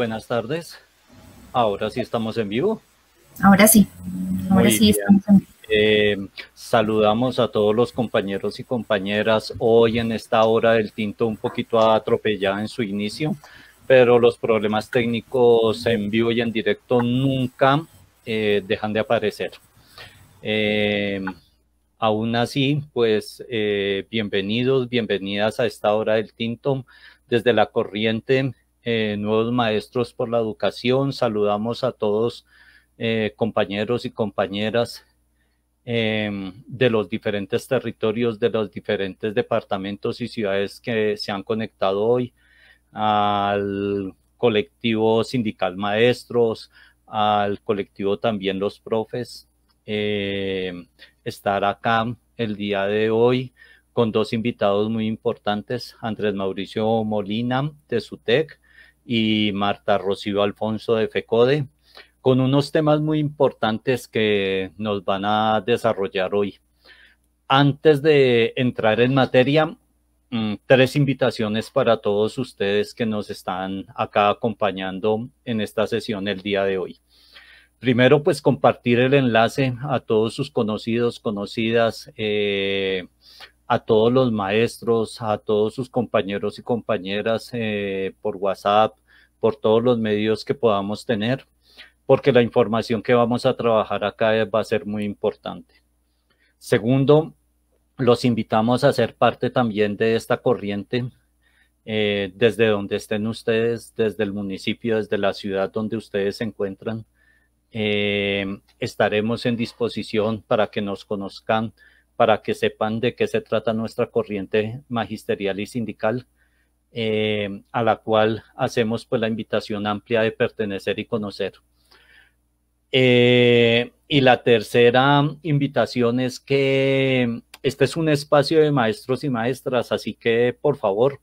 buenas tardes. Ahora sí estamos en vivo. Ahora sí. Ahora sí estamos en vivo. Eh, saludamos a todos los compañeros y compañeras hoy en esta hora del tinto un poquito atropellada en su inicio, pero los problemas técnicos en vivo y en directo nunca eh, dejan de aparecer. Eh, aún así, pues bienvenidos, bienvenidas a esta hora del tinto desde la corriente. Nuevos maestros por la educación, saludamos a todos compañeros y compañeras Em, de los diferentes territorios, de los diferentes departamentos y ciudades que se han conectado hoy, al colectivo sindical maestros, al colectivo también los profes, em, estar acá el día de hoy con dos invitados muy importantes, Andrés Mauricio Molina de SUTEC y Marta Rocío Alfonso de FECODE con unos temas muy importantes que nos van a desarrollar hoy. Antes de entrar en materia, mm, tres invitaciones para todos ustedes que nos están acá acompañando en esta sesión el día de hoy. Primero, pues compartir el enlace a todos sus conocidos, conocidas, eh, a todos los maestros, a todos sus compañeros y compañeras eh, por WhatsApp, por todos los medios que podamos tener porque la información que vamos a trabajar acá va a ser muy importante. Segundo, los invitamos a ser parte también de esta corriente, eh, desde donde estén ustedes, desde el municipio, desde la ciudad donde ustedes se encuentran. Eh, estaremos en disposición para que nos conozcan, para que sepan de qué se trata nuestra corriente magisterial y sindical, eh, a la cual hacemos pues la invitación amplia de pertenecer y conocer. Eh, y la tercera invitación es que este es un espacio de maestros y maestras, así que por favor,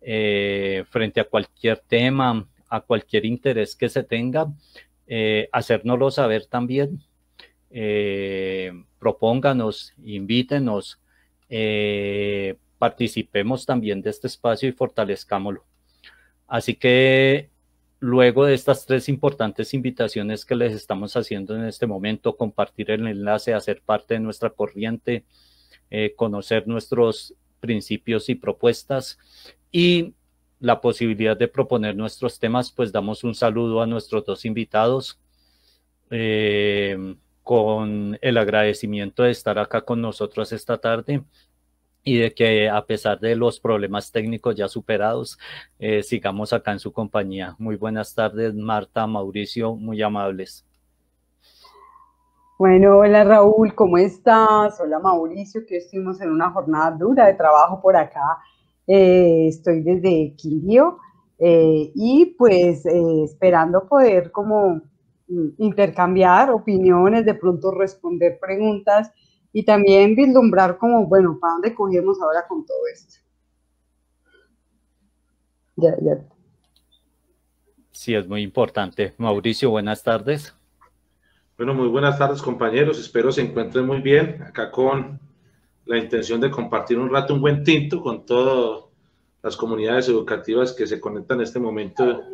eh, frente a cualquier tema, a cualquier interés que se tenga, eh, hacérnoslo saber también. propónganos, invítenos, participemos también de este espacio y fortalezcámoslo. Así que luego de estas tres importantes invitaciones que les estamos haciendo en este momento, compartir el enlace, hacer parte de nuestra corriente, eh, conocer nuestros principios y propuestas y la posibilidad de proponer nuestros temas, pues damos un saludo a nuestros dos invitados eh, con el agradecimiento de estar acá con nosotros esta tarde y de que a pesar de los problemas técnicos ya superados, eh, sigamos acá en su compañía. Muy buenas tardes, Marta, Mauricio, muy amables. Bueno, hola Raúl, ¿cómo estás? Hola Mauricio, que estuvimos en una jornada dura de trabajo por acá. Eh, estoy desde Quindío eh, y pues esperando poder como mm, intercambiar opiniones, de pronto responder preguntas y también vislumbrar como, bueno, ¿para dónde cogemos ahora con todo esto? Ya, ya. Sí, es muy importante. Mauricio, buenas tardes. Bueno, muy buenas tardes compañeros, espero se encuentren muy bien, acá con la intención de compartir un rato un buen tinto con todas las comunidades educativas que se conectan en este momento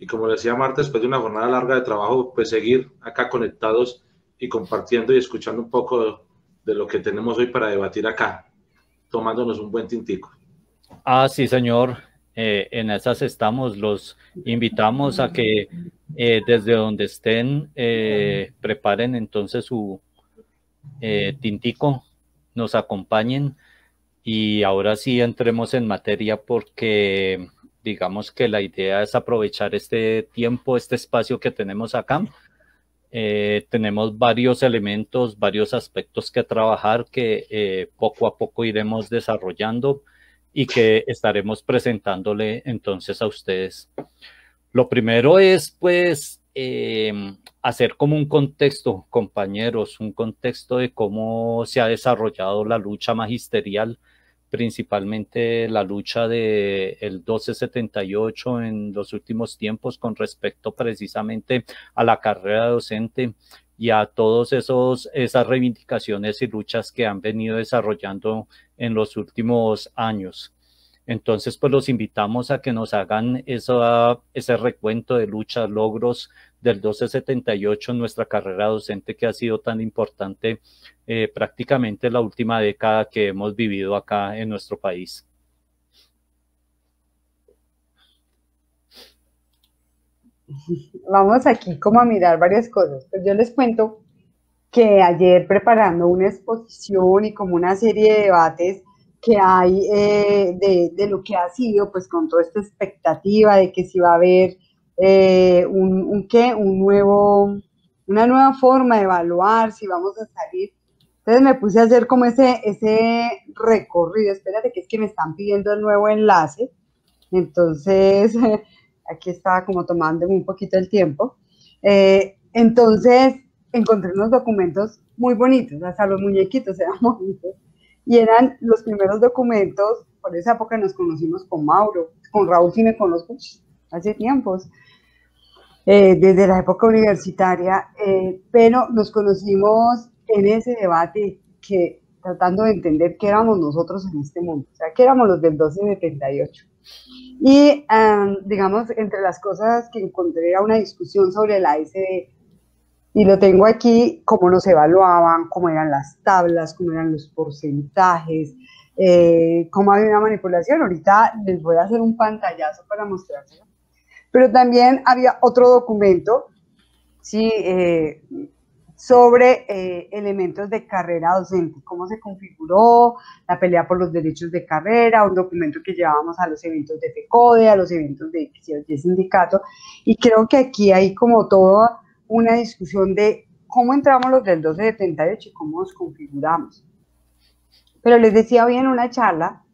y como decía Marta, después de una jornada larga de trabajo, pues seguir acá conectados y compartiendo y escuchando un poco de lo que tenemos hoy para debatir acá, tomándonos un buen tintico. Ah, sí, señor. Eh, en esas estamos. Los invitamos a que eh, desde donde estén eh, preparen entonces su tintico, nos acompañen y ahora sí entremos en materia porque digamos que la idea es aprovechar este tiempo, este espacio que tenemos acá eh, tenemos varios elementos, varios aspectos que trabajar que eh, poco a poco iremos desarrollando y que estaremos presentándole entonces a ustedes. Lo primero es pues em, hacer como un contexto, compañeros, un contexto de cómo se ha desarrollado la lucha magisterial principalmente la lucha del el 1278 en los últimos tiempos con respecto precisamente a la carrera docente y a todos esos esas reivindicaciones y luchas que han venido desarrollando en los últimos años. Entonces, pues los invitamos a que nos hagan ese recuento de luchas, logros del 1278 en nuestra carrera docente que ha sido tan importante eh, prácticamente la última década que hemos vivido acá en nuestro país. Vamos aquí como a mirar varias cosas. Pues yo les cuento que ayer preparando una exposición y como una serie de debates que hay eh, de, lo que ha sido, pues con toda esta expectativa de que si va a haber eh, un, un, ¿qué? un nuevo, una nueva forma de evaluar, si vamos a salir. Entonces me puse a hacer como ese, ese recorrido. Espérate que es que me están pidiendo el nuevo enlace. Entonces, aquí estaba como tomando un poquito el tiempo. Eh, entonces, encontré unos documentos muy bonitos, hasta los muñequitos eran bonitos, y eran los primeros documentos, por esa época nos conocimos con Mauro, con Raúl sí me conozco hace tiempos, eh, desde la época universitaria, eh, pero nos conocimos en ese debate que tratando de entender qué éramos nosotros en este mundo, o sea, qué éramos los del 1278. Y, digamos, entre las cosas que encontré era una discusión sobre la SD, y lo tengo aquí, cómo nos evaluaban, cómo eran las tablas, cómo eran los porcentajes, eh, cómo había una manipulación. Ahorita les voy a hacer un pantallazo para mostrárselo. Pero también había otro documento, ¿sí? Eh, sobre eh, elementos de carrera docente, cómo se configuró la pelea por los derechos de carrera, un documento que llevábamos a los eventos de FECODE, a los eventos de, de sindicato, y creo que aquí hay como todo una discusión de cómo entramos los del 1278 y cómo nos configuramos. Pero les decía hoy en una charla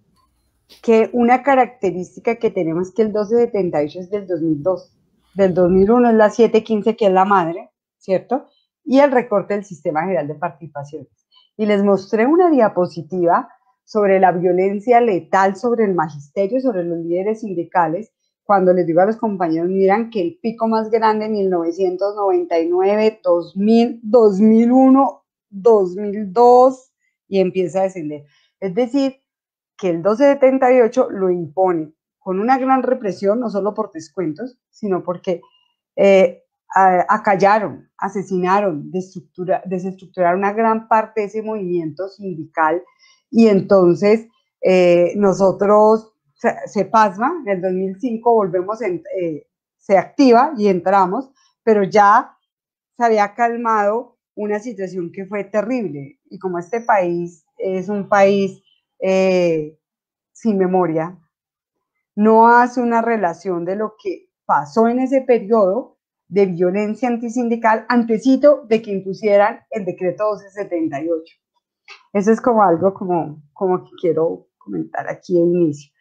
que una característica que tenemos es que el 1278 es del 2002, del 2001 es la 715 que es la madre, ¿cierto? Y el recorte del Sistema General de Participaciones. Y les mostré una diapositiva sobre la violencia letal sobre el magisterio, sobre los líderes sindicales, cuando les digo a los compañeros, miran que el pico más grande en 1999, 2000, 2001, 2002 y empieza a descender. Es decir, que el 1278 lo impone con una gran represión, no solo por descuentos, sino porque eh, acallaron, asesinaron, desestructuraron una gran parte de ese movimiento sindical y entonces eh, nosotros se, pasma, en el 2005 volvemos, eh, se activa y entramos, pero ya se había calmado una situación que fue terrible. Y como este país es un país eh, sin memoria, no hace una relación de lo que pasó en ese periodo de violencia antisindical antecito de que impusieran el decreto 1278. Eso es como algo como, como que quiero comentar aquí de inicio.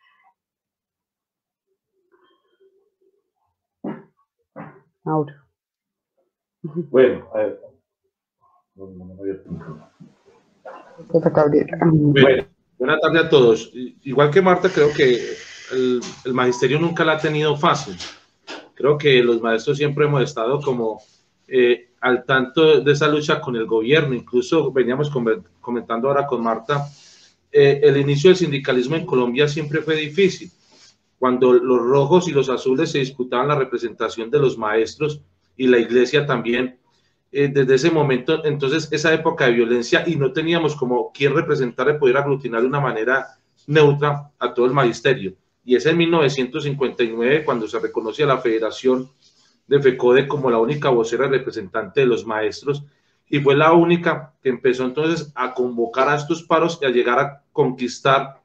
Bueno, a ver. buenas tardes a todos. Igual que Marta, creo que el, magisterio nunca la ha tenido fácil. Creo que los maestros siempre hemos estado como eh, al tanto de esa lucha con el gobierno. Incluso veníamos comentando ahora con Marta, eh, el inicio del sindicalismo en Colombia siempre fue difícil cuando los rojos y los azules se disputaban la representación de los maestros y la iglesia también. Eh, desde ese momento, entonces, esa época de violencia y no teníamos como quien representar y poder aglutinar de una manera neutra a todo el magisterio. Y es en 1959 cuando se reconoce a la Federación de FECODE como la única vocera representante de los maestros y fue la única que empezó entonces a convocar a estos paros y a llegar a conquistar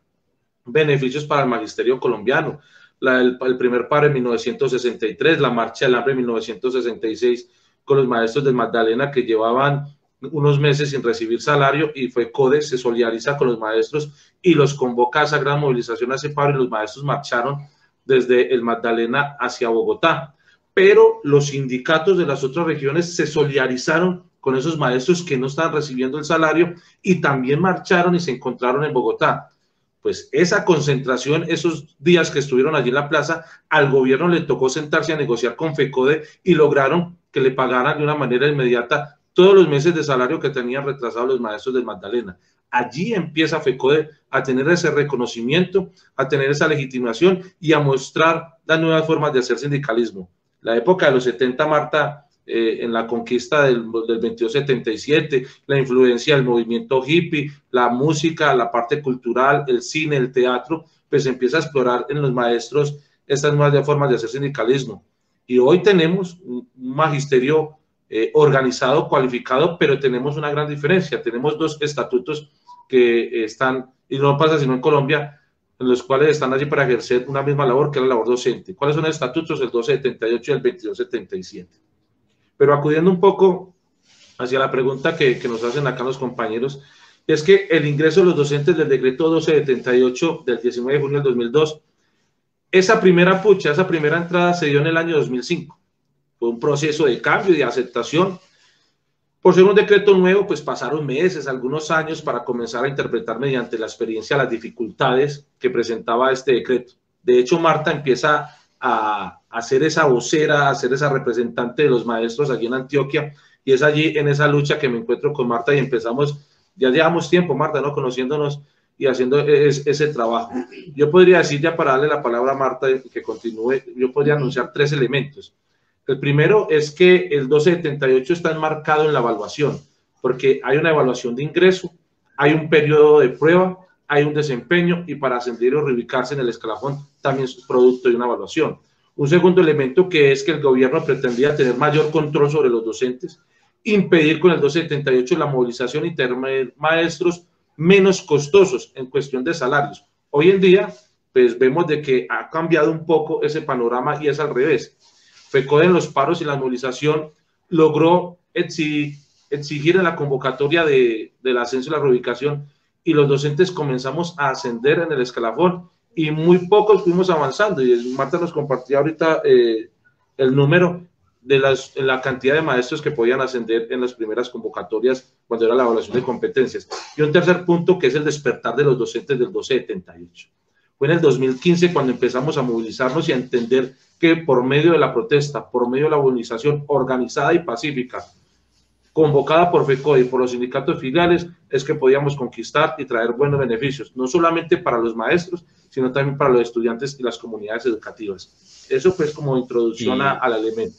beneficios para el magisterio colombiano. el, primer paro en 1963, la marcha del hambre en 1966 con los maestros de Magdalena que llevaban unos meses sin recibir salario y fue CODE, se solidariza con los maestros y los convoca a esa gran movilización a ese paro y los maestros marcharon desde el Magdalena hacia Bogotá. Pero los sindicatos de las otras regiones se solidarizaron con esos maestros que no estaban recibiendo el salario y también marcharon y se encontraron en Bogotá pues esa concentración, esos días que estuvieron allí en la plaza, al gobierno le tocó sentarse a negociar con FECODE y lograron que le pagaran de una manera inmediata todos los meses de salario que tenían retrasados los maestros del Magdalena. allí empieza FECODE a tener ese reconocimiento, a tener esa legitimación y a mostrar las nuevas formas de hacer sindicalismo. La época de los 70, Marta, eh, en la conquista del, del 2277, la influencia del movimiento hippie, la música, la parte cultural, el cine, el teatro, pues empieza a explorar en los maestros estas nuevas formas de hacer sindicalismo. Y hoy tenemos un magisterio eh, organizado, cualificado, pero tenemos una gran diferencia. Tenemos dos estatutos que están, y no pasa sino en Colombia, en los cuales están allí para ejercer una misma labor que la labor docente. ¿Cuáles son los estatutos? El 1278 y el 2277. Pero acudiendo un poco hacia la pregunta que, que nos hacen acá los compañeros, es que el ingreso de los docentes del decreto 1278 del 19 de junio del 2002, esa primera pucha, esa primera entrada se dio en el año 2005. Fue un proceso de cambio y de aceptación. Por ser un decreto nuevo, pues pasaron meses, algunos años para comenzar a interpretar mediante la experiencia las dificultades que presentaba este decreto. De hecho, Marta empieza a hacer esa vocera, a ser esa representante de los maestros allí en Antioquia, y es allí en esa lucha que me encuentro con Marta y empezamos, ya llevamos tiempo, Marta, ¿no? Conociéndonos y haciendo ese trabajo. Yo podría decir, ya para darle la palabra a Marta que continúe, yo podría anunciar tres elementos. El primero es que el 1278 está enmarcado en la evaluación, porque hay una evaluación de ingreso, hay un periodo de prueba, hay un desempeño y para ascender o reubicarse en el escalafón también es producto de una evaluación. Un segundo elemento que es que el gobierno pretendía tener mayor control sobre los docentes, impedir con el 278 la movilización y tener maestros menos costosos en cuestión de salarios. Hoy en día, pues vemos de que ha cambiado un poco ese panorama y es al revés. FECODE en los paros y la movilización logró exigir, en la convocatoria de, del ascenso y la reubicación y los docentes comenzamos a ascender en el escalafón y muy pocos fuimos avanzando. Y Marta nos compartía ahorita eh, el número de las, la cantidad de maestros que podían ascender en las primeras convocatorias cuando era la evaluación de competencias. Y un tercer punto que es el despertar de los docentes del 1278. Fue en el 2015 cuando empezamos a movilizarnos y a entender que por medio de la protesta, por medio de la movilización organizada y pacífica, convocada por FECODE y por los sindicatos filiales, es que podíamos conquistar y traer buenos beneficios, no solamente para los maestros, sino también para los estudiantes y las comunidades educativas. Eso pues como introducción al elemento.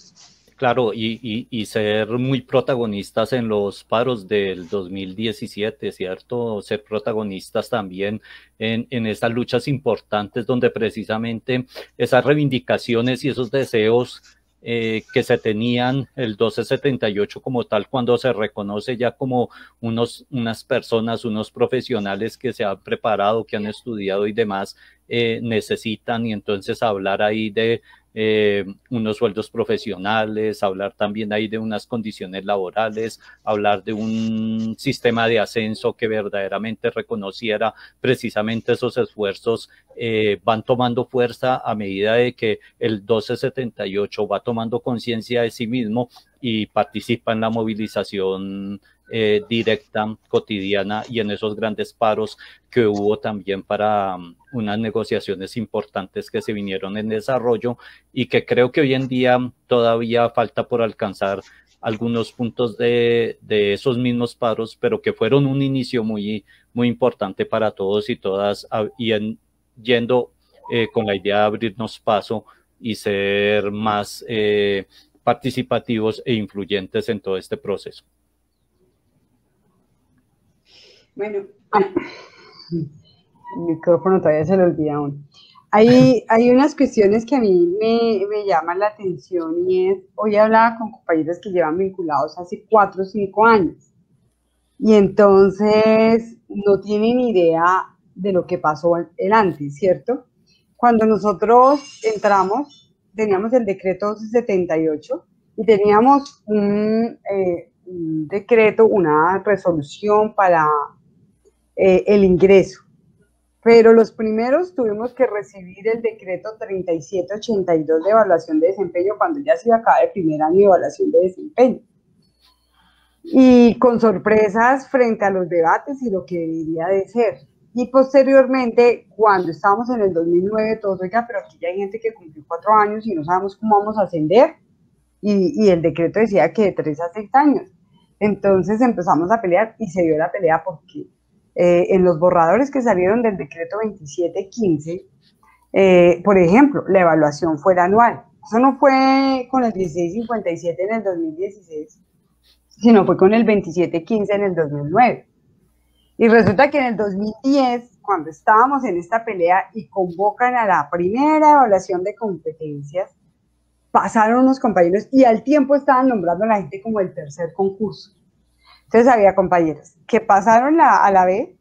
Claro, y, y, ser muy protagonistas en los paros del 2017, ¿cierto? Ser protagonistas también en, en estas luchas importantes donde precisamente esas reivindicaciones y esos deseos eh, que se tenían el 1278 como tal, cuando se reconoce ya como unos, unas personas, unos profesionales que se han preparado, que han estudiado y demás, eh, necesitan y entonces hablar ahí de eh, unos sueldos profesionales, hablar también ahí de unas condiciones laborales, hablar de un sistema de ascenso que verdaderamente reconociera precisamente esos esfuerzos, eh, van tomando fuerza a medida de que el 1278 va tomando conciencia de sí mismo y participa en la movilización eh, directa, cotidiana y en esos grandes paros que hubo también para um, unas negociaciones importantes que se vinieron en desarrollo y que creo que hoy en día todavía falta por alcanzar algunos puntos de, esos mismos paros, pero que fueron un inicio muy, muy importante para todos y todas, y en, yendo eh, con la idea de abrirnos paso y ser más eh, participativos e influyentes en todo este proceso. Bueno, el micrófono todavía se lo olvida aún. Hay, hay unas cuestiones que a mí me, me, llaman la atención y es, hoy hablaba con compañeros que llevan vinculados hace cuatro o cinco años y entonces no tienen idea de lo que pasó el antes, ¿cierto? Cuando nosotros entramos, teníamos el decreto 78 y teníamos un, eh, un decreto, una resolución para eh, el ingreso. Pero los primeros tuvimos que recibir el decreto 3782 de evaluación de desempeño cuando ya se acaba el primer año de evaluación de desempeño. Y con sorpresas frente a los debates y lo que debería de ser. Y posteriormente, cuando estábamos en el 2009, todos, oiga, pero aquí ya hay gente que cumplió cuatro años y no sabemos cómo vamos a ascender. Y, y el decreto decía que de tres a seis años. Entonces empezamos a pelear y se dio la pelea porque eh, en los borradores que salieron del decreto 2715, eh, por ejemplo, la evaluación fuera anual. Eso no fue con el 1657 en el 2016, sino fue con el 2715 en el 2009. Y resulta que en el 2010, cuando estábamos en esta pelea y convocan a la primera evaluación de competencias, pasaron unos compañeros y al tiempo estaban nombrando a la gente como el tercer concurso. Entonces había compañeros que pasaron a la B,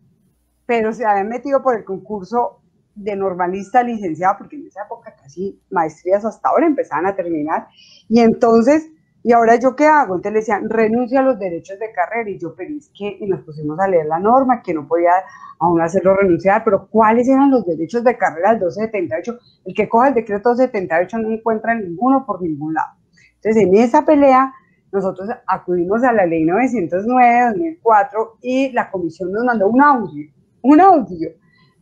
pero se habían metido por el concurso de normalista licenciado, porque en esa época casi maestrías hasta ahora empezaban a terminar, y entonces, ¿y ahora yo qué hago? Entonces le decían, renuncia a los derechos de carrera, y yo, pero es que, y nos pusimos a leer la norma, que no podía aún hacerlo renunciar, pero ¿cuáles eran los derechos de carrera del 1278? El que coja el decreto 278 no encuentra ninguno por ningún lado. Entonces, en esa pelea, nosotros acudimos a la ley 909-2004 y la comisión nos mandó un audio, un audio,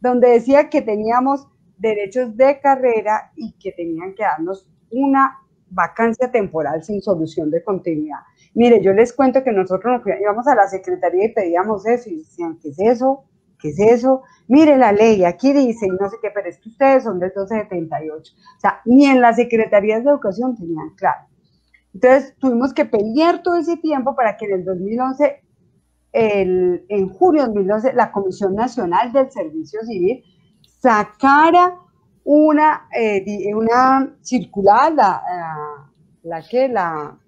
donde decía que teníamos derechos de carrera y que tenían que darnos una vacancia temporal sin solución de continuidad. Mire, yo les cuento que nosotros nos íbamos a la secretaría y pedíamos eso y decían, ¿qué es eso? ¿Qué es eso? Mire la ley, aquí dice, y no sé qué, pero es que ustedes son del 1278. O sea, ni en las secretarías de educación tenían claro. Entonces tuvimos que pelear todo ese tiempo para que en el 2011, en junio de 2011, la Comisión Nacional del Servicio Civil sacara una, eh, una circular, la, la, que, la,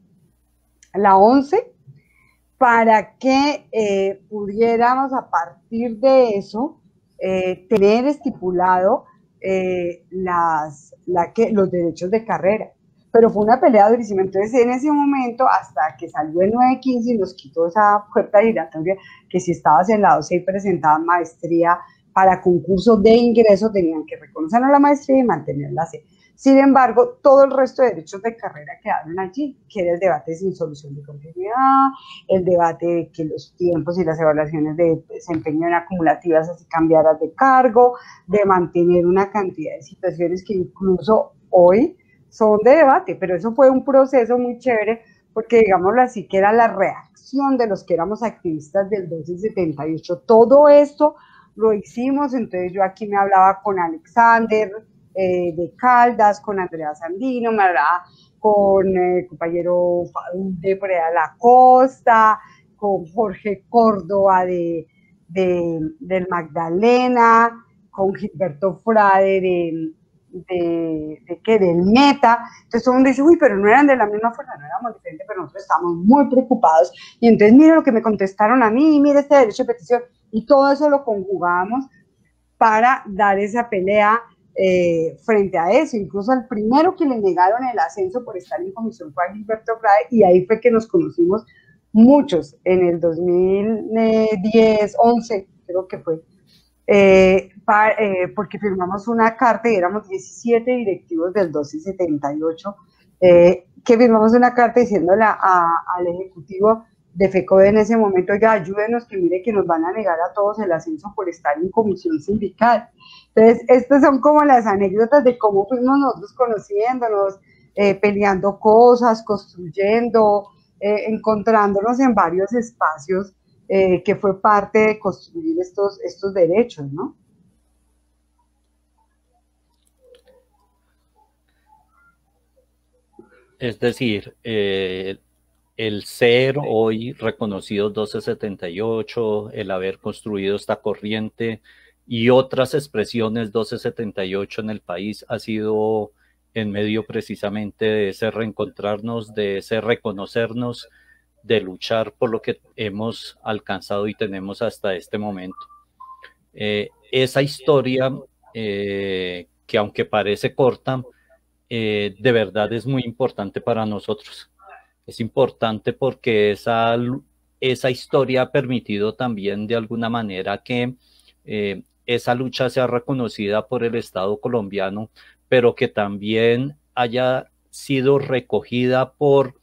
la 11, para que eh, pudiéramos a partir de eso eh, tener estipulado las, la que, los derechos de carrera pero fue una pelea durísima. Entonces, en ese momento, hasta que salió el 915 y nos quitó esa puerta giratoria, que si estabas en la 12 y presentaban maestría para concurso de ingreso, tenían que reconocer a la maestría y mantenerla así. Sin embargo, todo el resto de derechos de carrera quedaron allí, que era el debate sin solución de continuidad, el debate de que los tiempos y las evaluaciones de desempeño en acumulativas así cambiaras de cargo, de mantener una cantidad de situaciones que incluso hoy son de debate, pero eso fue un proceso muy chévere porque digámoslo así, que era la reacción de los que éramos activistas del 1278. Todo esto lo hicimos, entonces yo aquí me hablaba con Alexander eh, de Caldas, con Andrea Sandino, me hablaba con el eh, compañero de por La Costa, con Jorge Córdoba de, del Magdalena, con Gilberto Frade de, de, de qué, del meta. Entonces todo el mundo dice, uy, pero no eran de la misma fuerza, no éramos diferentes, pero nosotros estábamos muy preocupados. Y entonces mira lo que me contestaron a mí, mira este derecho de petición. Y todo eso lo conjugamos para dar esa pelea eh, frente a eso. Incluso el primero que le negaron el ascenso por estar en comisión fue Gilberto Frade y ahí fue que nos conocimos muchos en el 2010, 11, creo que fue. Eh, eh, porque firmamos una carta y éramos 17 directivos del 1278, eh, que firmamos una carta diciéndole al ejecutivo de FECODE en ese momento, ya ayúdenos que mire que nos van a negar a todos el ascenso por estar en comisión sindical. Entonces, estas son como las anécdotas de cómo fuimos nosotros conociéndonos, peleando cosas, construyendo, encontrándonos en varios espacios eh, que fue parte de construir estos, estos derechos, ¿no? Es decir, eh, el ser hoy reconocido 1278, el haber construido esta corriente y otras expresiones 1278 en el país ha sido en medio precisamente de ese reencontrarnos, de ese reconocernos de luchar por lo que hemos alcanzado y tenemos hasta este momento. Eh, esa historia, eh, que aunque parece corta, eh, de verdad es muy importante para nosotros. Es importante porque esa, esa historia ha permitido también de alguna manera que esa lucha sea reconocida por el Estado colombiano, pero que también haya sido recogida por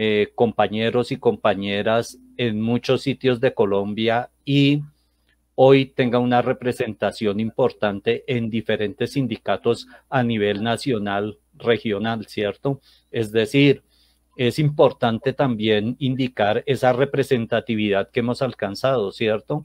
eh, compañeros y compañeras en muchos sitios de Colombia y hoy tenga una representación importante en diferentes sindicatos a nivel nacional, regional, ¿cierto? Es decir, es importante también indicar esa representatividad que hemos alcanzado, ¿cierto?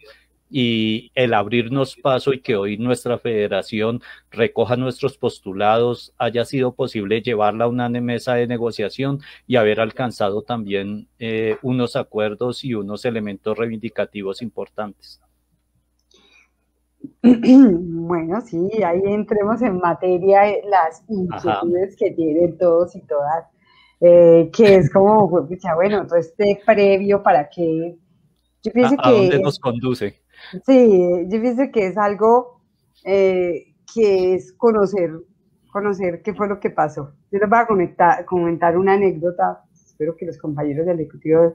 Y el abrirnos paso y que hoy nuestra federación recoja nuestros postulados haya sido posible llevarla a una mesa de negociación y haber alcanzado también eh, unos acuerdos y unos elementos reivindicativos importantes. Bueno, sí, ahí entremos en materia eh, las inquietudes que tienen todos y todas, eh, que es como, bueno, todo este previo para que... Yo pienso ¿A, dónde nos conduce? Sí, yo pienso que es algo eh, que es conocer, conocer qué fue lo que pasó. Yo les voy a comentar, comentar una anécdota, espero que los compañeros del Ejecutivo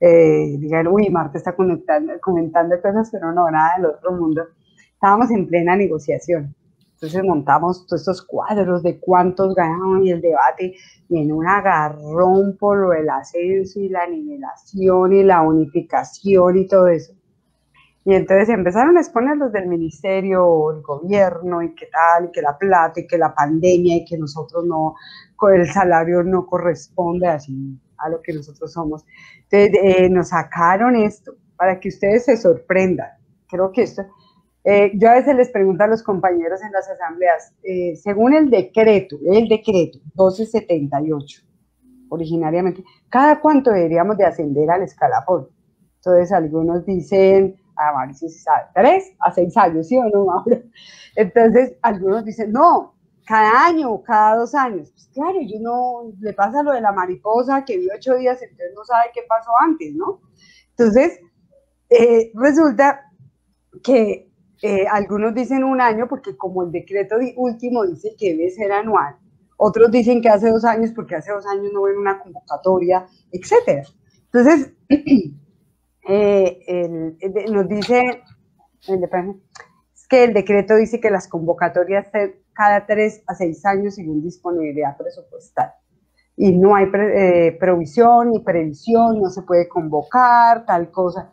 eh, digan, uy, Marta está comentando cosas, pero no, nada del otro mundo. Estábamos en plena negociación. Entonces montamos todos estos cuadros de cuántos ganamos y el debate, y en un agarrón por lo del ascenso y la nivelación y la unificación y todo eso. Y entonces empezaron a exponer los del ministerio, el gobierno, y qué tal, y que la plata, y que la pandemia, y que nosotros no, el salario no corresponde así a lo que nosotros somos. Entonces eh, nos sacaron esto para que ustedes se sorprendan. Creo que esto, eh, yo a veces les pregunto a los compañeros en las asambleas, eh, según el decreto, el decreto 1278, originariamente, ¿cada cuánto deberíamos de ascender al escalafón? Entonces algunos dicen a Mauricio si sabe, tres a seis años, ¿sí o no, Mauro? Entonces, algunos dicen, no, cada año, cada dos años. Pues claro, yo no, le pasa lo de la mariposa que vive ocho días, entonces no sabe qué pasó antes, ¿no? Entonces, eh, resulta que eh, algunos dicen un año porque como el decreto último dice que debe ser anual, otros dicen que hace dos años porque hace dos años no ven una convocatoria, etcétera. Entonces, eh, nos dice, es que el decreto dice que las convocatorias cada tres a seis años según disponibilidad presupuestal. Y no hay eh, provisión ni previsión, no se puede convocar, tal cosa.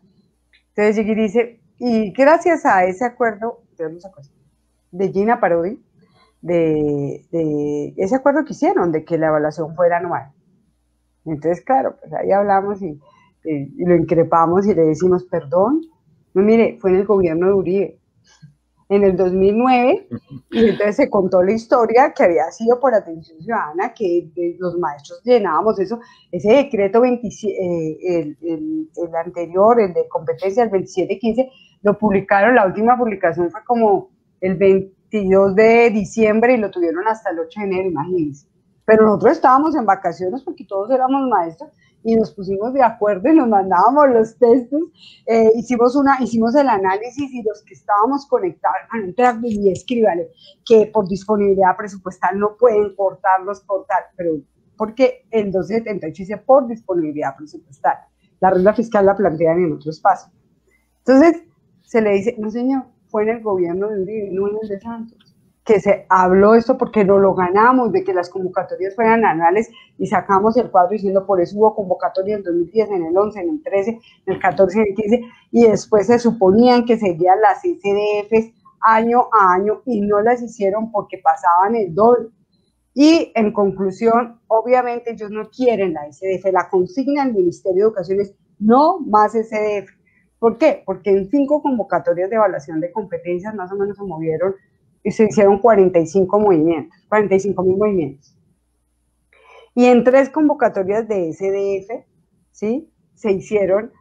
Entonces y dice, y gracias a ese acuerdo, de Gina Parodi, de, de, ese acuerdo que hicieron, de que la evaluación fuera anual. Entonces, claro, pues ahí hablamos y eh, y lo increpamos y le decimos perdón. No, mire, fue en el gobierno de Uribe, en el 2009, y entonces se contó la historia que había sido por atención ciudadana, que los maestros llenábamos eso, ese decreto 27, eh, el, el, anterior, el de competencia, el 2715, lo publicaron, la última publicación fue como el 22 de diciembre y lo tuvieron hasta el 8 de enero, imagínense. Pero nosotros estábamos en vacaciones porque todos éramos maestros y nos pusimos de acuerdo y nos mandábamos los textos, eh, hicimos, una, hicimos el análisis y los que estábamos conectados, bueno, y escríbale que por disponibilidad presupuestal no pueden cortarlos, cortar, pero porque el 278 dice por disponibilidad presupuestal. La renta fiscal la plantean en otro espacio. Entonces, se le dice, no señor, fue en el gobierno de Uribe, no en el de Santos que se habló esto porque no lo ganamos, de que las convocatorias fueran anuales y sacamos el cuadro diciendo por eso hubo convocatoria en 2010, en el 11, en el 13, en el 14, en el 15 y después se suponían que seguían las SDFs año a año y no las hicieron porque pasaban el doble. Y en conclusión, obviamente ellos no quieren la SDF, la consigna del Ministerio de Educación es no más SDF. ¿Por qué? Porque en cinco convocatorias de evaluación de competencias más o menos se movieron y se hicieron 45 movimientos, 45 mil movimientos. Y en tres convocatorias de SDF, ¿sí? Se hicieron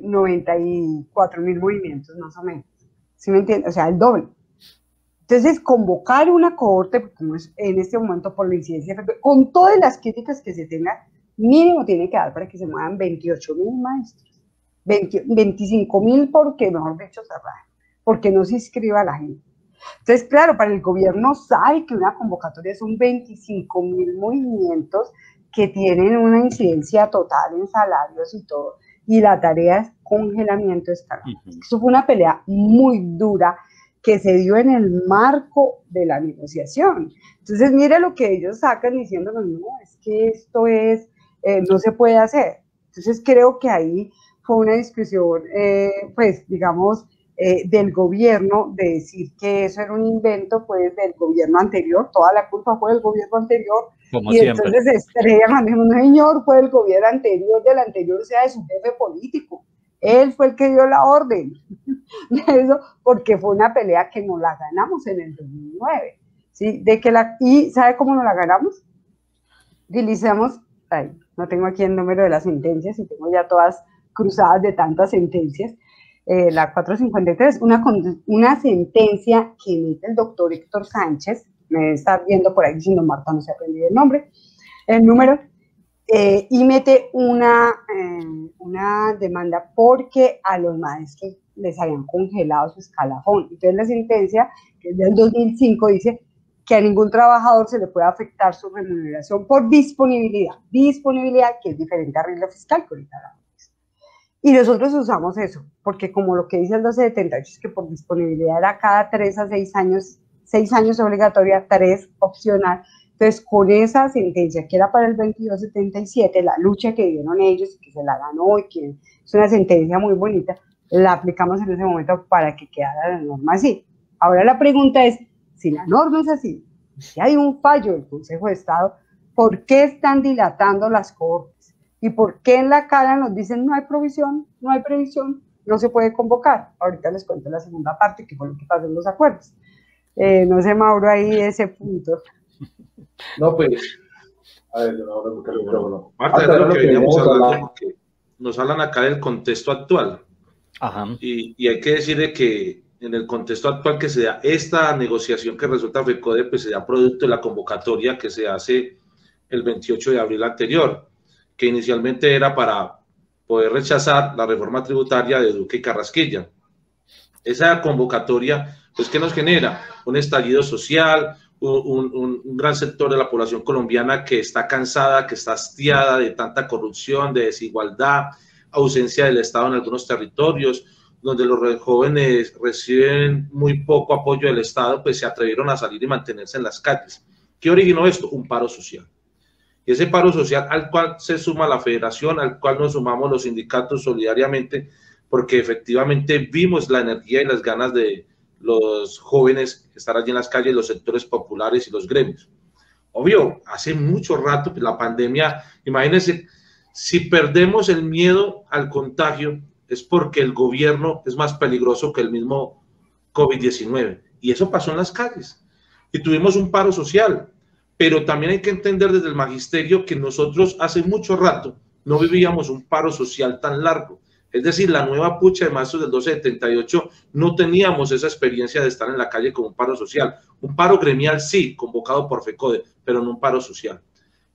94 eh, mil movimientos más o menos. ¿Sí me entiendes? O sea, el doble. Entonces, convocar una cohorte, como es en este momento por la incidencia, con todas las críticas que se tengan, mínimo tiene que dar para que se muevan 28 mil maestros. 25 mil porque, mejor dicho, se porque no se inscriba la gente. Entonces, claro, para el gobierno sabe que una convocatoria son 25 mil movimientos que tienen una incidencia total en salarios y todo, y la tarea es congelamiento de Eso fue una pelea muy dura que se dio en el marco de la negociación. Entonces, mire lo que ellos sacan diciéndonos, no, es que esto es, eh, no se puede hacer. Entonces, creo que ahí fue una discusión, eh, pues, digamos, eh, del gobierno de decir que eso era un invento pues del gobierno anterior, toda la culpa fue del gobierno anterior, y entonces estrella, no señor, fue del gobierno anterior, del anterior, o sea, de su jefe político, Él fue el que dio la orden de eso, porque fue una pelea que nos la ganamos en el 2009. ¿sí? De que la, ¿Y sabe cómo nos la ganamos? Utilizamos, ay, no tengo aquí el número de las sentencias y tengo ya todas cruzadas de tantas sentencias. Eh, la 453, una, una sentencia que emite el doctor Héctor Sánchez, me está viendo por ahí diciendo Marta, no se aprendido el nombre, el número, eh, y mete una, eh, una demanda porque a los maestros les habían congelado su escalafón. Entonces la sentencia, que es del 2005, dice que a ningún trabajador se le puede afectar su remuneración por disponibilidad. Disponibilidad que es diferente a regla fiscal que ahorita Y nosotros usamos eso, porque como lo que dice el 1278 es que por disponibilidad era cada tres a seis años, seis años obligatoria, tres opcional. Entonces, con esa sentencia que era para el 2277, la lucha que dieron ellos, que se la ganó y que es una sentencia muy bonita, la aplicamos en ese momento para que quedara la norma así. Ahora la pregunta es, si la norma es así, si hay un fallo del Consejo de Estado, ¿por qué están dilatando las cortes? ¿Y por qué en la cara nos dicen no hay provisión, no hay previsión, no se puede convocar? Ahorita les cuento la segunda parte, que fue lo que pasó en los acuerdos. Eh, no sé, Mauro, ahí ese punto. No, pues, a ver, no, Marta, de lo que veníamos hablando, porque nos hablan acá del contexto actual. Ajá. Y, y hay que decir que en el contexto actual que se da esta negociación que resulta FECODE, pues se da producto de la convocatoria que se hace el 28 de abril anterior, que inicialmente era para poder rechazar la reforma tributaria de Duque y Carrasquilla. Esa convocatoria, pues, ¿qué nos genera? Un estallido social, un, un, gran sector de la población colombiana que está cansada, que está hastiada de tanta corrupción, de desigualdad, ausencia del Estado en algunos territorios, donde los jóvenes reciben muy poco apoyo del Estado, pues se atrevieron a salir y mantenerse en las calles. ¿Qué originó esto? Un paro social. Y ese paro social al cual se suma la federación, al cual nos sumamos los sindicatos solidariamente, porque efectivamente vimos la energía y las ganas de los jóvenes estar allí en las calles, los sectores populares y los gremios. Obvio, hace mucho rato la pandemia, imagínense, si perdemos el miedo al contagio, es porque el gobierno es más peligroso que el mismo COVID-19. Y eso pasó en las calles. Y tuvimos un paro social. Pero también hay que entender desde el magisterio que nosotros hace mucho rato no vivíamos un paro social tan largo. Es decir, la nueva pucha de maestros del 1278 no teníamos esa experiencia de estar en la calle como un paro social. Un paro gremial sí, convocado por FECODE, pero no un paro social.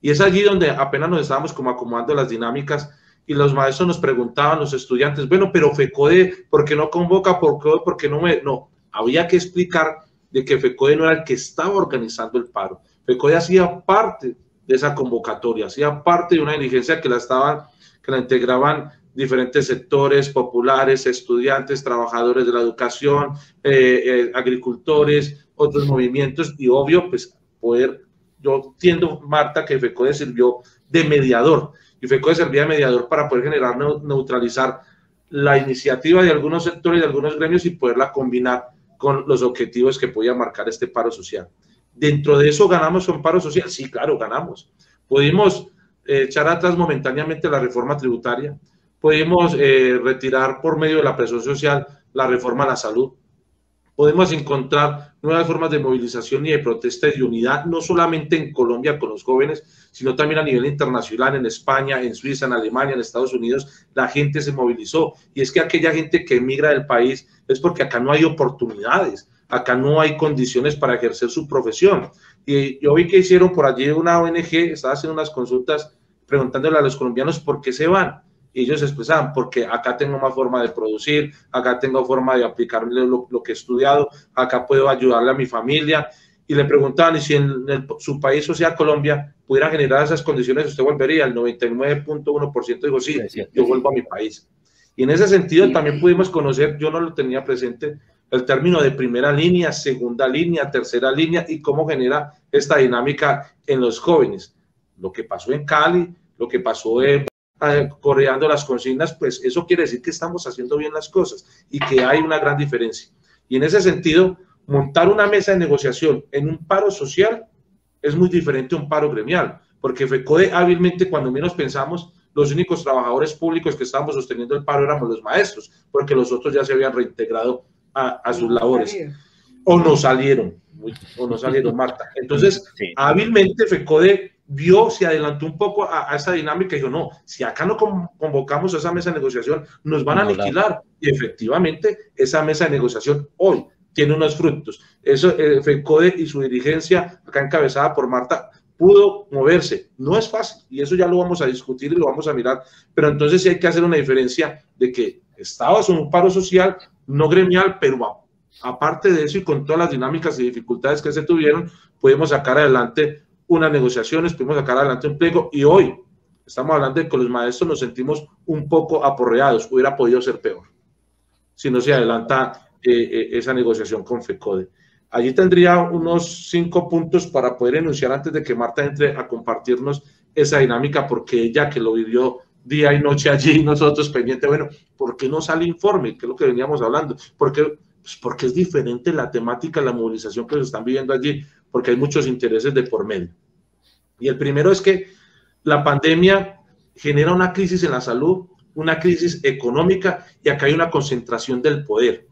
Y es allí donde apenas nos estábamos como acomodando las dinámicas y los maestros nos preguntaban, los estudiantes, bueno, pero FECODE, ¿por qué no convoca? ¿Por qué, por qué no me...? No, había que explicar de que FECODE no era el que estaba organizando el paro. FECODE hacía parte de esa convocatoria, hacía parte de una diligencia que la estaban, que la integraban diferentes sectores populares, estudiantes, trabajadores de la educación, eh, eh, agricultores, otros movimientos y obvio, pues poder, yo entiendo, Marta, que FECODE sirvió de mediador y FECODE servía de mediador para poder generar, neutralizar la iniciativa de algunos sectores de algunos gremios y poderla combinar con los objetivos que podía marcar este paro social. Dentro de eso ganamos con paro social, sí, claro, ganamos. Pudimos eh, echar atrás momentáneamente la reforma tributaria, pudimos eh, retirar por medio de la presión social la reforma a la salud, podemos encontrar nuevas formas de movilización y de protesta y de unidad, no solamente en Colombia con los jóvenes, sino también a nivel internacional, en España, en Suiza, en Alemania, en Estados Unidos, la gente se movilizó. Y es que aquella gente que emigra del país es porque acá no hay oportunidades, acá no hay condiciones para ejercer su profesión. Y yo vi que hicieron por allí una ONG, estaba haciendo unas consultas preguntándole a los colombianos por qué se van y ellos expresaban, porque acá tengo más forma de producir, acá tengo forma de aplicar lo, que he estudiado, acá puedo ayudarle a mi familia. Y le preguntaban, y si en su país, o sea, Colombia, pudiera generar esas condiciones, usted volvería. El 99.1% dijo, sí, yo vuelvo a mi país. Y en ese sentido también pudimos conocer, yo no lo tenía presente, el término de primera línea, segunda línea, tercera línea y cómo genera esta dinámica en los jóvenes. Lo que pasó en Cali, lo que pasó en coreando las consignas, pues eso quiere decir que estamos haciendo bien las cosas y que hay una gran diferencia. Y en ese sentido, montar una mesa de negociación en un paro social es muy diferente a un paro gremial, porque FECODE hábilmente, cuando menos pensamos, los únicos trabajadores públicos que estábamos sosteniendo el paro éramos los maestros, porque los otros ya se habían reintegrado a, sus labores. O no salieron, o no salieron, Marta. Entonces, hábilmente FECODE vio, se adelantó un poco a, esa dinámica y dijo, no, si acá no convocamos a esa mesa de negociación, nos van a aniquilar. Y efectivamente, esa mesa de negociación hoy tiene unos frutos. Eso, eh, FECODE y su dirigencia, acá encabezada por Marta, pudo moverse. No es fácil y eso ya lo vamos a discutir y lo vamos a mirar, pero entonces sí hay que hacer una diferencia de que estabas en un paro social, no gremial, pero aparte de eso y con todas las dinámicas y dificultades que se tuvieron, pudimos sacar adelante unas negociaciones, pudimos sacar adelante un pliego y hoy estamos hablando de que con los maestros nos sentimos un poco aporreados, hubiera podido ser peor si no se adelanta eh, eh, esa negociación con FECODE. Allí tendría unos cinco puntos para poder enunciar antes de que Marta entre a compartirnos esa dinámica, porque ella que lo vivió día y noche allí, nosotros pendiente, bueno, ¿por qué no sale informe? Que es lo que veníamos hablando. Porque, pues porque es diferente la temática, la movilización que se están viviendo allí, porque hay muchos intereses de por medio. Y el primero es que la pandemia genera una crisis en la salud, una crisis económica, y acá hay una concentración del poder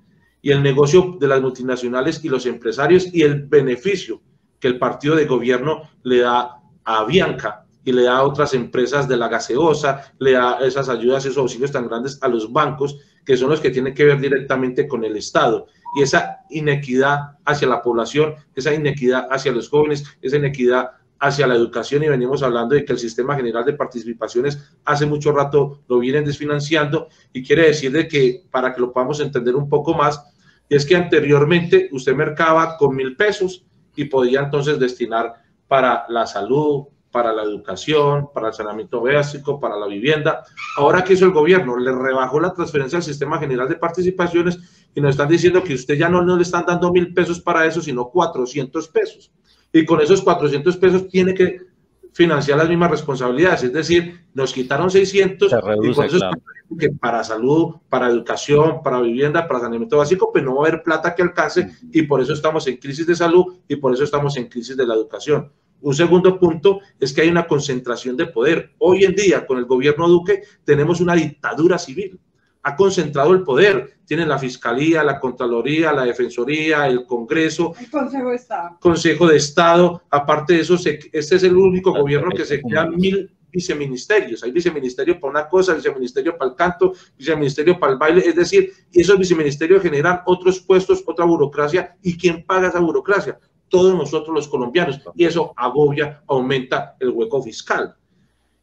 y el negocio de las multinacionales y los empresarios y el beneficio que el partido de gobierno le da a Bianca y le da a otras empresas de la gaseosa, le da esas ayudas, esos auxilios tan grandes a los bancos, que son los que tienen que ver directamente con el Estado. Y esa inequidad hacia la población, esa inequidad hacia los jóvenes, esa inequidad hacia la educación y venimos hablando de que el sistema general de participaciones hace mucho rato lo vienen desfinanciando y quiere decir de que para que lo podamos entender un poco más, es que anteriormente usted mercaba con mil pesos y podía entonces destinar para la salud, para la educación, para el saneamiento básico, para la vivienda. Ahora, ¿qué hizo el gobierno? Le rebajó la transferencia al sistema general de participaciones y nos están diciendo que usted ya no, no le están dando mil pesos para eso, sino 400 pesos. Y con esos 400 pesos tiene que financiar las mismas responsabilidades, es decir, nos quitaron 600 y con eso que para salud, para educación, para vivienda, para saneamiento básico, pues no va a haber plata que alcance y por eso estamos en crisis de salud y por eso estamos en crisis de la educación. Un segundo punto es que hay una concentración de poder. Hoy en día, con el gobierno Duque, tenemos una dictadura civil ha concentrado el poder. Tiene la Fiscalía, la Contraloría, la Defensoría, el Congreso. El Consejo de Estado. Consejo de Estado. Aparte de eso, este es el único gobierno que se crea mil viceministerios. Hay viceministerio para una cosa, viceministerio para el canto, viceministerio para el baile. Es decir, y esos viceministerios generan otros puestos, otra burocracia. ¿Y quién paga esa burocracia? Todos nosotros los colombianos. Y eso agobia, aumenta el hueco fiscal.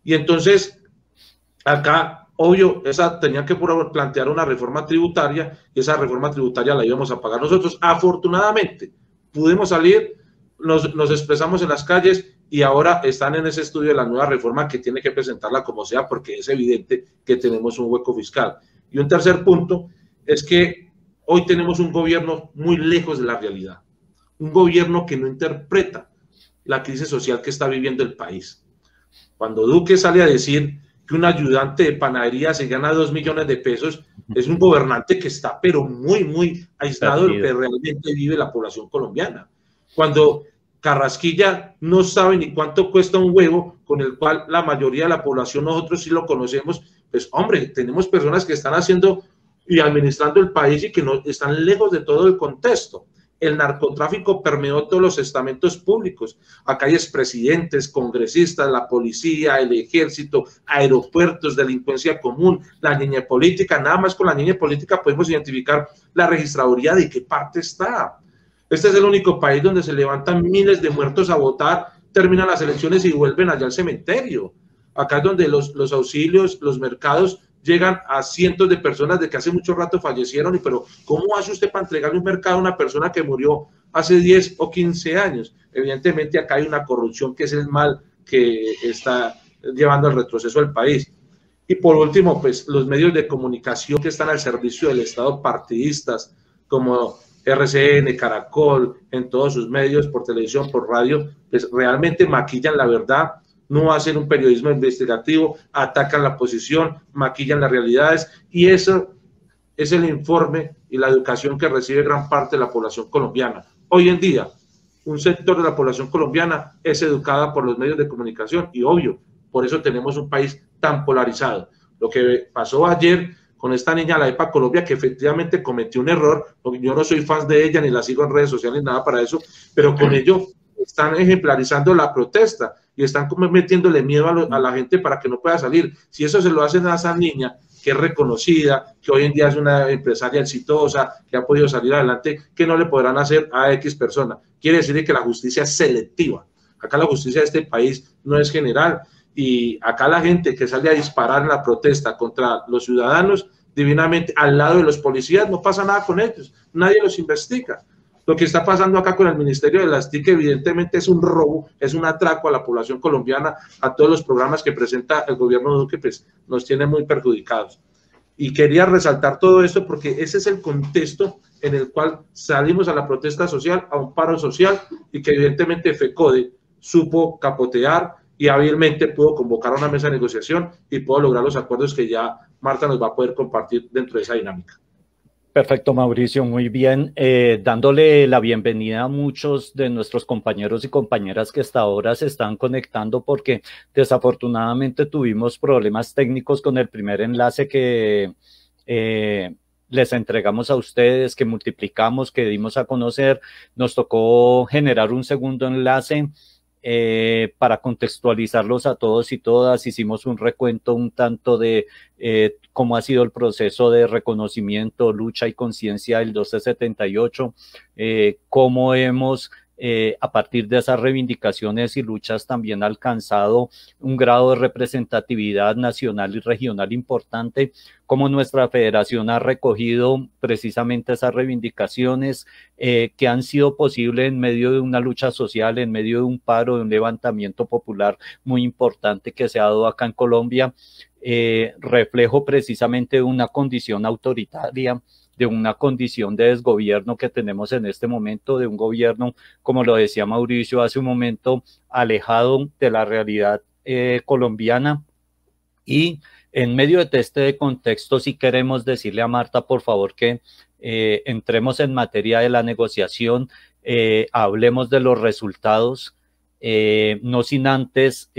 Y entonces, acá Obvio, esa tenía que plantear una reforma tributaria y esa reforma tributaria la íbamos a pagar nosotros. Afortunadamente, pudimos salir, nos, nos expresamos en las calles y ahora están en ese estudio de la nueva reforma que tiene que presentarla como sea porque es evidente que tenemos un hueco fiscal. Y un tercer punto es que hoy tenemos un gobierno muy lejos de la realidad, un gobierno que no interpreta la crisis social que está viviendo el país. Cuando Duque sale a decir que un ayudante de panadería se gana dos millones de pesos, es un gobernante que está pero muy, muy aislado de lo que realmente vive la población colombiana. Cuando Carrasquilla no sabe ni cuánto cuesta un huevo, con el cual la mayoría de la población, nosotros sí lo conocemos, pues hombre, tenemos personas que están haciendo y administrando el país y que no están lejos de todo el contexto el narcotráfico permeó todos los estamentos públicos. Acá hay expresidentes, congresistas, la policía, el ejército, aeropuertos, delincuencia común, la niña política. Nada más con la niña política podemos identificar la registraduría de qué parte está. Este es el único país donde se levantan miles de muertos a votar, terminan las elecciones y vuelven allá al cementerio. Acá es donde los, los auxilios, los mercados llegan a cientos de personas de que hace mucho rato fallecieron, y pero ¿cómo hace usted para entregarle un mercado a una persona que murió hace 10 o 15 años? Evidentemente acá hay una corrupción que es el mal que está llevando al retroceso al país. Y por último, pues los medios de comunicación que están al servicio del Estado partidistas, como RCN, Caracol, en todos sus medios, por televisión, por radio, pues realmente maquillan la verdad no hacen un periodismo investigativo, atacan la posición, maquillan las realidades y eso es el informe y la educación que recibe gran parte de la población colombiana. Hoy en día, un sector de la población colombiana es educada por los medios de comunicación y obvio, por eso tenemos un país tan polarizado. Lo que pasó ayer con esta niña, la EPA Colombia, que efectivamente cometió un error, yo no soy fan de ella, ni la sigo en redes sociales, nada para eso, pero con ello están ejemplarizando la protesta y están metiéndole miedo a, la gente para que no pueda salir. Si eso se lo hacen a esa niña, que es reconocida, que hoy en día es una empresaria exitosa, que ha podido salir adelante, que no le podrán hacer a X persona. Quiere decir que la justicia es selectiva. Acá la justicia de este país no es general y acá la gente que sale a disparar en la protesta contra los ciudadanos divinamente al lado de los policías, no pasa nada con ellos, nadie los investiga. Lo que está pasando acá con el Ministerio de las TIC evidentemente es un robo, es un atraco a la población colombiana, a todos los programas que presenta el gobierno Duque, pues nos tiene muy perjudicados. Y quería resaltar todo esto porque ese es el contexto en el cual salimos a la protesta social, a un paro social y que evidentemente FECODE supo capotear y hábilmente pudo convocar a una mesa de negociación y pudo lograr los acuerdos que ya Marta nos va a poder compartir dentro de esa dinámica. Perfecto, Mauricio, muy bien. Eh, dándole la bienvenida a muchos de nuestros compañeros y compañeras que hasta ahora se están conectando porque desafortunadamente tuvimos problemas técnicos con el primer enlace que eh, les entregamos a ustedes, que multiplicamos, que dimos a conocer. Nos tocó generar un segundo enlace eh, para contextualizarlos a todos y todas, hicimos un recuento un tanto de eh, cómo ha sido el proceso de reconocimiento, lucha y conciencia del 1278, eh, cómo hemos eh, a partir de esas reivindicaciones y luchas también alcanzado un grado de representatividad nacional y regional importante, como nuestra federación ha recogido precisamente esas reivindicaciones eh, que han sido posibles en medio de una lucha social, en medio de un paro, de un levantamiento popular muy importante que se ha dado acá en Colombia, eh, reflejo precisamente de una condición autoritaria de una condición de desgobierno que tenemos en este momento, de un gobierno, como lo decía Mauricio hace un momento, alejado de la realidad eh, colombiana. Y en medio de este contexto, si queremos decirle a Marta, por favor, que eh, entremos en materia de la negociación, hablemos de los resultados, no sin antes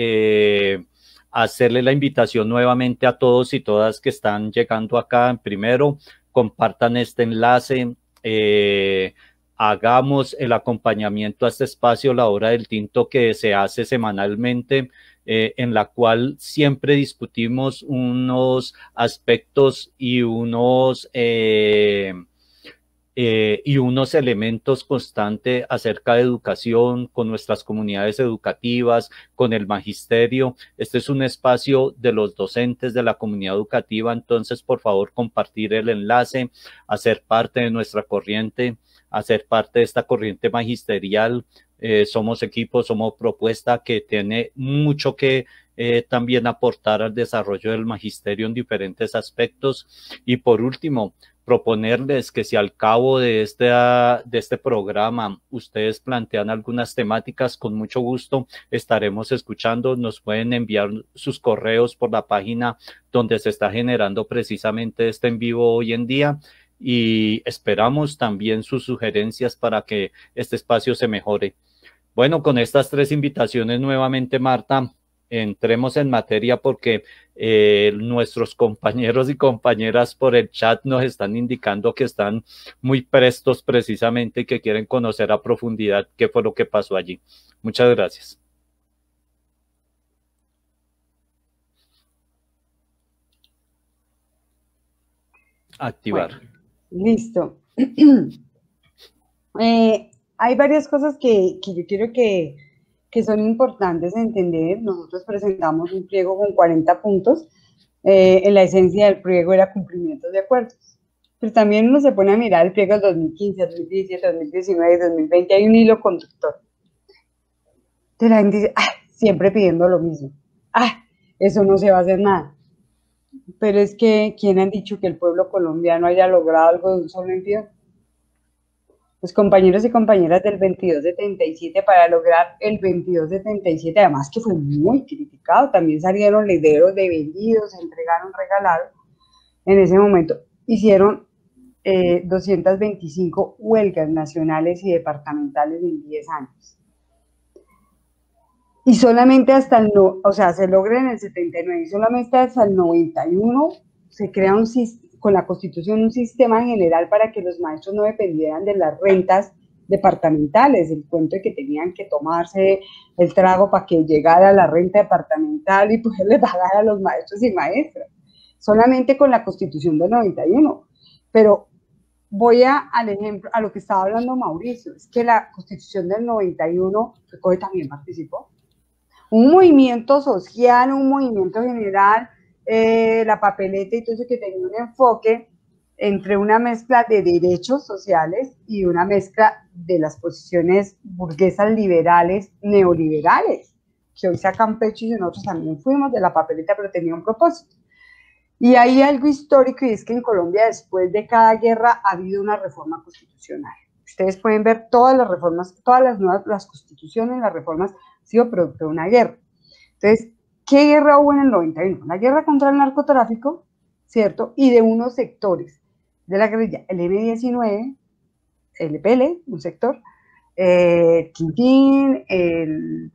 hacerle la invitación nuevamente a todos y todas que están llegando acá. Primero, compartan este enlace, eh, hagamos el acompañamiento a este espacio, la hora del tinto que se hace semanalmente, eh, en la cual siempre discutimos unos aspectos y unos... Eh, eh, y unos elementos constantes acerca de educación con nuestras comunidades educativas, con el magisterio. Este es un espacio de los docentes de la comunidad educativa, entonces por favor compartir el enlace, hacer parte de nuestra corriente, hacer parte de esta corriente magisterial. Eh, somos equipo, somos propuesta que tiene mucho que eh, también aportar al desarrollo del magisterio en diferentes aspectos. Y por último, proponerles que si al cabo de este, de este programa ustedes plantean algunas temáticas, con mucho gusto estaremos escuchando. Nos pueden enviar sus correos por la página donde se está generando precisamente este en vivo hoy en día y esperamos también sus sugerencias para que este espacio se mejore. Bueno, con estas tres invitaciones nuevamente, Marta, entremos en materia porque eh, nuestros compañeros y compañeras por el chat nos están indicando que están muy prestos precisamente y que quieren conocer a profundidad qué fue lo que pasó allí. Muchas gracias. Activar. listo. Eh, hay varias cosas que, que yo quiero que, que son importantes entender. Nosotros presentamos un pliego con 40 puntos. Eh, en la esencia del pliego era cumplimiento de acuerdos. Pero también uno se pone a mirar el pliego del 2015, 2017, 2019 2020. Hay un hilo conductor. Entonces la gente dice, ah, siempre pidiendo lo mismo. Ah, eso no se va a hacer nada. Pero es que, ¿quién han dicho que el pueblo colombiano haya logrado algo de un solo envío? Los compañeros y compañeras del 2277 para lograr el 2277, además que fue muy criticado, también salieron lideros de vendidos, entregaron regalados. En ese momento hicieron 225 eh, huelgas nacionales y departamentales en 10 años. y solamente hasta el, no, o sea, se logra en el 79 y solamente hasta el 91 se crea un, con la constitución un sistema general para que los maestros no dependieran de las rentas departamentales, el cuento que tenían que tomarse el trago para que llegara la renta departamental y poderle pagar a los maestros y maestras, solamente con la constitución del 91. Pero voy a, al ejemplo, a lo que estaba hablando Mauricio, es que la constitución del 91, que también participó, un movimiento social, un movimiento general, eh, la papeleta y todo eso que tenía un enfoque entre una mezcla de derechos sociales y una mezcla de las posiciones burguesas liberales, neoliberales, que hoy sacan pecho y nosotros también fuimos de la papeleta, pero tenía un propósito. Y hay algo histórico y es que en Colombia después de cada guerra ha habido una reforma constitucional. Ustedes pueden ver todas las reformas, todas las nuevas, las constituciones, las reformas han sido producto de una guerra. Entonces, ¿qué guerra hubo en el 91? La guerra contra el narcotráfico, ¿cierto? Y de unos sectores de la guerrilla, el M-19, el EPL, un sector, eh, Quintín, el,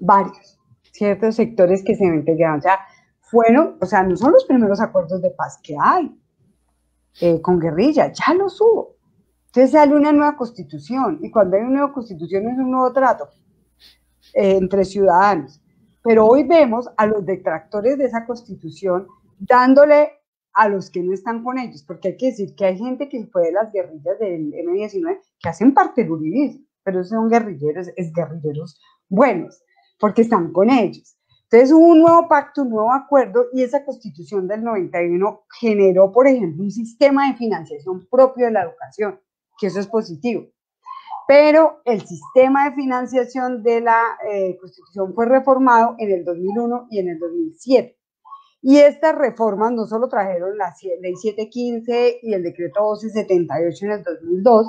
varios, ciertos sectores que se integraron. O sea, fueron, o sea, no son los primeros acuerdos de paz que hay eh, con guerrilla, ya los hubo. Entonces sale una nueva constitución y cuando hay una nueva constitución es un nuevo trato eh, entre ciudadanos. Pero hoy vemos a los detractores de esa constitución dándole a los que no están con ellos, porque hay que decir que hay gente que fue de las guerrillas del M-19 que hacen parte del uribismo, pero son guerrilleros, es guerrilleros buenos, porque están con ellos. Entonces hubo un nuevo pacto, un nuevo acuerdo y esa constitución del 91 generó, por ejemplo, un sistema de financiación propio de la educación, que eso es positivo. Pero el sistema de financiación de la eh, constitución fue reformado en el 2001 y en el 2007 y estas reformas no solo trajeron la ley 715 y el decreto 1278 en el 2002,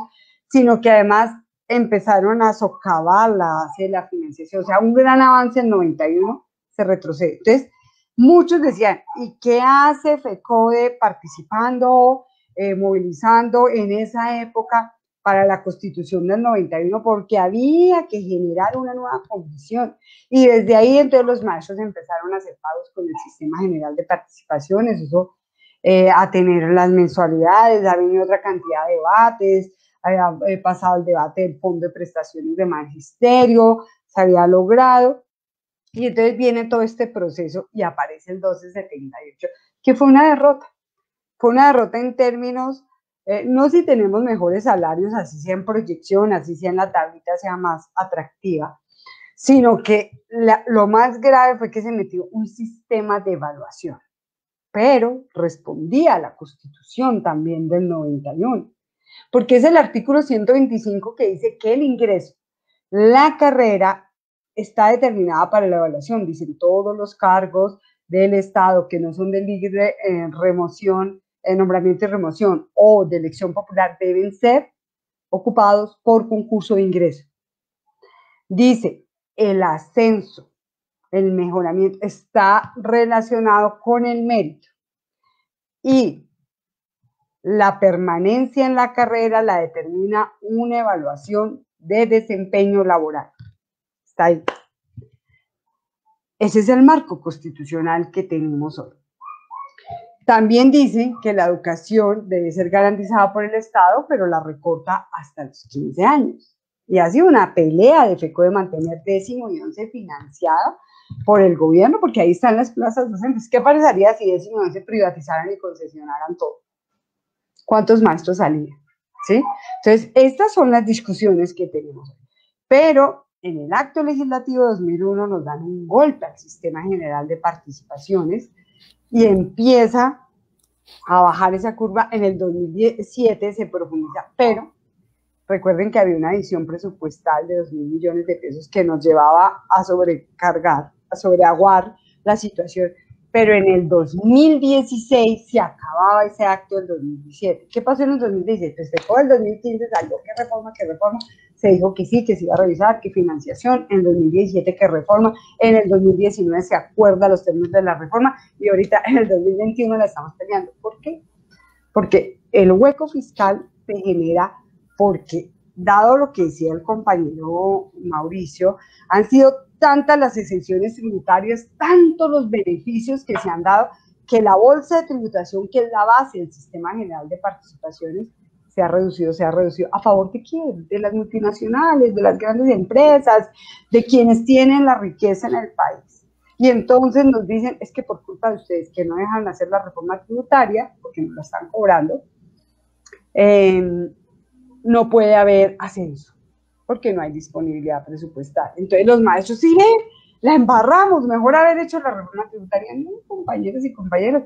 sino que además empezaron a socavar la base de la financiación. O sea, un gran avance en 91 se retrocede. Entonces, muchos decían, ¿y qué hace FECODE participando, eh, movilizando en esa época para la constitución del 91 porque había que generar una nueva condición. Y desde ahí entonces los maestros empezaron a ser pagos con el sistema general de participaciones, eso eh, a tener las mensualidades, ha venido otra cantidad de debates, había eh, pasado el debate del fondo de prestaciones de magisterio, se había logrado. Y entonces viene todo este proceso y aparece el 1278, que fue una derrota. Fue una derrota en términos eh, no si tenemos mejores salarios, así sea en proyección, así sea en la tablita, sea más atractiva, sino que lo más grave fue que se metió un sistema de evaluación, pero respondía a la constitución también del 91, porque es el artículo 125 que dice que el ingreso, la carrera está determinada para la evaluación, dicen todos los cargos del Estado que no son de libre eh, remoción nombramiento y remoción o de elección popular deben ser ocupados por concurso de ingreso. Dice, el ascenso, el mejoramiento está relacionado con el mérito y la permanencia en la carrera la determina una evaluación de desempeño laboral. Está ahí. Ese es el marco constitucional que tenemos hoy. También dicen que la educación debe ser garantizada por el Estado, pero la recorta hasta los 15 años. Y ha sido una pelea de FECO de mantener décimo y once financiada por el gobierno, porque ahí están las plazas docentes. ¿Qué pasaría si décimo y once privatizaran y concesionaran todo? ¿Cuántos maestros salían? ¿Sí? Entonces, estas son las discusiones que tenemos. Pero en el acto legislativo 2001 nos dan un golpe al sistema general de participaciones, y empieza a bajar esa curva. En el 2017 se profundiza, pero recuerden que había una adición presupuestal de 2 mil millones de pesos que nos llevaba a sobrecargar, a sobreaguar la situación. Pero en el 2016 se acababa ese acto del 2017. ¿Qué pasó en el 2017? Pues todo el 2015 salió, ¿qué reforma, qué reforma? se dijo que sí, que se iba a revisar, que financiación, en el 2017 que reforma, en el 2019 se acuerda los términos de la reforma y ahorita en el 2021 la estamos peleando. ¿Por qué? Porque el hueco fiscal se genera porque, dado lo que decía el compañero Mauricio, han sido tantas las exenciones tributarias, tantos los beneficios que se han dado, que la bolsa de tributación, que es la base del sistema general de participaciones, se ha reducido, se ha reducido. ¿A favor de quién? De las multinacionales, de las grandes empresas, de quienes tienen la riqueza en el país. Y entonces nos dicen, es que por culpa de ustedes que no dejan hacer la reforma tributaria, porque no la están cobrando, em, no puede haber ascenso, porque no hay disponibilidad presupuestal. Entonces los maestros siguen, la embarramos, mejor haber hecho la reforma tributaria. No, compañeros y compañeros,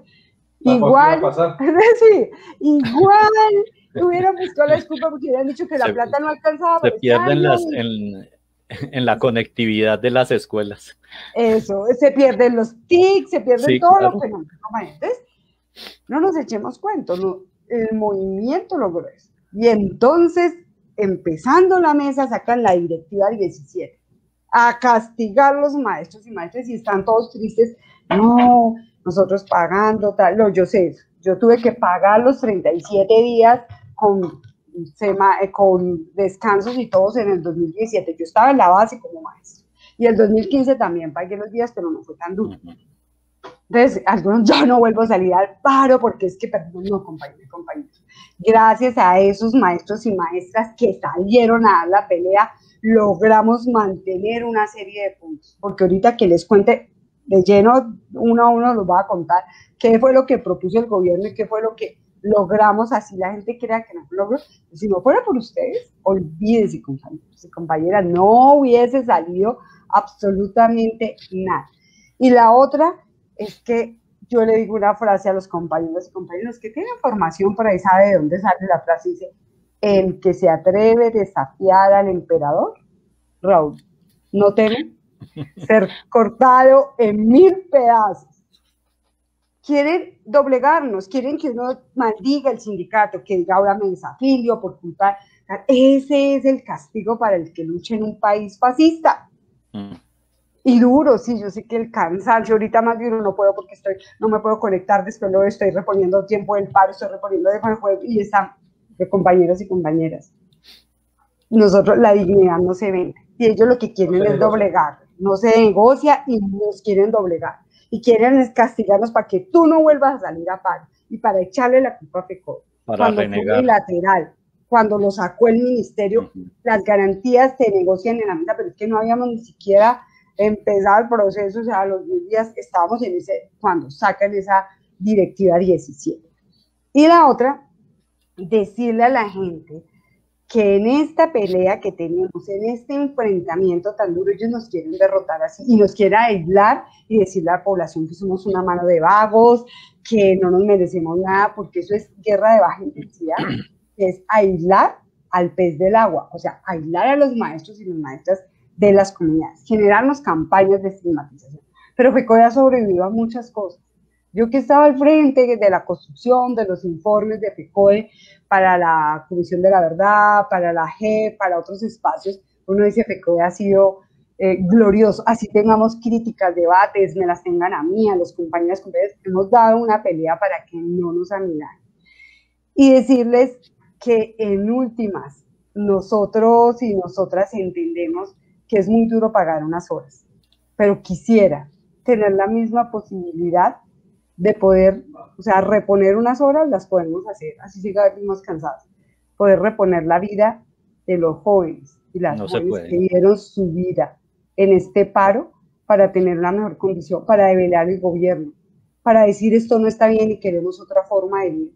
igual, sí, igual hubieran buscado la disculpa porque hubieran dicho que la plata no alcanzaba. Se pierden las, en, en, la conectividad de las escuelas. Eso, se pierden los TIC, se pierden todo lo que no. Entonces, no nos echemos cuentos, no, el movimiento logró eso. Y entonces, empezando la mesa, sacan la directiva 17 a castigar los maestros y maestras y están todos tristes. No, nosotros pagando, tal, no, yo sé eso. Yo tuve que pagar los 37 días con, eh, con descansos y todos en el 2017. Yo estaba en la base como maestro. Y el 2015 también pagué los días, pero no fue tan duro. Entonces, algunos ya no vuelvo a salir al paro porque es que, perdón, no, compañeros, compañeros. Gracias a esos maestros y maestras que salieron a dar la pelea, logramos mantener una serie de puntos. Porque ahorita que les cuente de lleno, uno a uno los va a contar qué fue lo que propuso el gobierno y qué fue lo que logramos así la gente crea que no logró. Si no fuera por ustedes, olvídese, compañeros y compañeras, no hubiese salido absolutamente nada. Y la otra es que yo le digo una frase a los compañeros y compañeros que tienen formación por ahí, sabe de dónde sale la frase, dice, el que se atreve a desafiar al emperador, Raúl, no teme ser cortado en mil pedazos quieren doblegarnos, quieren que uno maldiga el sindicato, que diga ahora me desafilio por culpa. Ese es el castigo para el que lucha en un país fascista. Mm. Y duro, sí, yo sé que el cansancio, ahorita más de uno no puedo porque estoy, no me puedo conectar, después lo estoy reponiendo tiempo del paro, estoy reponiendo de juego y están de compañeros y compañeras. Nosotros, la dignidad no se vende. Y ellos lo que quieren es doblegar. No se negocia y nos quieren doblegar y quieren castigarnos para que tú no vuelvas a salir a paro y para echarle la culpa a FECO. Para cuando renegar. bilateral, cuando lo sacó el ministerio, las garantías se negocian en la mesa, pero es que no habíamos ni siquiera empezado el proceso, o sea, los 10 días estábamos en ese, cuando sacan esa directiva 17. Y la otra, decirle a la gente que en esta pelea que tenemos, en este enfrentamiento tan duro, ellos nos quieren derrotar así y nos quieren aislar y decirle a la población que somos una mano de vagos, que no nos merecemos nada, porque eso es guerra de baja intensidad, es aislar al pez del agua, o sea, aislar a los maestros y las maestras de las comunidades, generarnos campañas de estigmatización. Pero FECODE ha sobrevivido a muchas cosas. Yo que estaba al frente de la construcción de los informes de FECODE, para la Comisión de la Verdad, para la JEP, para otros espacios, uno dice que ha sido eh, glorioso, así tengamos críticas, debates, me las tengan a mí, a los compañeros, compañeros, hemos dado una pelea para que no nos amigan. Y decirles que en últimas, nosotros y nosotras entendemos que es muy duro pagar unas horas, pero quisiera tener la misma posibilidad de poder, o sea, reponer unas horas las podemos hacer, así sigamos cansados, poder reponer la vida de los jóvenes y las jóvenes que dieron su vida en este paro para tener la mejor condición, para develar el gobierno, para decir esto no está bien y queremos otra forma de vida.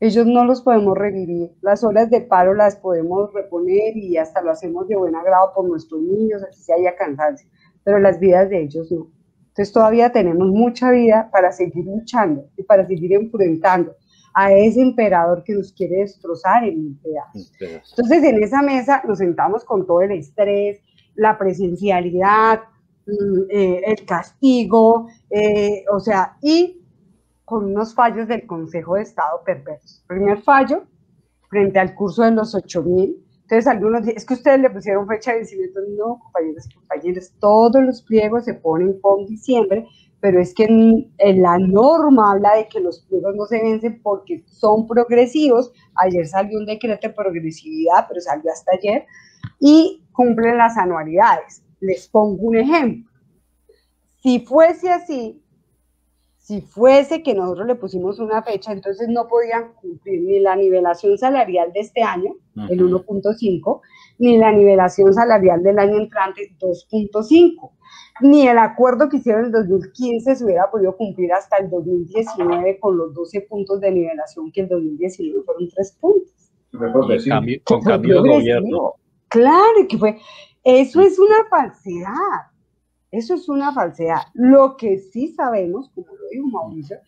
Ellos no los podemos revivir, las horas de paro las podemos reponer y hasta lo hacemos de buen agrado por nuestros niños, así se haya cansancio, pero las vidas de ellos no. Entonces todavía tenemos mucha vida para seguir luchando y para seguir enfrentando a ese emperador que nos quiere destrozar en un pedazo. Entonces en esa mesa nos sentamos con todo el estrés, la presencialidad, mm, eh, el castigo, eh, o sea, y con unos fallos del Consejo de Estado perversos. Primer fallo, frente al curso de los 8000, entonces algunos dicen, es que ustedes le pusieron fecha de vencimiento. No, compañeros y compañeros, todos los pliegos se ponen con diciembre, pero es que en, la norma habla de que los pliegos no se vencen porque son progresivos. Ayer salió un decreto de progresividad, pero salió hasta ayer, y cumplen las anualidades. les pongo un ejemplo. Si fuese así, si fuese que nosotros le pusimos una fecha, entonces no podían cumplir ni la nivelación salarial de este año, el 1.5, ni la nivelación salarial del año entrante, 2.5, ni el acuerdo que hicieron en el 2015 se hubiera podido cumplir hasta el 2019 con los 12 puntos de nivelación que el 2019 fueron 3 puntos. con cambio de gobierno. Claro, que fue. Eso es una falsedad. Eso es una falsedad. Lo que sí sabemos, como lo dijo Mauricio,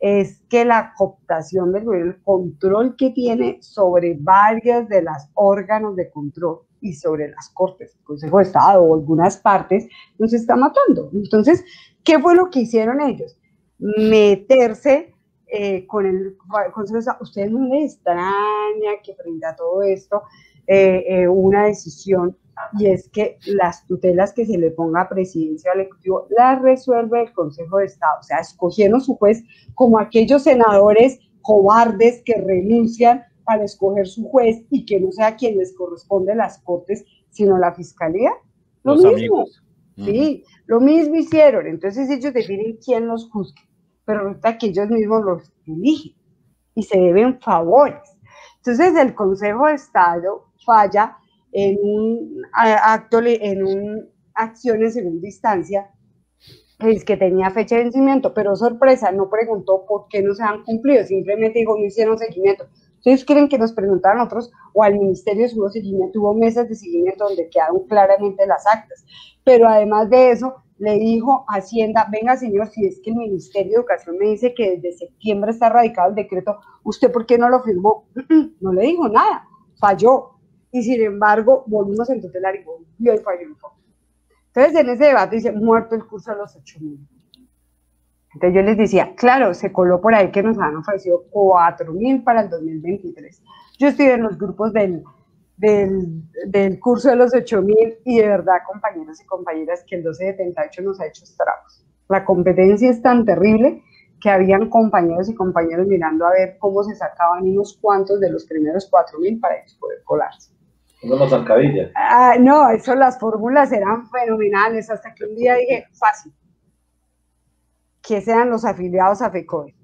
es que la cooptación del gobierno, el control que tiene sobre varias de las órganos de control y sobre las cortes, el Consejo de Estado o algunas partes, nos está matando. Entonces, ¿qué fue lo que hicieron ellos? Meterse eh, con el Consejo de Estado. ¿Usted no le extraña que frente a todo esto eh, eh, una decisión y es que las tutelas que se le ponga a presidencia al Ejecutivo las resuelve el Consejo de Estado. O sea, escogieron su juez como aquellos senadores cobardes que renuncian para escoger su juez y que no sea quien les corresponde las cortes, sino la fiscalía. Lo mismo. Sí, lo mismo hicieron. Entonces ellos definen quién los juzgue, pero resulta que ellos mismos los eligen y se deben favores. Entonces el Consejo de Estado falla en un acto, en una acción en segunda instancia, que tenía fecha de vencimiento, pero sorpresa, no preguntó por qué no se han cumplido, simplemente dijo, no hicieron seguimiento. Ustedes creen que nos preguntaron otros o al ministerio hubo seguimiento, hubo mesas de seguimiento donde quedaron claramente las actas. Pero además de eso, le dijo Hacienda, venga señor, si es que el Ministerio de Educación me dice que desde septiembre está radicado el decreto, ¿usted por qué no lo firmó? No le dijo nada, falló y sin embargo volvimos en tutelar y volvió y falló Entonces en ese debate dice, muerto el curso de los 8 mil. Entonces yo les decía, claro, se coló por ahí que nos han ofrecido 4 mil para el 2023. Yo estoy en los grupos del, del, del curso de los 8 mil y de verdad, compañeros y compañeras, que el 1278 nos ha hecho estragos. La competencia es tan terrible que habían compañeros y compañeros mirando a ver cómo se sacaban unos cuantos de los primeros 4 mil para ellos poder colarse. No nos ah, no, eso las fórmulas eran fenomenales, hasta que un día dije, fácil, que sean los afiliados a FECODE.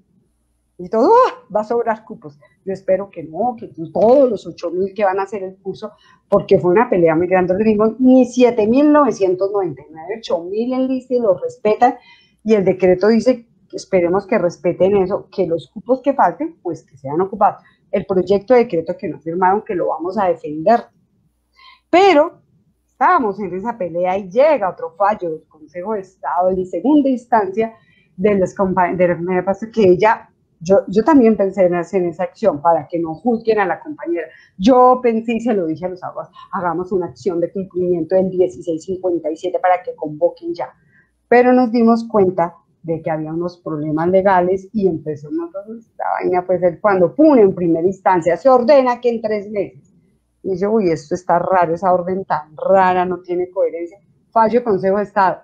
Y todo ¡ah! va a sobrar cupos. Yo espero que no, que todos los 8 mil que van a hacer el curso, porque fue una pelea muy grande, ni 7.999, 8 mil en lista y los respetan. Y el decreto dice, esperemos que respeten eso, que los cupos que falten, pues que sean ocupados. El proyecto de decreto que nos firmaron, que lo vamos a defender pero estábamos en esa pelea y llega otro fallo del Consejo de Estado en segunda instancia de los compañeros. Me pasa que ella, yo, yo también pensé en hacer esa acción para que no juzguen a la compañera. Yo pensé y se lo dije a los aguas, hagamos una acción de cumplimiento del 1657 para que convoquen ya. Pero nos dimos cuenta de que había unos problemas legales y empezó esta vaina, pues cuando pone en primera instancia se ordena que en tres meses y dice, uy, esto está raro, esa orden tan rara, no tiene coherencia. Fallo Consejo de Estado.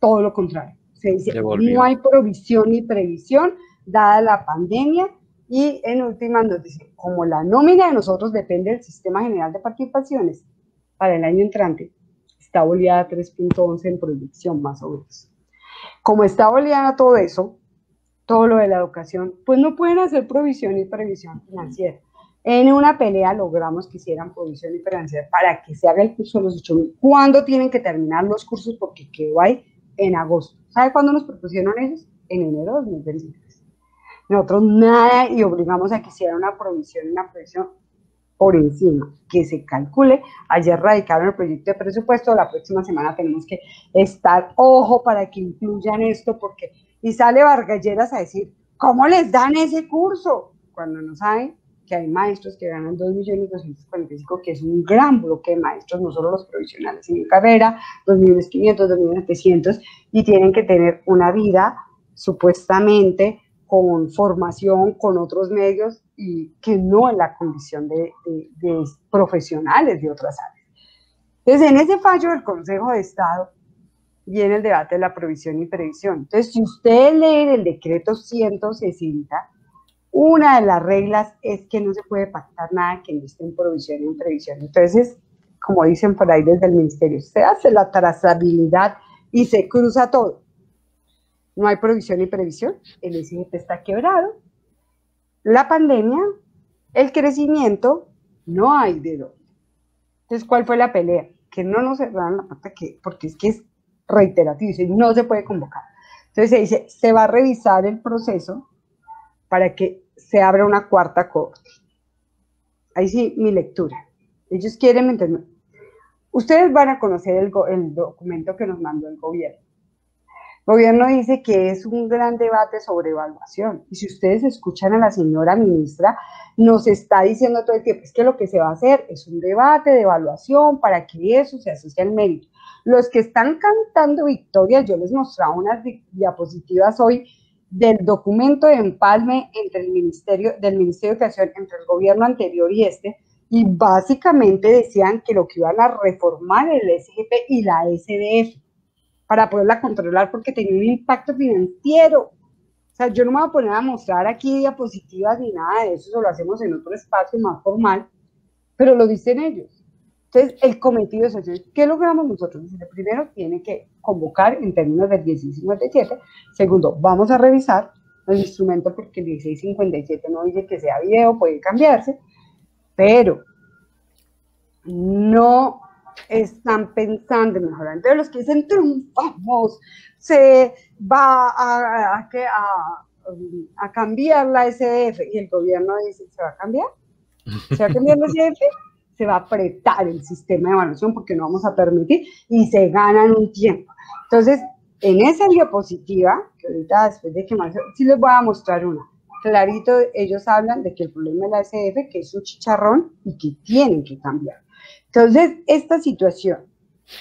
Todo lo contrario. Se dice, no hay provisión ni previsión dada la pandemia y en última nos dice, como la nómina de nosotros depende del Sistema General de Participaciones para el año entrante, está boleada 3.11 en proyección más o menos. Como está boleada todo eso, todo lo de la educación, pues no pueden hacer provisión y previsión financiera. En una pelea logramos que hicieran provisión diferencial para que se haga el curso de los 8.000. ¿Cuándo tienen que terminar los cursos? Porque quedó ahí en agosto. ¿Sabe cuándo nos propusieron ellos? En enero de 2023. Nosotros nada y obligamos a que hiciera una provisión y una provisión por encima, que se calcule. Ayer radicaron el proyecto de presupuesto, la próxima semana tenemos que estar ojo para que incluyan esto, porque y sale Vargalleras a decir, ¿cómo les dan ese curso? Cuando no saben que hay maestros que ganan 2.245.000, que es un gran bloque de maestros, no solo los provisionales, sino en carrera, 2.500.000, 2.700.000, y tienen que tener una vida supuestamente con formación, con otros medios, y que no en la condición de, de profesionales de otras áreas. Entonces, en ese fallo del Consejo de Estado viene el debate de la provisión y previsión. Entonces, si usted lee el decreto 160, una de las reglas es que no se puede pactar nada que no esté en provisión y en previsión. Entonces, como dicen por ahí desde el ministerio, se hace la trazabilidad y se cruza todo. No hay provisión ni previsión, el SGP está quebrado, la pandemia, el crecimiento, no hay de dónde. Entonces, ¿cuál fue la pelea? Que no nos cerraron la puerta, que, porque es que es reiterativo, dice, no se puede convocar. Entonces se dice, se va a revisar el proceso para que se abra una cuarta corte. Ahí sí, mi lectura. Ellos quieren entender. Ustedes van a conocer el, documento que nos mandó el gobierno. El gobierno dice que es un gran debate sobre evaluación. Y si ustedes escuchan a la señora ministra, nos está diciendo todo el tiempo, es que lo que se va a hacer es un debate de evaluación para que eso se asocie al mérito. Los que están cantando victorias, yo les mostraba unas diapositivas hoy del documento de empalme entre el Ministerio, del Ministerio de Educación, entre el gobierno anterior y este, y básicamente decían que lo que iban a reformar el SGP y la SDF para poderla controlar porque tenía un impacto financiero. O sea, yo no me voy a poner a mostrar aquí diapositivas ni nada de eso, eso lo hacemos en otro espacio más formal, pero lo dicen ellos. Entonces, el cometido es eso. ¿Qué logramos nosotros? Primero, tiene que convocar en términos del 1657. Segundo, vamos a revisar el instrumento porque el 1657 no dice que sea video, puede cambiarse, pero no están pensando en mejorar. Entonces, los que dicen triunfamos, se va a, a, a, cambiar la SDF y el gobierno dice, ¿se va a cambiar? ¿Se va a cambiar la SDF? Se va a apretar el sistema de evaluación porque no vamos a permitir y se ganan un tiempo. Entonces, en esa diapositiva, que ahorita después de que más, sí les voy a mostrar una. Clarito, ellos hablan de que el problema de la SF, que es un chicharrón y que tienen que cambiar. Entonces, esta situación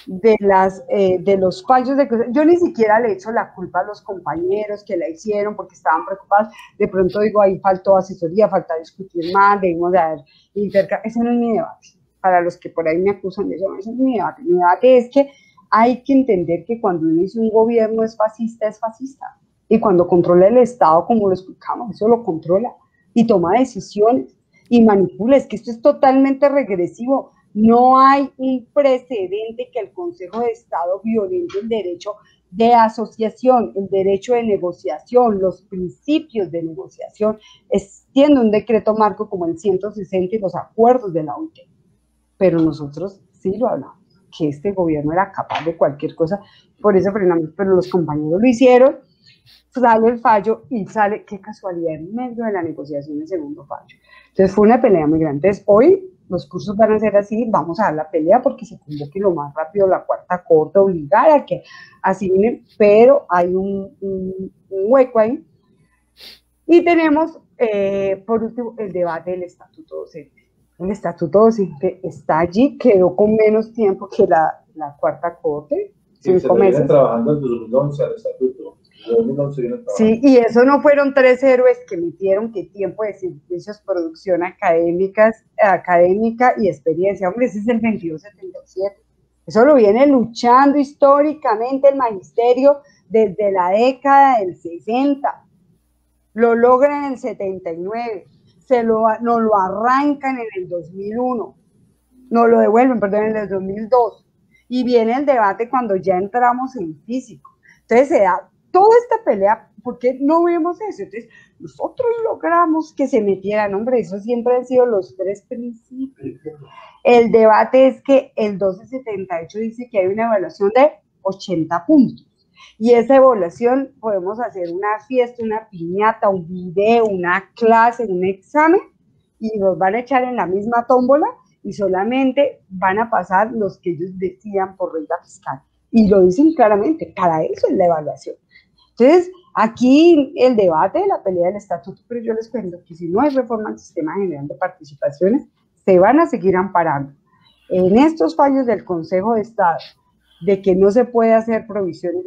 de, las, eh, de los fallos de yo ni siquiera le echo la culpa a los compañeros que la hicieron porque estaban preocupados, de pronto digo, ahí faltó asesoría, falta discutir más, debimos de haber intercambiado, ese no es mi debate, para los que por ahí me acusan eso, no es mi debate, mi debate es que hay que entender que cuando uno dice un gobierno es fascista, es fascista, y cuando controla el Estado, como lo explicamos, eso lo controla, y toma decisiones, y manipula, es que esto es totalmente regresivo, no hay un precedente que el Consejo de Estado violente el derecho de asociación, el derecho de negociación, los principios de negociación, extiende un decreto marco como el 160 y los acuerdos de la OIT. Pero nosotros sí lo hablamos, que este gobierno era capaz de cualquier cosa, por eso frenamos, pero los compañeros lo hicieron, sale el fallo y sale, qué casualidad, en medio de la negociación el segundo fallo. Entonces fue una pelea muy grande. Entonces hoy los cursos van a ser así, vamos a dar la pelea porque se convoque lo más rápido la cuarta corte, obligar a que así viene, pero hay un, hueco ahí. Y tenemos, eh, por último, el debate del estatuto docente. El estatuto docente está allí, quedó con menos tiempo que la, la cuarta corte, sí, cinco se meses. trabajando desde 2011 al estatuto. Sí, y eso no fueron tres héroes que metieron que tiempo de servicios, producción académicas, académica y experiencia. Hombre, ese es el 2277. Eso lo viene luchando históricamente el magisterio desde la década del 60. Lo logran en el 79. Se lo, no lo arrancan en el 2001. No lo devuelven, perdón, en el 2002. Y viene el debate cuando ya entramos en físico. Entonces se da toda esta pelea, ¿por qué no vemos eso? Entonces, nosotros logramos que se metieran, hombre, eso siempre han sido los tres principios. El debate es que el 1278 dice que hay una evaluación de 80 puntos. Y esa evaluación podemos hacer una fiesta, una piñata, un video, una clase, un examen, y nos van a echar en la misma tómbola y solamente van a pasar los que ellos decidan por renta fiscal. Y lo dicen claramente, para eso es la evaluación. Entonces, aquí el debate de la pelea del estatuto, pero yo les cuento que si no hay reforma al sistema general de participaciones, se van a seguir amparando en estos fallos del Consejo de Estado de que no se puede hacer provisiones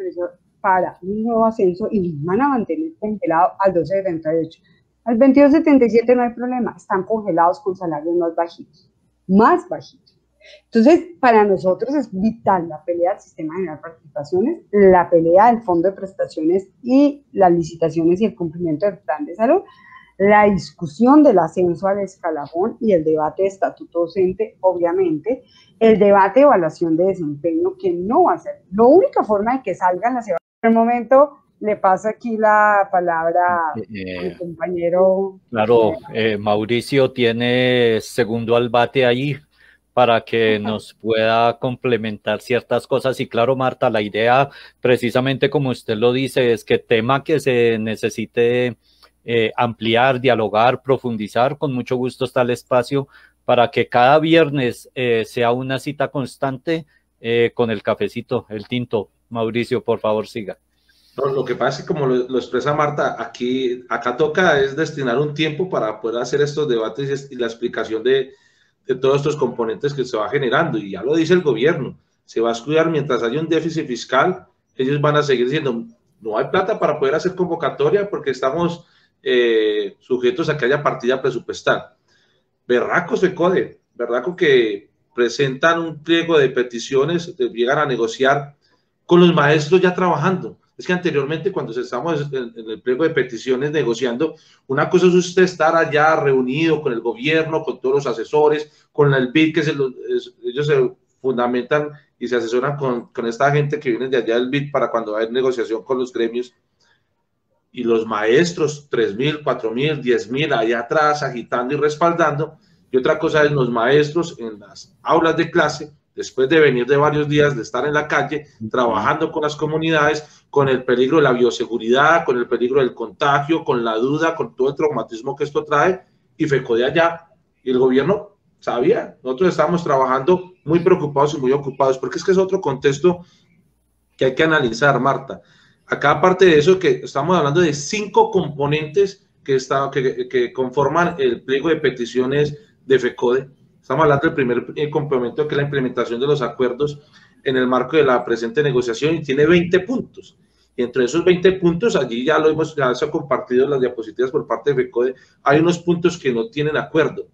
para un nuevo ascenso y van a mantener congelado al 1278. Al 2277 no hay problema, están congelados con salarios más bajitos, más bajitos. Entonces, para nosotros es vital la pelea del sistema general de participaciones, la pelea del fondo de prestaciones y las licitaciones y el cumplimiento del plan de salud, la discusión del ascenso al escalafón y el debate de estatuto docente, obviamente, el debate de evaluación de desempeño, que no va a ser. La única forma de que salgan las evaluaciones, en el momento le paso aquí la palabra mi eh, compañero. Claro, eh, Mauricio tiene segundo al bate ahí para que nos pueda complementar ciertas cosas. Y claro, Marta, la idea, precisamente como usted lo dice, es que tema que se necesite eh, ampliar, dialogar, profundizar, con mucho gusto está el espacio para que cada viernes eh, sea una cita constante eh, con el cafecito, el tinto. Mauricio, por favor, siga. lo que pasa es que como lo, expresa Marta, aquí, acá toca es destinar un tiempo para poder hacer estos debates y la explicación de, de todos estos componentes que se va generando. Y ya lo dice el gobierno, se va a estudiar mientras haya un déficit fiscal, ellos van a seguir diciendo, no hay plata para poder hacer convocatoria porque estamos eh, sujetos a que haya partida presupuestal. Berracos de CODE, con que presentan un pliego de peticiones, llegan a negociar con los maestros ya trabajando. Es que anteriormente cuando estamos en, el pliego de peticiones negociando, una cosa es usted estar allá reunido con el gobierno, con todos los asesores, con el BID, que ellos se fundamentan y se asesoran con, con esta gente que viene de allá del BID para cuando hay negociación con los gremios y los maestros, 3.000, 4.000, 10.000 allá atrás agitando y respaldando. Y otra cosa es los maestros en las aulas de clase, después de venir de varios días, de estar en la calle, trabajando con las comunidades, con el peligro de la bioseguridad, con el peligro del contagio, con la duda, con todo el traumatismo que esto trae, y fecó de allá. Y el gobierno sabía, nosotros estábamos trabajando muy preocupados y muy ocupados, porque es que es otro contexto que hay que analizar, Marta. Acá, aparte de eso, que estamos hablando de cinco componentes que, está, que, conforman el pliego de peticiones de FECODE. Estamos hablando del primer eh, complemento, que es la implementación de los acuerdos en el marco de la presente negociación y tiene 20 puntos. Y entre esos 20 puntos, allí ya lo hemos, ya se han compartido las diapositivas por parte de FECODE, hay unos puntos que no tienen acuerdo.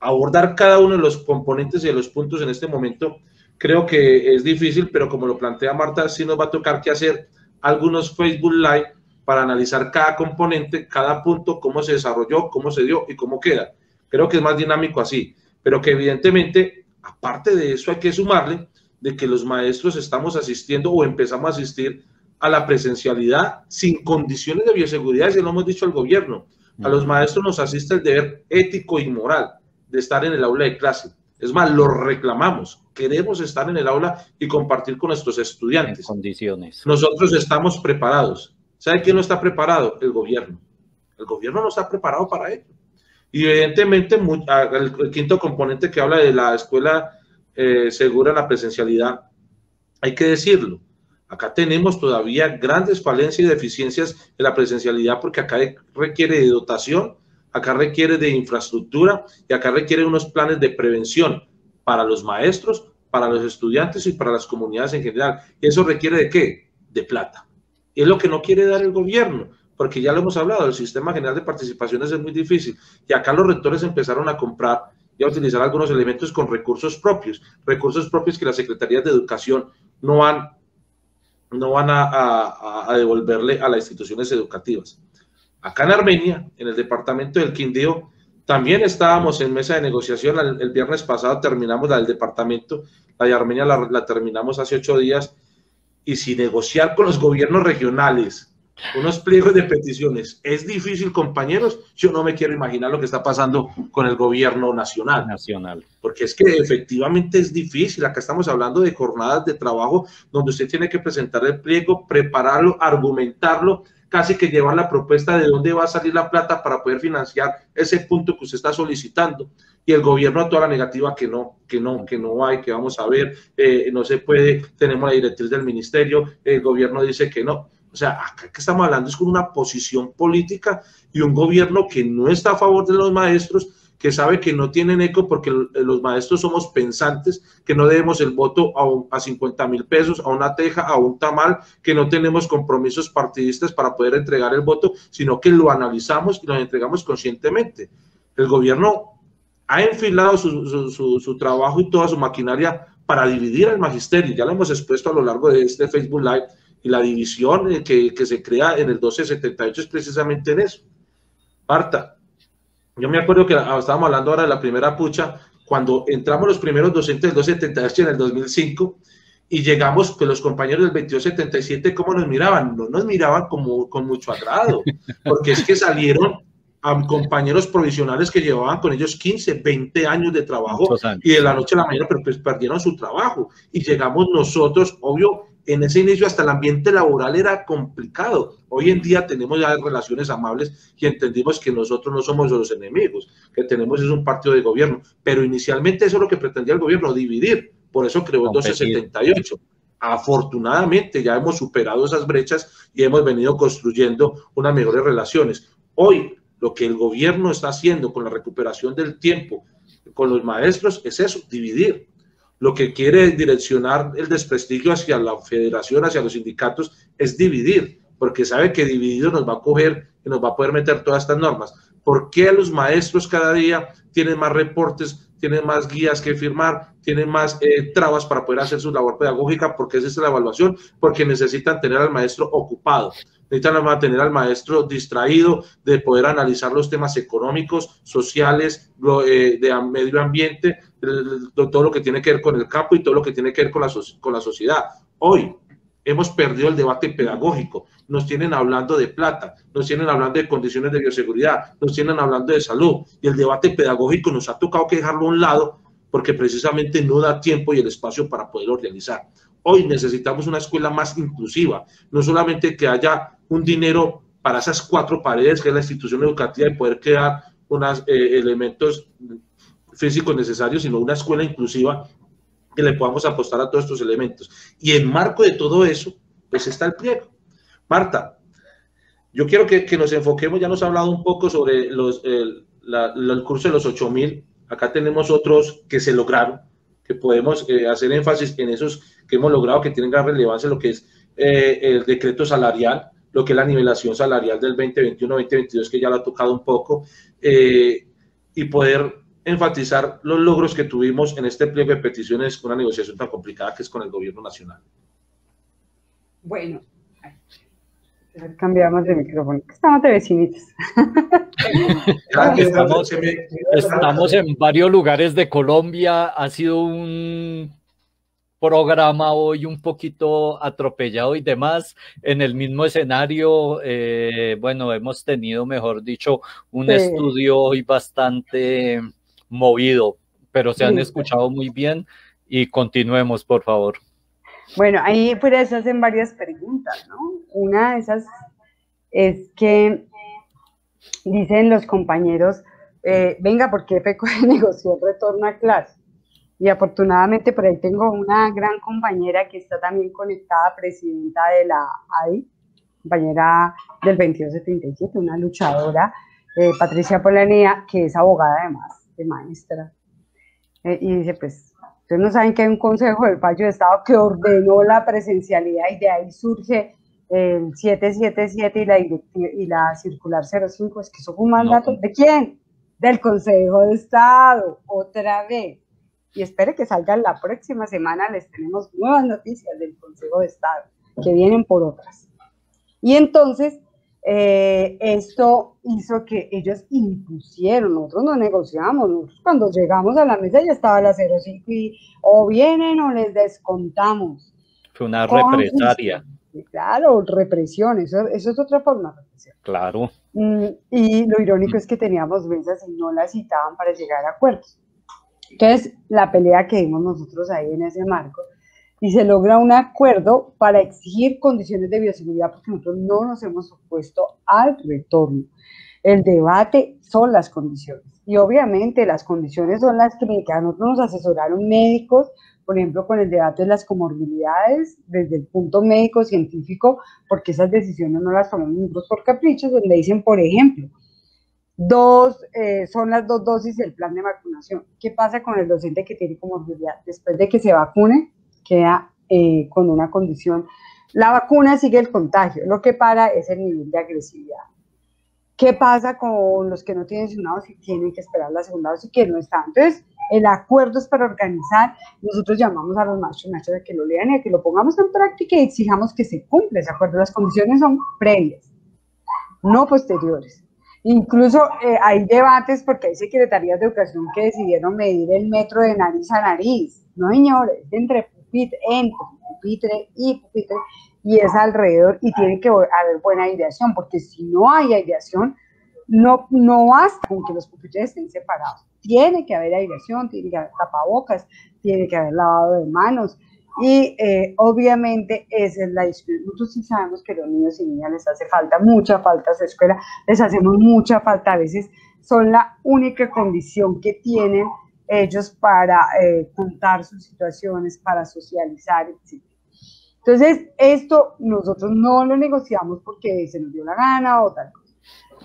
Abordar cada uno de los componentes y de los puntos en este momento creo que es difícil, pero como lo plantea Marta, sí nos va a tocar qué hacer algunos Facebook Live para analizar cada componente, cada punto, cómo se desarrolló, cómo se dio y cómo queda. Creo que es más dinámico así, pero que evidentemente, aparte de eso, hay que sumarle de que los maestros estamos asistiendo o empezamos a asistir a la presencialidad sin condiciones de bioseguridad, si lo hemos dicho al gobierno. A los maestros nos asiste el deber ético y moral de estar en el aula de clase. Es más, lo reclamamos. Queremos estar en el aula y compartir con nuestros estudiantes. En condiciones. Nosotros estamos preparados. ¿Sabe quién no está preparado? El gobierno. El gobierno no está preparado para ello. Y evidentemente, el, quinto componente que habla de la escuela eh, segura, la presencialidad, hay que decirlo. Acá tenemos todavía grandes falencias y deficiencias en la presencialidad porque acá requiere de dotación acá requiere de infraestructura y acá requiere unos planes de prevención para los maestros, para los estudiantes y para las comunidades en general. ¿Y eso requiere de qué? De plata. Y es lo que no quiere dar el gobierno, porque ya lo hemos hablado, el sistema general de participaciones es muy difícil. Y acá los rectores empezaron a comprar y a utilizar algunos elementos con recursos propios, recursos propios que las secretarías de educación no van, no van a devolverle a las instituciones educativas. Acá en Armenia, en el departamento del Quindío, también estábamos en mesa de negociación. El, viernes pasado terminamos la del departamento, la de Armenia la, terminamos hace ocho días. Y si negociar con los gobiernos regionales unos pliegos de peticiones es difícil, compañeros, yo no me quiero imaginar lo que está pasando con el gobierno nacional. Nacional. Porque es que efectivamente es difícil. Acá estamos hablando de jornadas de trabajo donde usted tiene que presentar el pliego, prepararlo, argumentarlo casi que llevar la propuesta de dónde va a salir la plata para poder financiar ese punto que usted está solicitando. Y el gobierno a toda la negativa que no, que no, que no hay, que vamos a ver, eh, no se puede, tenemos la directriz del ministerio, el gobierno dice que no. O sea, acá que estamos hablando es con una posición política y un gobierno que no está a favor de los maestros, que sabe que no tienen eco porque los maestros somos pensantes, que no debemos el voto a, a 50 mil pesos, a una teja, a un tamal, que no tenemos compromisos partidistas para poder entregar el voto, sino que lo analizamos y lo entregamos conscientemente. El gobierno ha enfilado su, trabajo y toda su maquinaria para dividir al magisterio. Ya lo hemos expuesto a lo largo de este Facebook Live y la división que, que se crea en el 1278 es precisamente en eso. Marta, Yo me acuerdo que estábamos hablando ahora de la primera pucha, cuando entramos los primeros docentes del 278 en el 2005 y llegamos con los compañeros del 2277, ¿cómo nos miraban? No nos miraban como, con mucho agrado, porque es que salieron a compañeros provisionales que llevaban con ellos 15, 20 años de trabajo y de la noche a la mañana pero pues perdieron su trabajo y llegamos nosotros, obvio, en ese inicio hasta el ambiente laboral era complicado. Hoy en día tenemos ya relaciones amables y entendimos que nosotros no somos los enemigos, que tenemos es un partido de gobierno, pero inicialmente eso es lo que pretendía el gobierno, dividir. Por eso creó el 1278. Afortunadamente ya hemos superado esas brechas y hemos venido construyendo unas mejores relaciones. Hoy lo que el gobierno está haciendo con la recuperación del tiempo con los maestros es eso, dividir lo que quiere direccionar el desprestigio hacia la federación, hacia los sindicatos, es dividir, porque sabe que dividido nos va a coger y nos va a poder meter todas estas normas. ¿Por qué los maestros cada día tienen más reportes, tienen más guías que firmar, tienen más eh, trabas para poder hacer su labor pedagógica? Porque esa es la evaluación, porque necesitan tener al maestro ocupado necesitan mantener al maestro distraído de poder analizar los temas económicos, sociales, eh, de medio ambiente, todo lo que tiene que ver con el campo y todo lo que tiene que ver con la, con la sociedad. Hoy hemos perdido el debate pedagógico, nos tienen hablando de plata, nos tienen hablando de condiciones de bioseguridad, nos tienen hablando de salud y el debate pedagógico nos ha tocado que dejarlo a un lado porque precisamente no da tiempo y el espacio para poderlo realizar. Hoy necesitamos una escuela más inclusiva, no solamente que haya un dinero para esas cuatro paredes que es la institución educativa y poder crear unos eh, elementos físicos necesarios, sino una escuela inclusiva que le podamos apostar a todos estos elementos. Y en marco de todo eso, pues está el pliego. Marta, yo quiero que, nos enfoquemos, ya nos ha hablado un poco sobre los, el, curso de los 8000, acá tenemos otros que se lograron, que podemos eh, hacer énfasis en esos que hemos logrado, que tienen gran relevancia, lo que es eh, el decreto salarial, lo que es la nivelación salarial del 2021-2022, que ya lo ha tocado un poco, eh, y poder enfatizar los logros que tuvimos en este pliego de peticiones con una negociación tan complicada que es con el gobierno nacional. Bueno, cambiamos de micrófono. Estamos de vecinitos. estamos, estamos en varios lugares de Colombia. Ha sido un programa hoy un poquito atropellado y demás. En el mismo escenario, eh, bueno, hemos tenido, mejor dicho, un estudio hoy bastante movido, pero se han escuchado muy bien y continuemos, por favor. Bueno, ahí por eso hacen varias preguntas, ¿no? Una de esas es que dicen los compañeros, eh, venga, ¿por qué FECO negoció el retorno a clase? Y afortunadamente por ahí tengo una gran compañera que está también conectada, presidenta de la ADI, compañera del 2277, una luchadora, eh, Patricia Polanía, que es abogada además, de maestra. Eh, y dice, pues, ustedes no saben que hay un consejo del fallo de Estado que ordenó la presencialidad y de ahí surge el 777 y la, y la circular 05, es que eso fue un mandato, ¿de quién? Del Consejo de Estado, otra vez y espere que salga la próxima semana, les tenemos nuevas noticias del Consejo de Estado, que vienen por otras. Y entonces, eh, esto hizo que ellos impusieron, nosotros no negociamos, nosotros cuando llegamos a la mesa ya estaba la 05 y o vienen o les descontamos. Fue una represalia. Claro, represión, eso, eso es otra forma de represión. Claro. Mm, y lo irónico es que teníamos mesas y no las citaban para llegar a acuerdos. Entonces, la pelea que vimos nosotros ahí en ese marco, y se logra un acuerdo para exigir condiciones de bioseguridad, porque nosotros no nos hemos opuesto al retorno. El debate son las condiciones. Y obviamente las condiciones son las que a nosotros nos asesoraron médicos, por ejemplo, con el debate de las comorbilidades desde el punto médico científico, porque esas decisiones no las tomamos nosotros por caprichos, donde dicen, por ejemplo, Dos, eh, son las dos dosis del plan de vacunación. ¿Qué pasa con el docente que tiene comorbilidad? Después de que se vacune, queda eh, con una condición. La vacuna sigue el contagio, lo que para es el nivel de agresividad. ¿Qué pasa con los que no tienen su dosis y tienen que esperar la segunda dosis que no están? Entonces, el acuerdo es para organizar. Nosotros llamamos a los y maestras a que lo lean y a que lo pongamos en práctica y exijamos que se cumpla ese acuerdo. Las condiciones son previas, no posteriores. Incluso eh, hay debates porque hay secretarías de educación que decidieron medir el metro de nariz a nariz. No, señores, entre pupitre, entre pupitre y pupitre, y es alrededor, y tiene que haber buena aireación, porque si no hay aireación, no, no basta con que los pupitres estén separados. Tiene que haber aireación, tiene que haber tapabocas, tiene que haber lavado de manos, y eh, obviamente esa es la discusión. Nosotros sí sabemos que los niños y niñas les hace falta, mucha falta a escuela, les hacemos mucha falta. A veces son la única condición que tienen ellos para eh, contar sus situaciones, para socializar, etc. Entonces, esto nosotros no lo negociamos porque se nos dio la gana o tal cosa.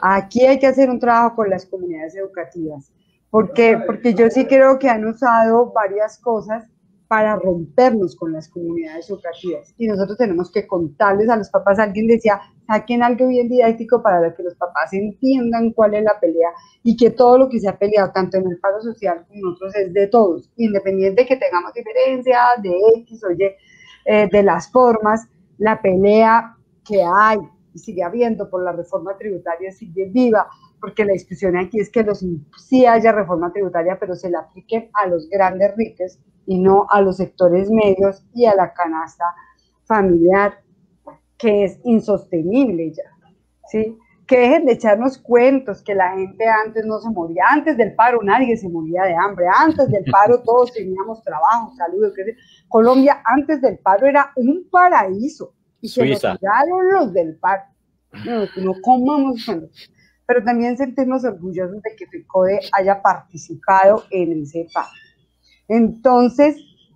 Aquí hay que hacer un trabajo con las comunidades educativas. porque Porque yo sí creo que han usado varias cosas para rompernos con las comunidades educativas. Y nosotros tenemos que contarles a los papás, alguien decía, saquen algo bien didáctico para que los papás entiendan cuál es la pelea y que todo lo que se ha peleado, tanto en el paro social como nosotros, es de todos, independiente de que tengamos diferencias de X o Y, eh, de las formas, la pelea que hay y sigue habiendo por la reforma tributaria sigue viva, porque la discusión aquí es que los, sí haya reforma tributaria, pero se la aplique a los grandes ricos y no a los sectores medios y a la canasta familiar, que es insostenible ya, ¿sí? Que dejen de echarnos cuentos, que la gente antes no se moría, antes del paro nadie se moría de hambre, antes del paro todos teníamos trabajo, salud, Colombia antes del paro era un paraíso, y se nos los del paro. No, no comamos pero también sentirnos orgullosos de que FECODE haya participado en ese paro. Entonces,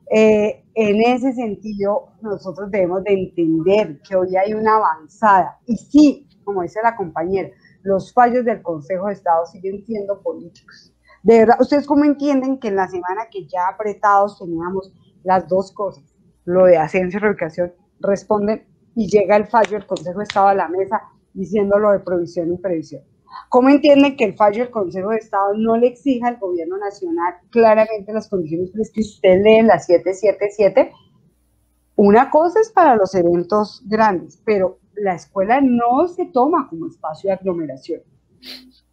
eh, en ese sentido, nosotros debemos de entender que hoy hay una avanzada. Y sí, como dice la compañera, los fallos del Consejo de Estado siguen siendo políticos. De verdad, ¿ustedes cómo entienden que en la semana que ya apretados teníamos las dos cosas, lo de ascenso y reubicación, responden y llega el fallo del Consejo de Estado a la mesa diciendo lo de provisión y previsión? ¿Cómo entienden que el fallo del Consejo de Estado no le exija al gobierno nacional claramente las condiciones que usted lee la 777? Una cosa es para los eventos grandes, pero la escuela no se toma como espacio de aglomeración.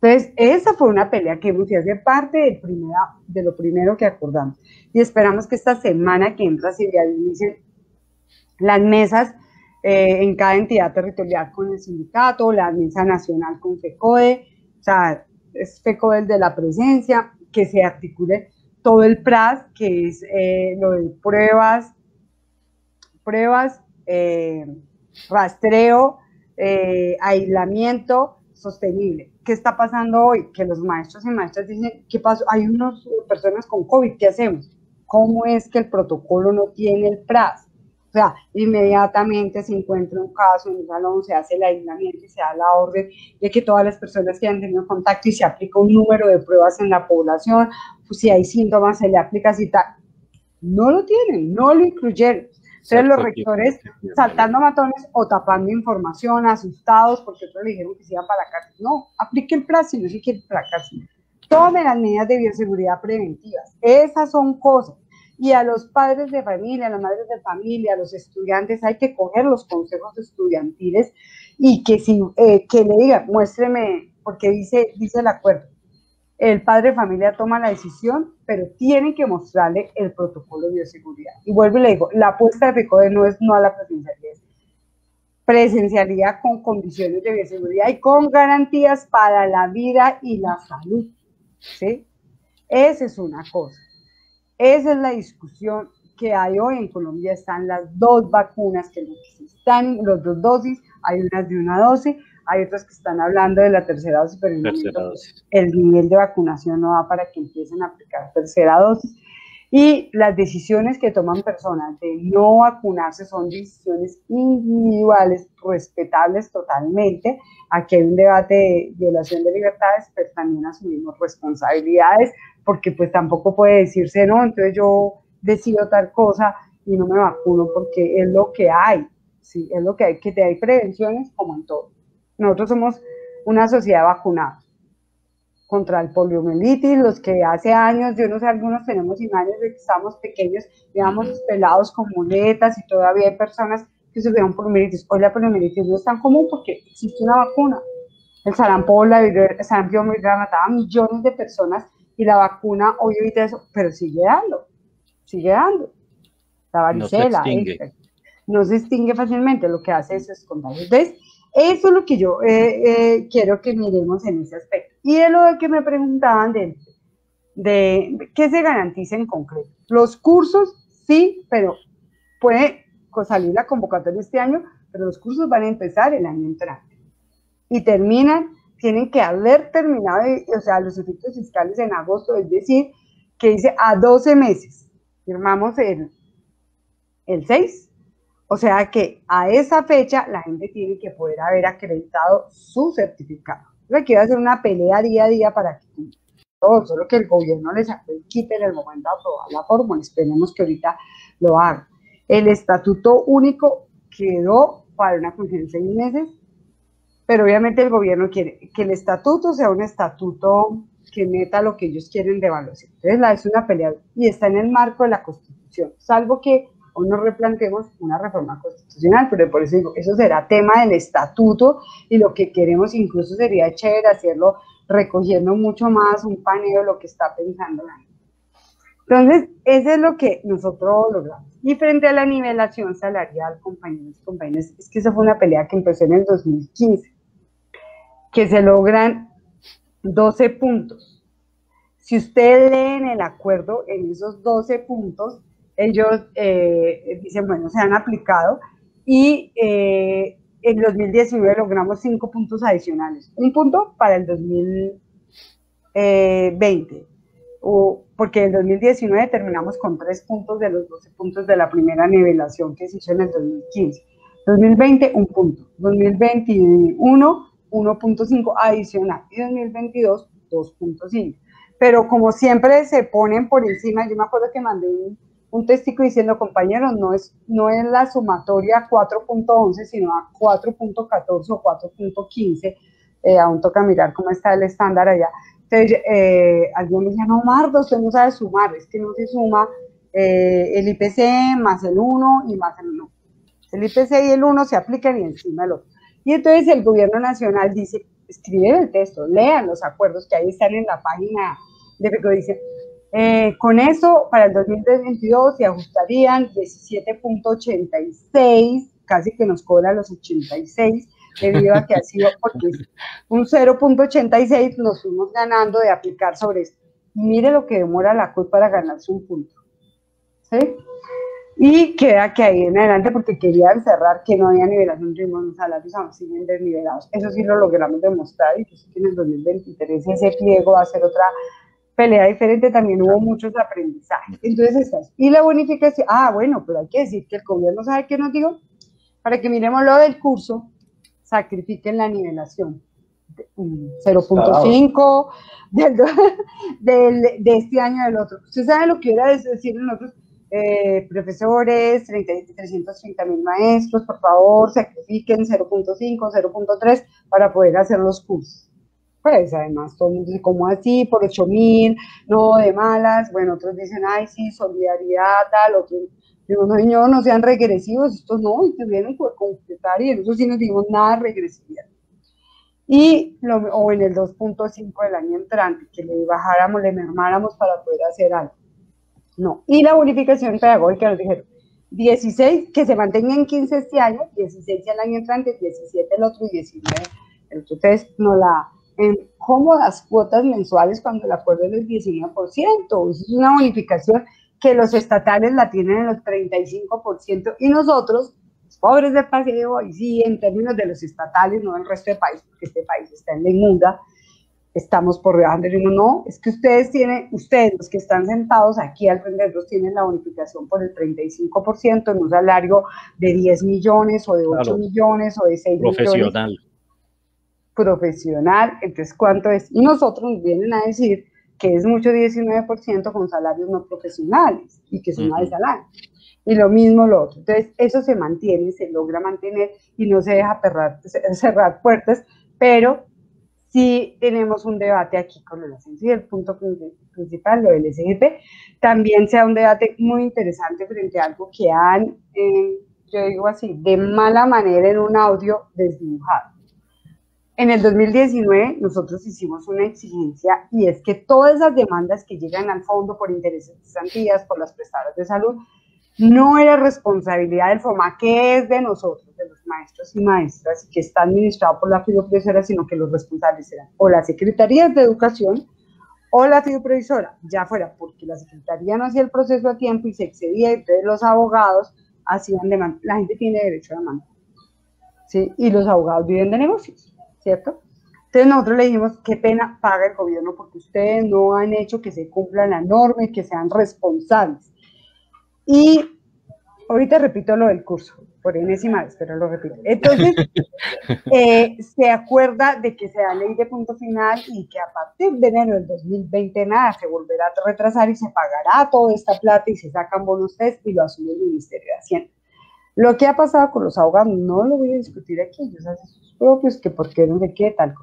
Entonces, esa fue una pelea que hemos hace parte de, primera, de lo primero que acordamos. Y esperamos que esta semana que entra se realicen las mesas eh, en cada entidad territorial con el sindicato, la mesa nacional con FECODE, o sea, es FECODE el de la presencia, que se articule todo el PRAS, que es eh, lo de pruebas, pruebas, eh, rastreo, aislamiento sostenible. ¿Qué está pasando hoy? Que los maestros y maestras dicen, ¿qué pasó? Hay unas personas con COVID, ¿qué hacemos? ¿Cómo es que el protocolo no tiene el PRAS? O sea, inmediatamente se encuentra un caso en un salón, se hace el aislamiento y se da la orden de que todas las personas que han tenido contacto y se aplica un número de pruebas en la población, pues si hay síntomas se le aplica cita. No lo tienen, no lo incluyeron. Entonces los rectores saltando matones o tapando información, asustados porque otros le dijeron que se iban para la cárcel. No, aplique el plazo si no se quiere para la cárcel. Tomen las medidas de bioseguridad preventivas. Esas son cosas y a los padres de familia, a las madres de familia, a los estudiantes, hay que coger los consejos estudiantiles y que, si, eh, que le diga, muéstreme, porque dice, dice el acuerdo, el padre de familia toma la decisión, pero tiene que mostrarle el protocolo de bioseguridad. Y vuelvo y le digo, la apuesta de FECODE no es no a la presencialidad, es presencialidad con condiciones de bioseguridad y con garantías para la vida y la salud. ¿sí? Esa es una cosa. Esa es la discusión que hay hoy en Colombia. Están las dos vacunas que están, los dos dosis, hay unas de una dosis, hay otras que están hablando de la tercera dosis, pero el, el nivel de vacunación no va para que empiecen a aplicar tercera dosis. Y las decisiones que toman personas de no vacunarse son decisiones individuales, respetables totalmente. Aquí hay un debate de violación de libertades, pero también asumimos responsabilidades porque pues tampoco puede decirse, no, entonces yo decido tal cosa y no me vacuno porque es lo que hay, sí, es lo que hay, que te hay prevenciones como en todo. Nosotros somos una sociedad vacunada contra el poliomielitis, los que hace años, yo no sé, algunos tenemos imágenes de que estamos pequeños, llevamos pelados con muletas y todavía hay personas que sufrieron poliomielitis. Hoy la poliomielitis no es tan común porque existe una vacuna. El sarampión, la el sarampión mataba a millones de personas y la vacuna hoy evita eso, pero sigue dando, sigue dando. La varicela, no se extingue, fácilmente, lo que hace es contagio. Entonces, eso es lo que yo eh, eh, quiero que miremos en ese aspecto. Y de lo que me preguntaban de, de qué se garantiza en concreto. Los cursos, sí, pero puede salir la convocatoria este año, pero los cursos van a empezar el año entrante. Y terminan, tienen que haber terminado, o sea, los efectos fiscales en agosto, es decir, que dice a 12 meses. Firmamos el, el 6 o sea que a esa fecha la gente tiene que poder haber acreditado su certificado. Yo quiero hacer una pelea día a día para que todo, solo que el gobierno les quite en el momento de aprobar la fórmula. Esperemos que ahorita lo haga. El estatuto único quedó para una función de seis meses, pero obviamente el gobierno quiere que el estatuto sea un estatuto que meta lo que ellos quieren de evaluación. Entonces, la es una pelea y está en el marco de la Constitución, salvo que o nos replanteemos una reforma constitucional, pero por eso digo, eso será tema del estatuto y lo que queremos incluso sería chévere hacerlo recogiendo mucho más un paneo lo que está pensando la gente. Entonces, eso es lo que nosotros logramos. Y frente a la nivelación salarial, compañeros y compañeras, es que esa fue una pelea que empezó en el 2015, que se logran 12 puntos. Si ustedes leen el acuerdo en esos 12 puntos, ellos eh, dicen, bueno, se han aplicado y eh, en 2019 logramos cinco puntos adicionales. Un punto para el 2020, o, porque en 2019 terminamos con tres puntos de los 12 puntos de la primera nivelación que se hizo en el 2015. 2020, un punto. 2021, 1.5 adicional. Y 2022, 2.5. Pero como siempre se ponen por encima, yo me acuerdo que mandé un un testigo diciendo, compañeros, no es, no es la sumatoria 4.11, sino a 4.14 o 4.15. Eh, aún toca mirar cómo está el estándar allá. Entonces, eh, alguien decía, no, Mardo, usted no sabe sumar, es que no se suma eh, el IPC más el 1 y más el 1. El IPC y el 1 se aplican y encima el otro. Y entonces el gobierno nacional dice, escriben el texto, lean los acuerdos que ahí están en la página de que dice, eh, con eso, para el 2022 se ajustarían 17.86, casi que nos cobra los 86, debido a que ha sido porque un 0.86 nos fuimos ganando de aplicar sobre esto. Mire lo que demora la CUT para ganarse un punto. ¿Sí? Y queda que ahí en adelante, porque querían cerrar que no había nivelación de los salarios aún siguen desnivelados. Eso sí lo logramos demostrar y que en el 2023 ese pliego va a ser otra pelea diferente también hubo muchos aprendizajes. Entonces, estás. Y la bonificación, ah, bueno, pero hay que decir que el gobierno sabe qué nos digo, para que miremos lo del curso, sacrifiquen la nivelación. 0.5 del, del, de este año del otro. Usted sabe lo que era decir nosotros, eh, profesores, 330 mil maestros, por favor, sacrifiquen 0.5, 0.3 para poder hacer los cursos pues además todo el mundo dice, ¿cómo así? Por 8 mil, no, de malas. Bueno, otros dicen, ay, sí, solidaridad, tal, otros digo, no, señor, no sean regresivos, estos no, y tuvieron que completar y en eso sí nos dimos nada regresividad. Y, o en el 2.5 del año entrante, que le bajáramos, le mermáramos para poder hacer algo. No. Y la bonificación pedagógica nos dijeron, 16, que se mantenga en 15 este año, 16 el año entrante, 17 el otro y 19 Entonces, no la, en cómodas cuotas mensuales cuando el acuerdo es del 19%. Eso es una bonificación que los estatales la tienen en el 35% y nosotros, los pobres de paseo, y sí, en términos de los estatales, no del resto del país, porque este país está en la inmunda, estamos por debajo del no, es que ustedes tienen, ustedes los que están sentados aquí al frente tienen la bonificación por el 35% en un salario de 10 millones o de 8 millones o de 6 Profesional. millones profesional, entonces cuánto es. Y nosotros nos vienen a decir que es mucho 19% con salarios no profesionales y que son más de salario. Y lo mismo lo otro. Entonces, eso se mantiene, se logra mantener y no se deja perrar, cerrar puertas, pero sí tenemos un debate aquí con el ascenso y el punto principal, lo del SGP, también sea un debate muy interesante frente a algo que han, eh, yo digo así, de mala manera en un audio desdibujado En el 2019 nosotros hicimos una exigencia y es que todas esas demandas que llegan al fondo por intereses de cesantías, por las prestadoras de salud, no era responsabilidad del FOMA, que es de nosotros, de los maestros y maestras, y que está administrado por la fiduciaria, sino que los responsables eran o las secretarías de educación o la fiduprovisora, ya fuera porque la secretaría no hacía el proceso a tiempo y se excedía, entonces los abogados hacían demanda. La gente tiene derecho a demanda, ¿sí? Y los abogados viven de negocios, ¿cierto? Entonces nosotros le dijimos, qué pena paga el gobierno porque ustedes no han hecho que se cumpla la norma y que sean responsables. Y ahorita repito lo del curso, por enésima vez, pero lo repito. Entonces, eh, se acuerda de que se da ley de punto final y que a partir de enero del 2020 nada, se volverá a retrasar y se pagará toda esta plata y se sacan bonos test y lo asume el Ministerio de Hacienda. Lo que ha pasado con los abogados no lo voy a discutir aquí, ellos hacen propios, que por qué no sé qué, tal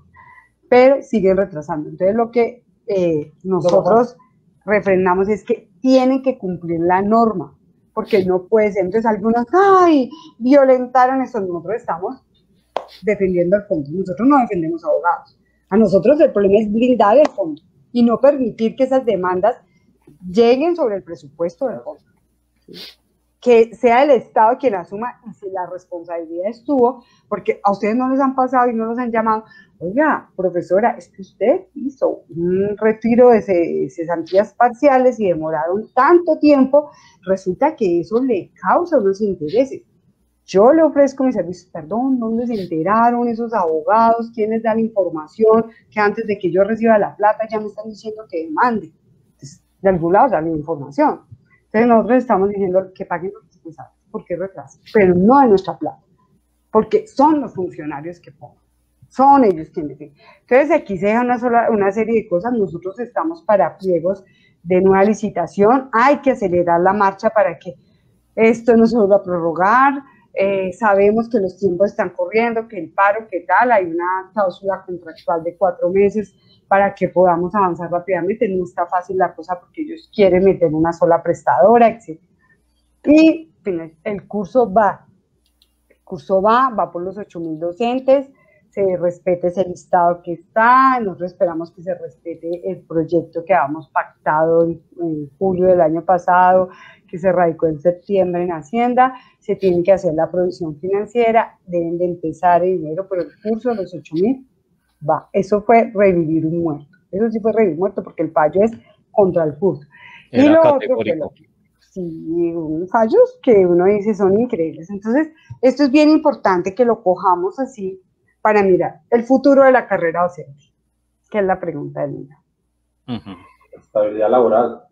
pero siguen retrasando. Entonces, lo que eh, nosotros refrendamos es que tienen que cumplir la norma porque no puede ser. Entonces algunos, ay, violentaron eso. Nosotros estamos defendiendo el fondo. Nosotros no defendemos abogados. A nosotros el problema es blindar el fondo y no permitir que esas demandas lleguen sobre el presupuesto del fondo que sea el Estado quien asuma y si la responsabilidad estuvo, porque a ustedes no les han pasado y no los han llamado, oiga, profesora, es que usted hizo un retiro de cesantías parciales y demoraron tanto tiempo, resulta que eso le causa unos intereses. Yo le ofrezco mi servicio, perdón, ¿dónde se enteraron esos abogados? ¿Quiénes dan información? Que antes de que yo reciba la plata ya me están diciendo que demande. de algún lado información. Entonces nosotros estamos diciendo que paguen los responsables, porque retraso, pero no de nuestra plata, porque son los funcionarios que ponen, son ellos quienes dicen. Entonces aquí se deja una, sola, una serie de cosas, nosotros estamos para pliegos de nueva licitación, hay que acelerar la marcha para que esto no se vuelva a prorrogar, eh, sabemos que los tiempos están corriendo, que el paro, que tal, hay una cláusula contractual de cuatro meses, para que podamos avanzar rápidamente. No está fácil la cosa porque ellos quieren meter una sola prestadora, etc. Y el curso va, el curso va, va por los 8.000 docentes, se respete ese listado que está, nosotros esperamos que se respete el proyecto que habíamos pactado en, julio del año pasado, que se radicó en septiembre en Hacienda, se tiene que hacer la provisión financiera, deben de empezar el dinero por el curso los 8.000 va. Eso fue revivir un muerto. Eso sí fue revivir un muerto porque el fallo es contra el curso. y lo otro sí, fallos que uno dice son increíbles. Entonces, esto es bien importante que lo cojamos así para mirar el futuro de la carrera docente, que es la pregunta de Lina. Estabilidad laboral.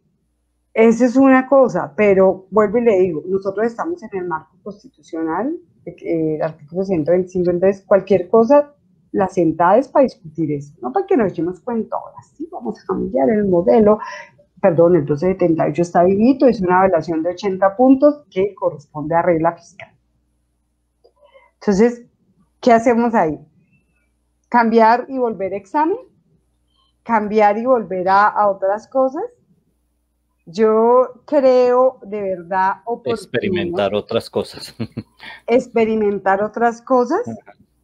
Esa es una cosa, pero vuelvo y le digo, nosotros estamos en el marco constitucional, el artículo 125, entonces cualquier cosa la sentada es para discutir eso, no para que nos echemos cuenta ahora sí vamos a cambiar el modelo. Perdón, el 1278 está vivito, es una evaluación de 80 puntos que corresponde a regla fiscal. Entonces, ¿qué hacemos ahí? ¿Cambiar y volver a examen? ¿Cambiar y volver a, otras cosas? Yo creo de verdad experimentar otras cosas. experimentar otras cosas,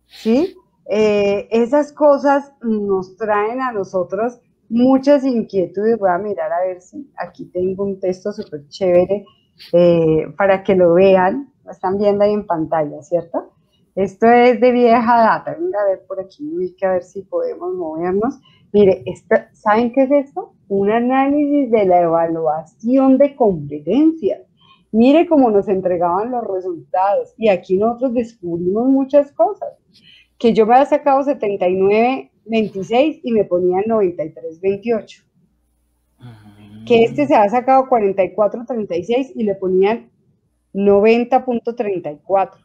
¿sí? Eh, esas cosas nos traen a nosotros muchas inquietudes. Voy a mirar a ver si aquí tengo un texto súper chévere eh, para que lo vean. Lo están viendo ahí en pantalla, ¿cierto? Esto es de vieja data. Venga a ver por aquí, a ver si podemos movernos. Mire, ¿saben qué es esto? Un análisis de la evaluación de competencias. Mire cómo nos entregaban los resultados. Y aquí nosotros descubrimos muchas cosas que yo me había sacado 79, 26 y me ponía 93, 28. Que este se ha sacado 44, 36 y le ponían 90.34.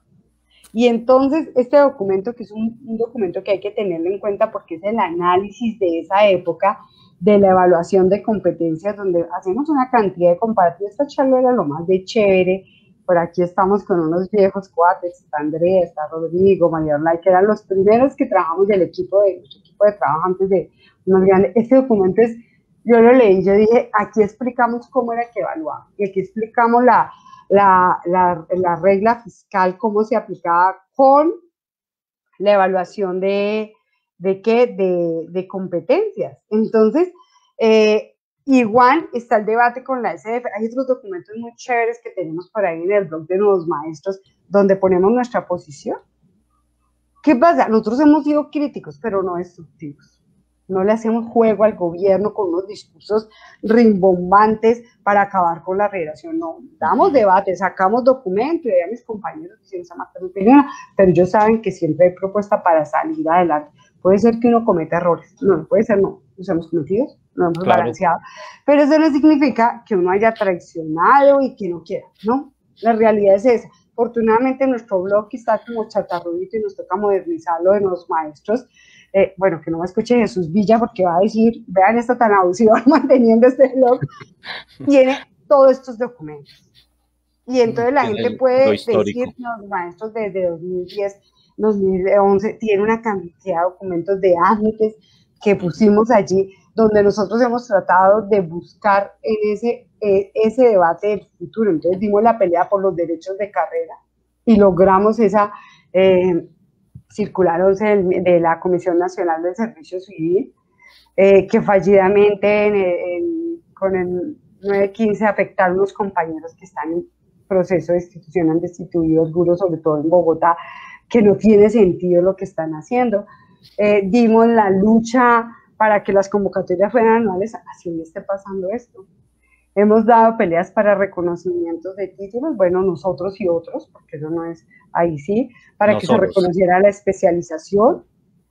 Y entonces este documento, que es un, documento que hay que tenerlo en cuenta porque es el análisis de esa época, de la evaluación de competencias, donde hacemos una cantidad de comparativos. Esta charla era lo más de chévere, por aquí estamos con unos viejos cuates, está Andrea, está Rodrigo, María Orlay, que eran los primeros que trabajamos del equipo de, equipo de trabajo antes de unos grandes. Este documento es, yo lo leí, yo dije, aquí explicamos cómo era que evaluaba, y aquí explicamos la, la, la, la regla fiscal, cómo se aplicaba con la evaluación de, de qué, de, de competencias. Entonces, eh, igual está el debate con la SF. Hay otros documentos muy chéveres que tenemos por ahí en el blog de nuevos maestros, donde ponemos nuestra posición. ¿Qué pasa? Nosotros hemos sido críticos, pero no destructivos. No le hacemos juego al gobierno con unos discursos rimbombantes para acabar con la relación. No, damos debate, sacamos documentos y a mis compañeros materia pero ellos saben que siempre hay propuesta para salir adelante. Puede ser que uno cometa errores, no, puede ser no, nos hemos cometido, no hemos balanceado, pero eso no significa que uno haya traicionado y que no quiera, ¿no? La realidad es esa. Afortunadamente nuestro blog está como chatarrudito y nos toca modernizarlo de los maestros. Eh, bueno, que no me escuche Jesús Villa porque va a decir, vean esto tan abusivo manteniendo este blog, tiene todos estos documentos. Y entonces la gente puede decir los maestros desde 2010 2011 tiene una cantidad de documentos de ámbites que pusimos allí, donde nosotros hemos tratado de buscar en ese, eh, ese debate del futuro. Entonces dimos la pelea por los derechos de carrera y logramos esa eh, circular 11 de, la Comisión Nacional del Servicio Civil, eh, que fallidamente con el 915 afectaron a los compañeros que están en proceso de institución han destituido duro, sobre todo en Bogotá, que no tiene sentido lo que están haciendo. Eh, dimos la lucha para que las convocatorias fueran anuales, así esté pasando esto. Hemos dado peleas para reconocimientos de títulos, bueno, nosotros y otros, porque eso no es ahí sí, para que se reconociera la especialización.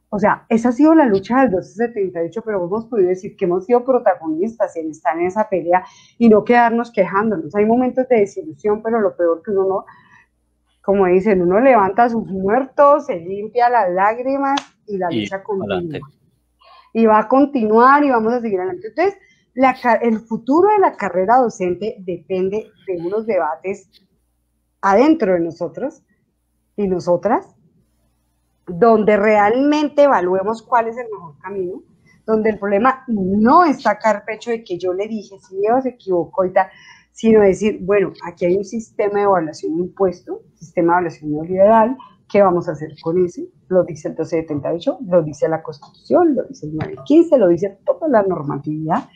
O sea, esa ha sido la lucha del 1278, pero hemos podido decir que hemos sido protagonistas en estar en esa pelea y no quedarnos quejándonos. Hay momentos de desilusión, pero lo peor que uno no, como dicen, uno levanta sus muertos, se limpia las lágrimas y la lucha continúa. Y va a continuar y vamos a seguir adelante. Entonces, la, el futuro de la carrera docente depende de unos debates adentro de nosotros y nosotras, donde realmente evaluemos cuál es el mejor camino, donde el problema no es sacar pecho de que yo le dije, si Dios se equivocó y tal, sino decir, bueno, aquí hay un sistema de evaluación impuesto, sistema de evaluación neoliberal, ¿qué vamos a hacer con ese? Lo dice el 1278, lo dice la Constitución, lo dice el 915, lo dice toda la normatividad.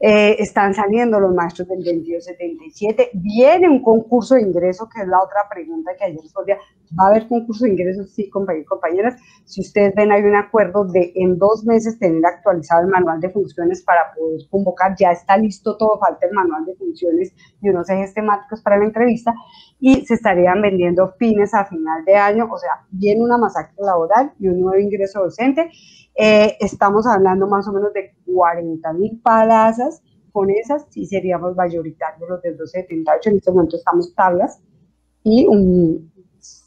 Eh, están saliendo los maestros del 2277, viene un concurso de ingreso, que es la otra pregunta que ayer solía, ¿va a haber concurso de ingresos? Sí, compañeros y compañeras, si ustedes ven, hay un acuerdo de en dos meses tener actualizado el manual de funciones para poder convocar, ya está listo todo, falta el manual de funciones y unos ejes temáticos para la entrevista, y se estarían vendiendo fines a final de año, o sea, viene una masacre laboral y un nuevo ingreso docente, eh, estamos hablando más o menos de 40 mil plazas, con esas sí seríamos mayoritarios los del 278, en este momento estamos tablas, y un,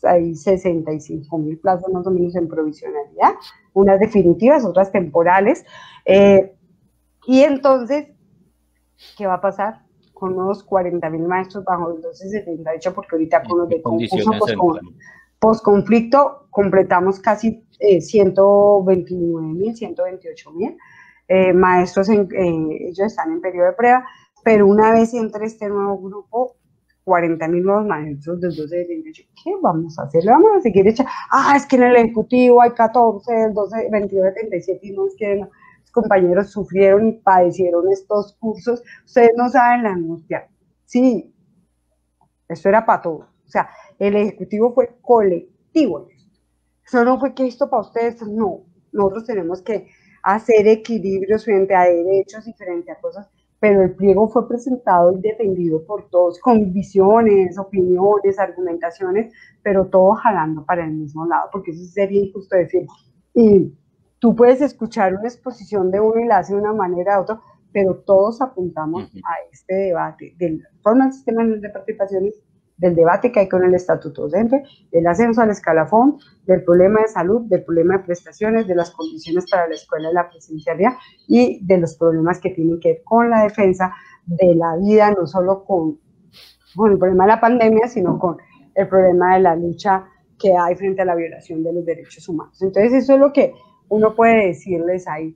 hay 65 mil plazas más o menos en provisionalidad, unas definitivas, otras temporales, eh, y entonces, ¿qué va a pasar? con unos 40 mil maestros bajo el 1278, porque ahorita con los de concurso post-conflicto completamos casi eh, 129 mil, 128 mil eh, maestros, en, eh, ellos están en periodo de prueba, pero una vez entre este nuevo grupo, 40 mil nuevos maestros del 12 de ¿qué vamos a hacer? ¿Le vamos a seguir echando? Ah, es que en el Ejecutivo hay 14, el 12, 22, 77 y no es que los compañeros sufrieron y padecieron estos cursos. Ustedes no saben la angustia. Sí, eso era para todos. O sea, el Ejecutivo fue colectivo. Eso no fue que esto para ustedes, no. Nosotros tenemos que hacer equilibrios frente a derechos y frente a cosas, pero el pliego fue presentado y defendido por todos, con visiones, opiniones, argumentaciones, pero todo jalando para el mismo lado, porque eso sería injusto decir. Y tú puedes escuchar una exposición de uno y la hace de una manera u otra, pero todos apuntamos a este debate del forma sistema de participaciones del debate que hay con el estatuto docente, del ascenso al escalafón, del problema de salud, del problema de prestaciones, de las condiciones para la escuela y la presencialidad y de los problemas que tienen que ver con la defensa de la vida, no solo con, con el problema de la pandemia, sino con el problema de la lucha que hay frente a la violación de los derechos humanos. Entonces eso es lo que uno puede decirles ahí.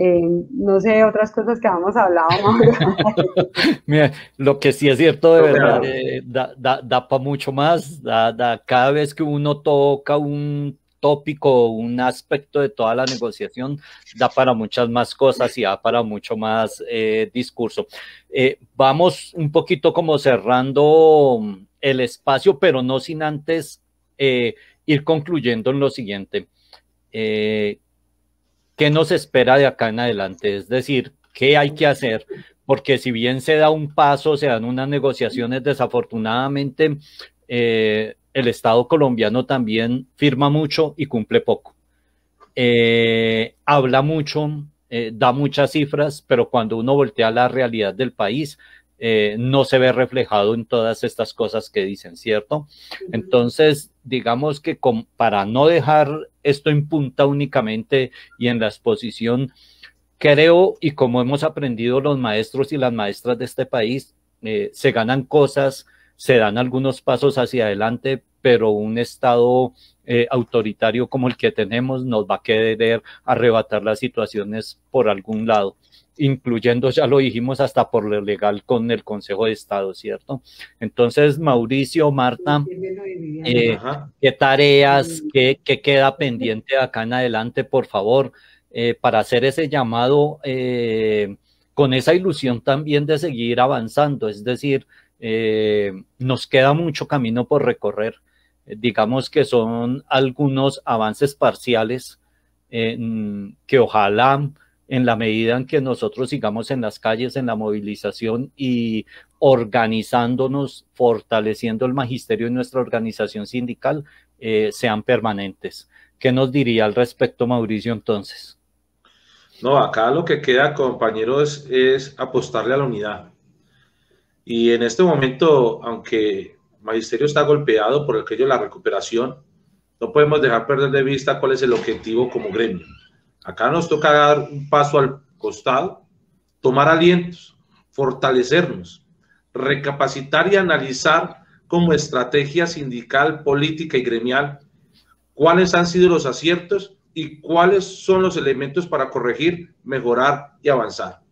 Eh, no sé, otras cosas que hemos hablado. Mira, lo que sí es cierto, de verdad, eh, da, da, da para mucho más. Da, da, cada vez que uno toca un tópico, un aspecto de toda la negociación, da para muchas más cosas y da para mucho más eh, discurso. Eh, vamos un poquito como cerrando el espacio, pero no sin antes eh, ir concluyendo en lo siguiente. ¿Qué nos espera de acá en adelante? Es decir, ¿qué hay que hacer? Porque si bien se da un paso, se dan unas negociaciones, desafortunadamente, el Estado colombiano también firma mucho y cumple poco. Eh, habla mucho, eh, da muchas cifras, pero cuando uno voltea la realidad del país, eh, no se ve reflejado en todas estas cosas que dicen, ¿cierto? Entonces, digamos que para no dejar esto en punta únicamente y en la exposición, creo, y como hemos aprendido los maestros y las maestras de este país, se ganan cosas, se dan algunos pasos hacia adelante, pero un Estado eh, autoritario como el que tenemos nos va a querer arrebatar las situaciones por algún lado, incluyendo, ya lo dijimos, hasta por lo legal con el Consejo de Estado, ¿cierto? Entonces, Mauricio, Marta, eh, ¿qué tareas, qué, queda pendiente acá en adelante, por favor, eh, para hacer ese llamado con esa ilusión también de seguir avanzando? Es decir, nos queda mucho camino por recorrer digamos que son algunos avances parciales que ojalá en la medida en que nosotros sigamos en las calles, en la movilización y organizándonos, fortaleciendo el magisterio en nuestra organización sindical, eh, sean permanentes. ¿Qué nos diría al respecto, Mauricio, entonces? No, acá lo que queda, compañeros, es apostarle a la unidad. Y en este momento, aunque magisterio está golpeado por aquello de la recuperación, no podemos dejar perder de vista cuál es el objetivo como gremio. Acá nos toca dar un paso al costado, tomar alientos, fortalecernos, recapacitar y analizar como estrategia sindical, política y gremial cuáles han sido los aciertos y cuáles son los elementos para corregir, mejorar y avanzar.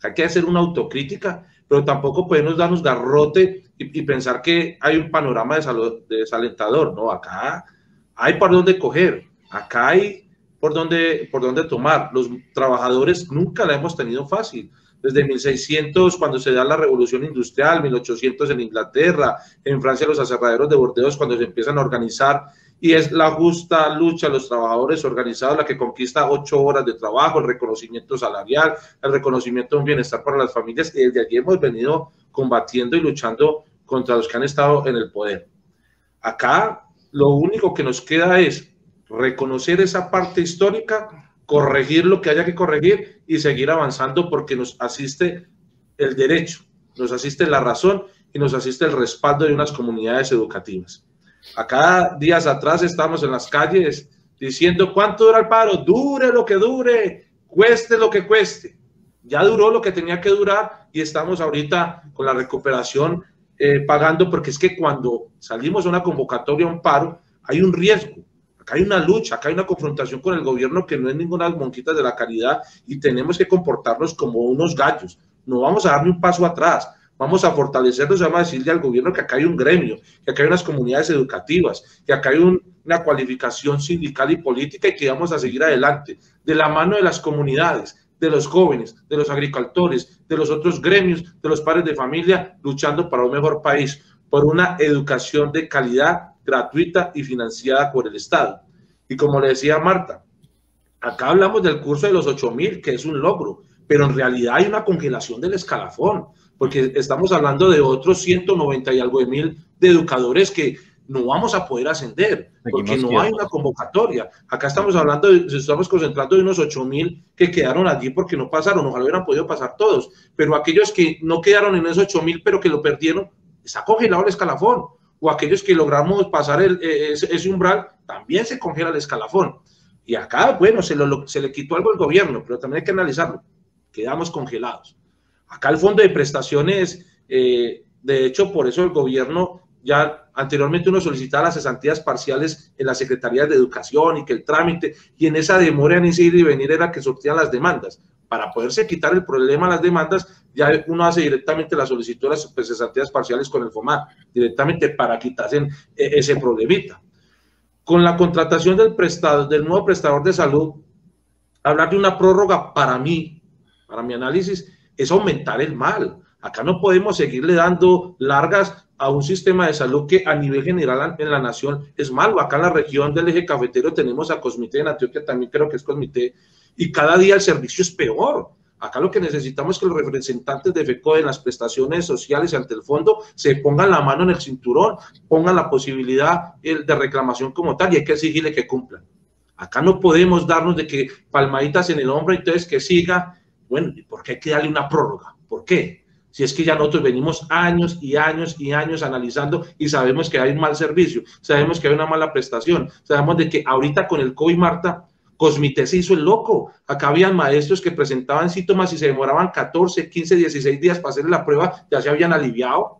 Hay que hacer una autocrítica, pero tampoco podemos darnos garrote y, pensar que hay un panorama desalentador, ¿no? Acá hay por dónde coger, acá hay por dónde, por dónde tomar. Los trabajadores nunca la hemos tenido fácil. Desde 1600, cuando se da la revolución industrial, 1800 en Inglaterra, en Francia los aserraderos de Bordeaux, cuando se empiezan a organizar y es la justa lucha de los trabajadores organizados la que conquista ocho horas de trabajo, el reconocimiento salarial, el reconocimiento de un bienestar para las familias y desde allí hemos venido combatiendo y luchando contra los que han estado en el poder. Acá lo único que nos queda es reconocer esa parte histórica, corregir lo que haya que corregir y seguir avanzando porque nos asiste el derecho, nos asiste la razón y nos asiste el respaldo de unas comunidades educativas. Acá días atrás estábamos en las calles diciendo cuánto dura el paro, dure lo que dure, cueste lo que cueste. Ya duró lo que tenía que durar y estamos ahorita con la recuperación eh, pagando porque es que cuando salimos a una convocatoria, a un paro, hay un riesgo. Acá hay una lucha, acá hay una confrontación con el gobierno que no es ninguna monquitas de la caridad y tenemos que comportarnos como unos gallos. No vamos a darle un paso atrás vamos a fortalecernos, vamos a decirle al gobierno que acá hay un gremio, que acá hay unas comunidades educativas, que acá hay una cualificación sindical y política y que vamos a seguir adelante, de la mano de las comunidades, de los jóvenes, de los agricultores, de los otros gremios, de los padres de familia, luchando para un mejor país, por una educación de calidad, gratuita y financiada por el Estado. Y como le decía Marta, acá hablamos del curso de los 8.000, que es un logro, pero en realidad hay una congelación del escalafón porque estamos hablando de otros 190 y algo de mil de educadores que no vamos a poder ascender, porque no hay una convocatoria. Acá estamos hablando, de, estamos concentrando de unos 8 mil que quedaron allí porque no pasaron, ojalá hubieran podido pasar todos, pero aquellos que no quedaron en esos 8 mil, pero que lo perdieron, está congelado el escalafón, o aquellos que logramos pasar el, e, ese, umbral, también se congela el escalafón. Y acá, bueno, se, se le quitó algo al gobierno, pero también hay que analizarlo, quedamos congelados. Acá el fondo de prestaciones, eh, de hecho, por eso el gobierno ya anteriormente uno solicitaba las cesantías parciales en la Secretaría de Educación y que el trámite, y en esa demora en ese ir y venir era que sortían las demandas. Para poderse quitar el problema las demandas, ya uno hace directamente la solicitud de las cesantías parciales con el FOMAR, directamente para quitarse eh, ese problemita. con la contratación del, prestado, del nuevo prestador de salud, hablar de una prórroga para mí, para mi análisis, es aumentar el mal. Acá no podemos seguirle dando largas a un sistema de salud que a nivel general en la nación es malo. Acá en la región del eje cafetero tenemos a Cosmité en Antioquia, también creo que es Cosmité, y cada día el servicio es peor. Acá lo que necesitamos es que los representantes de FECO en las prestaciones sociales y ante el fondo se pongan la mano en el cinturón, pongan la posibilidad de reclamación como tal y hay que exigirle que cumplan. Acá no podemos darnos de que palmaditas en el hombro, entonces que siga. Bueno, ¿y por qué hay que darle una prórroga? ¿Por qué? Si es que ya nosotros venimos años y años y años analizando y sabemos que hay un mal servicio, sabemos que hay una mala prestación, sabemos de que ahorita con el COVID, Marta, Cosmité se hizo el loco. Acá habían maestros que presentaban síntomas y se demoraban 14, 15, 16 días para hacerle la prueba, ya se habían aliviado.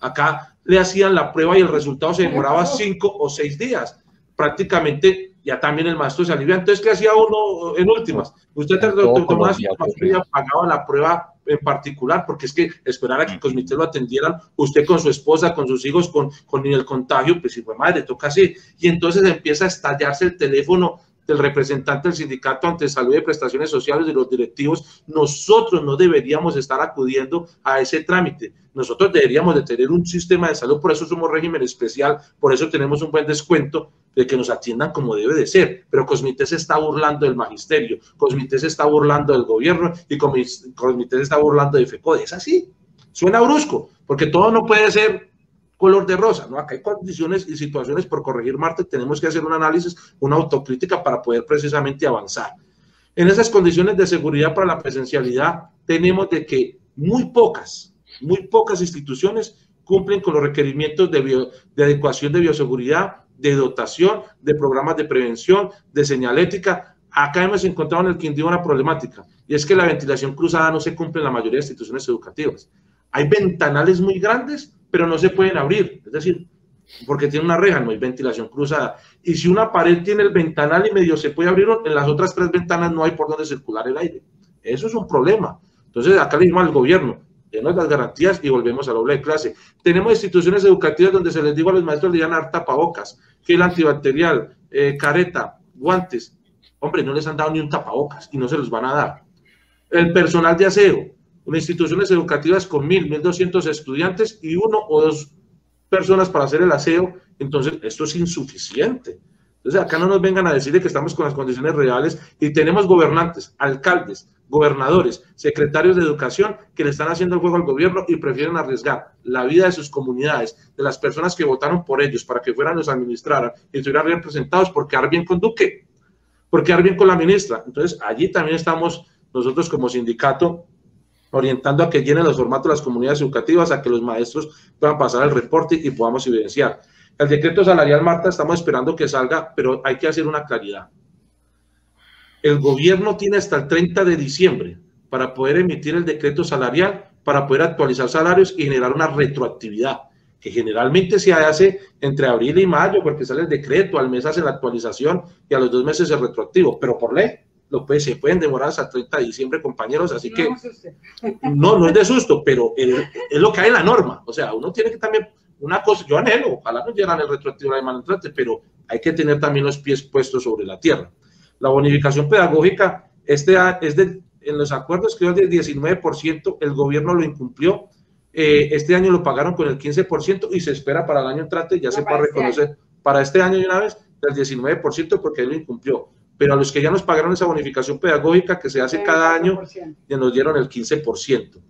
Acá le hacían la prueba y el resultado se demoraba 5 o 6 días. Prácticamente ya también el maestro se alivia. Entonces, ¿qué hacía uno en últimas? Usted tomaba pagaba la prueba en particular, porque es que esperar a que Cosmité lo atendieran, usted con su esposa, con sus hijos, con, con el contagio, pues si fue madre, toca así. Y entonces empieza a estallarse el teléfono del representante del sindicato ante salud y prestaciones sociales de los directivos, nosotros no deberíamos estar acudiendo a ese trámite. Nosotros deberíamos de tener un sistema de salud, por eso somos régimen especial, por eso tenemos un buen descuento de que nos atiendan como debe de ser. Pero Cosmité se está burlando del magisterio, Cosmité se está burlando del gobierno y Cosmité se está burlando de FECODE. Es así. Suena brusco, porque todo no puede ser color de rosa, ¿no? Acá hay condiciones y situaciones por corregir, Marte, tenemos que hacer un análisis, una autocrítica para poder precisamente avanzar. En esas condiciones de seguridad para la presencialidad, tenemos de que muy pocas, muy pocas instituciones cumplen con los requerimientos de, de adecuación de bioseguridad, de dotación, de programas de prevención, de señalética. Acá hemos encontrado en el Quindío una problemática, y es que la ventilación cruzada no se cumple en la mayoría de instituciones educativas. Hay ventanales muy grandes pero no se pueden abrir, es decir, porque tiene una reja, no hay ventilación cruzada. Y si una pared tiene el ventanal y medio se puede abrir, en las otras tres ventanas no hay por donde circular el aire. Eso es un problema. Entonces, acá le dijimos al gobierno, denos las garantías y volvemos a la doble de clase. Tenemos instituciones educativas donde se les digo a los maestros, le dan tapabocas, gel antibacterial, eh, careta, guantes. Hombre, no les han dado ni un tapabocas y no se los van a dar. El personal de aseo, instituciones educativas con mil, mil doscientos estudiantes y uno o dos personas para hacer el aseo, entonces esto es insuficiente. Entonces acá no nos vengan a decir que estamos con las condiciones reales y tenemos gobernantes, alcaldes, gobernadores, secretarios de educación que le están haciendo el juego al gobierno y prefieren arriesgar la vida de sus comunidades, de las personas que votaron por ellos para que fueran, los administraran y estuvieran representados por quedar bien con Duque, por quedar bien con la ministra. Entonces allí también estamos nosotros como sindicato orientando a que llenen los formatos de las comunidades educativas, a que los maestros puedan pasar el reporte y podamos evidenciar. El decreto salarial, Marta, estamos esperando que salga, pero hay que hacer una claridad. El gobierno tiene hasta el 30 de diciembre para poder emitir el decreto salarial, para poder actualizar salarios y generar una retroactividad, que generalmente se hace entre abril y mayo, porque sale el decreto, al mes hace la actualización y a los dos meses es retroactivo, pero por ley se pueden demorar hasta 30 de diciembre, compañeros, así que no, no es de susto, pero es lo que hay en la norma. O sea, uno tiene que también, una cosa, yo anhelo, ojalá no llegan el retroactivo de la entrante, pero hay que tener también los pies puestos sobre la tierra. La bonificación pedagógica, este es de, en los acuerdos es del 19%, el gobierno lo incumplió, eh, este año lo pagaron con el 15% y se espera para el año entrante, ya se puede este reconocer, para este año y una vez, del 19% porque él lo incumplió pero a los que ya nos pagaron esa bonificación pedagógica que se hace cada año, ya nos dieron el 15%.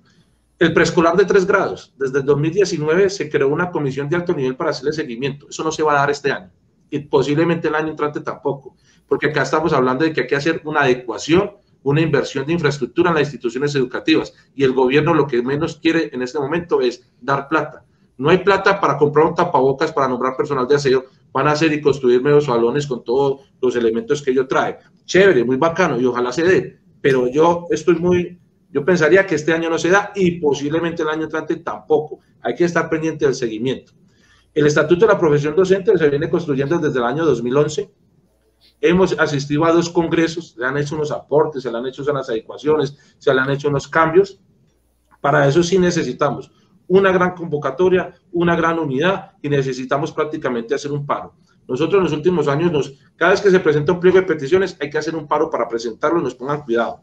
El preescolar de tres grados, desde el 2019 se creó una comisión de alto nivel para hacerle seguimiento. Eso no se va a dar este año y posiblemente el año entrante tampoco, porque acá estamos hablando de que hay que hacer una adecuación, una inversión de infraestructura en las instituciones educativas y el gobierno lo que menos quiere en este momento es dar plata. No hay plata para comprar un tapabocas para nombrar personal de aseo van a hacer y construir nuevos salones con todos los elementos que ellos trae. Chévere, muy bacano y ojalá se dé, pero yo estoy muy, yo pensaría que este año no se da y posiblemente el año entrante tampoco. Hay que estar pendiente del seguimiento. El Estatuto de la Profesión Docente se viene construyendo desde el año 2011. Hemos asistido a dos congresos, se han hecho unos aportes, se le han hecho unas adecuaciones, se le han hecho unos cambios. Para eso sí necesitamos una gran convocatoria, una gran unidad y necesitamos prácticamente hacer un paro. Nosotros en los últimos años, nos, cada vez que se presenta un pliego de peticiones, hay que hacer un paro para presentarlo, nos pongan cuidado.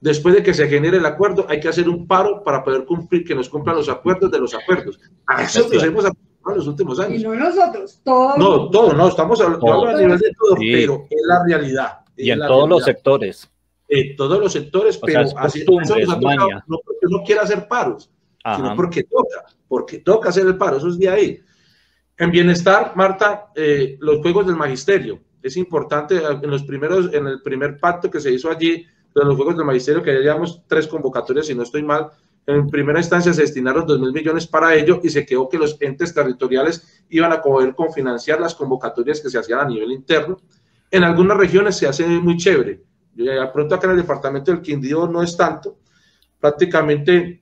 Después de que se genere el acuerdo, hay que hacer un paro para poder cumplir, que nos cumplan los acuerdos de los acuerdos. A eso nos hemos aplicado en los últimos años. Y no nosotros, todos. No, todo, no, estamos hablando a nivel de todo, pero es la realidad. Y en todos los sectores. En todos los sectores, pero así no, no porque no quiera hacer paros, sino porque toca, porque toca hacer el paro, eso es de ahí. En bienestar, Marta, eh, los juegos del magisterio. Es importante, en los primeros, en el primer pacto que se hizo allí, de los Juegos del Magisterio, que ya llevamos tres convocatorias, si no estoy mal. En primera instancia se destinaron 2 mil millones para ello y se quedó que los entes territoriales iban a poder confinanciar las convocatorias que se hacían a nivel interno. En algunas regiones se hace muy chévere. Yo pronto acá en el departamento del Quindío no es tanto. Prácticamente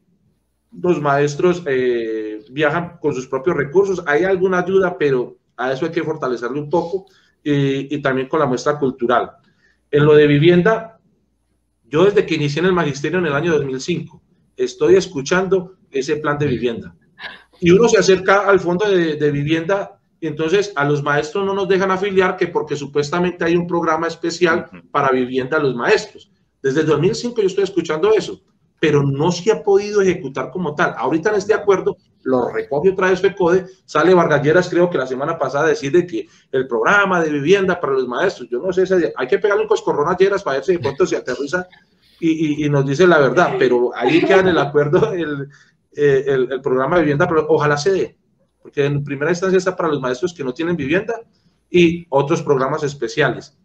los maestros eh, viajan con sus propios recursos. Hay alguna ayuda, pero a eso hay que fortalecerlo un poco y, y, también con la muestra cultural. En lo de vivienda, yo desde que inicié en el magisterio en el año 2005, estoy escuchando ese plan de vivienda. Y uno se acerca al fondo de, de vivienda y entonces a los maestros no nos dejan afiliar que porque supuestamente hay un programa especial para vivienda a los maestros. Desde el 2005 yo estoy escuchando eso pero no se ha podido ejecutar como tal. Ahorita en este acuerdo lo recoge otra vez FECODE, sale Vargalleras, creo que la semana pasada, decir de que el programa de vivienda para los maestros, yo no sé, hay que pegarle un coscorrón a Lleras para ver si de pronto se aterriza y, y, nos dice la verdad, pero ahí queda en el acuerdo eh, el, el, programa de vivienda, pero ojalá se dé, porque en primera instancia está para los maestros que no tienen vivienda y otros programas especiales.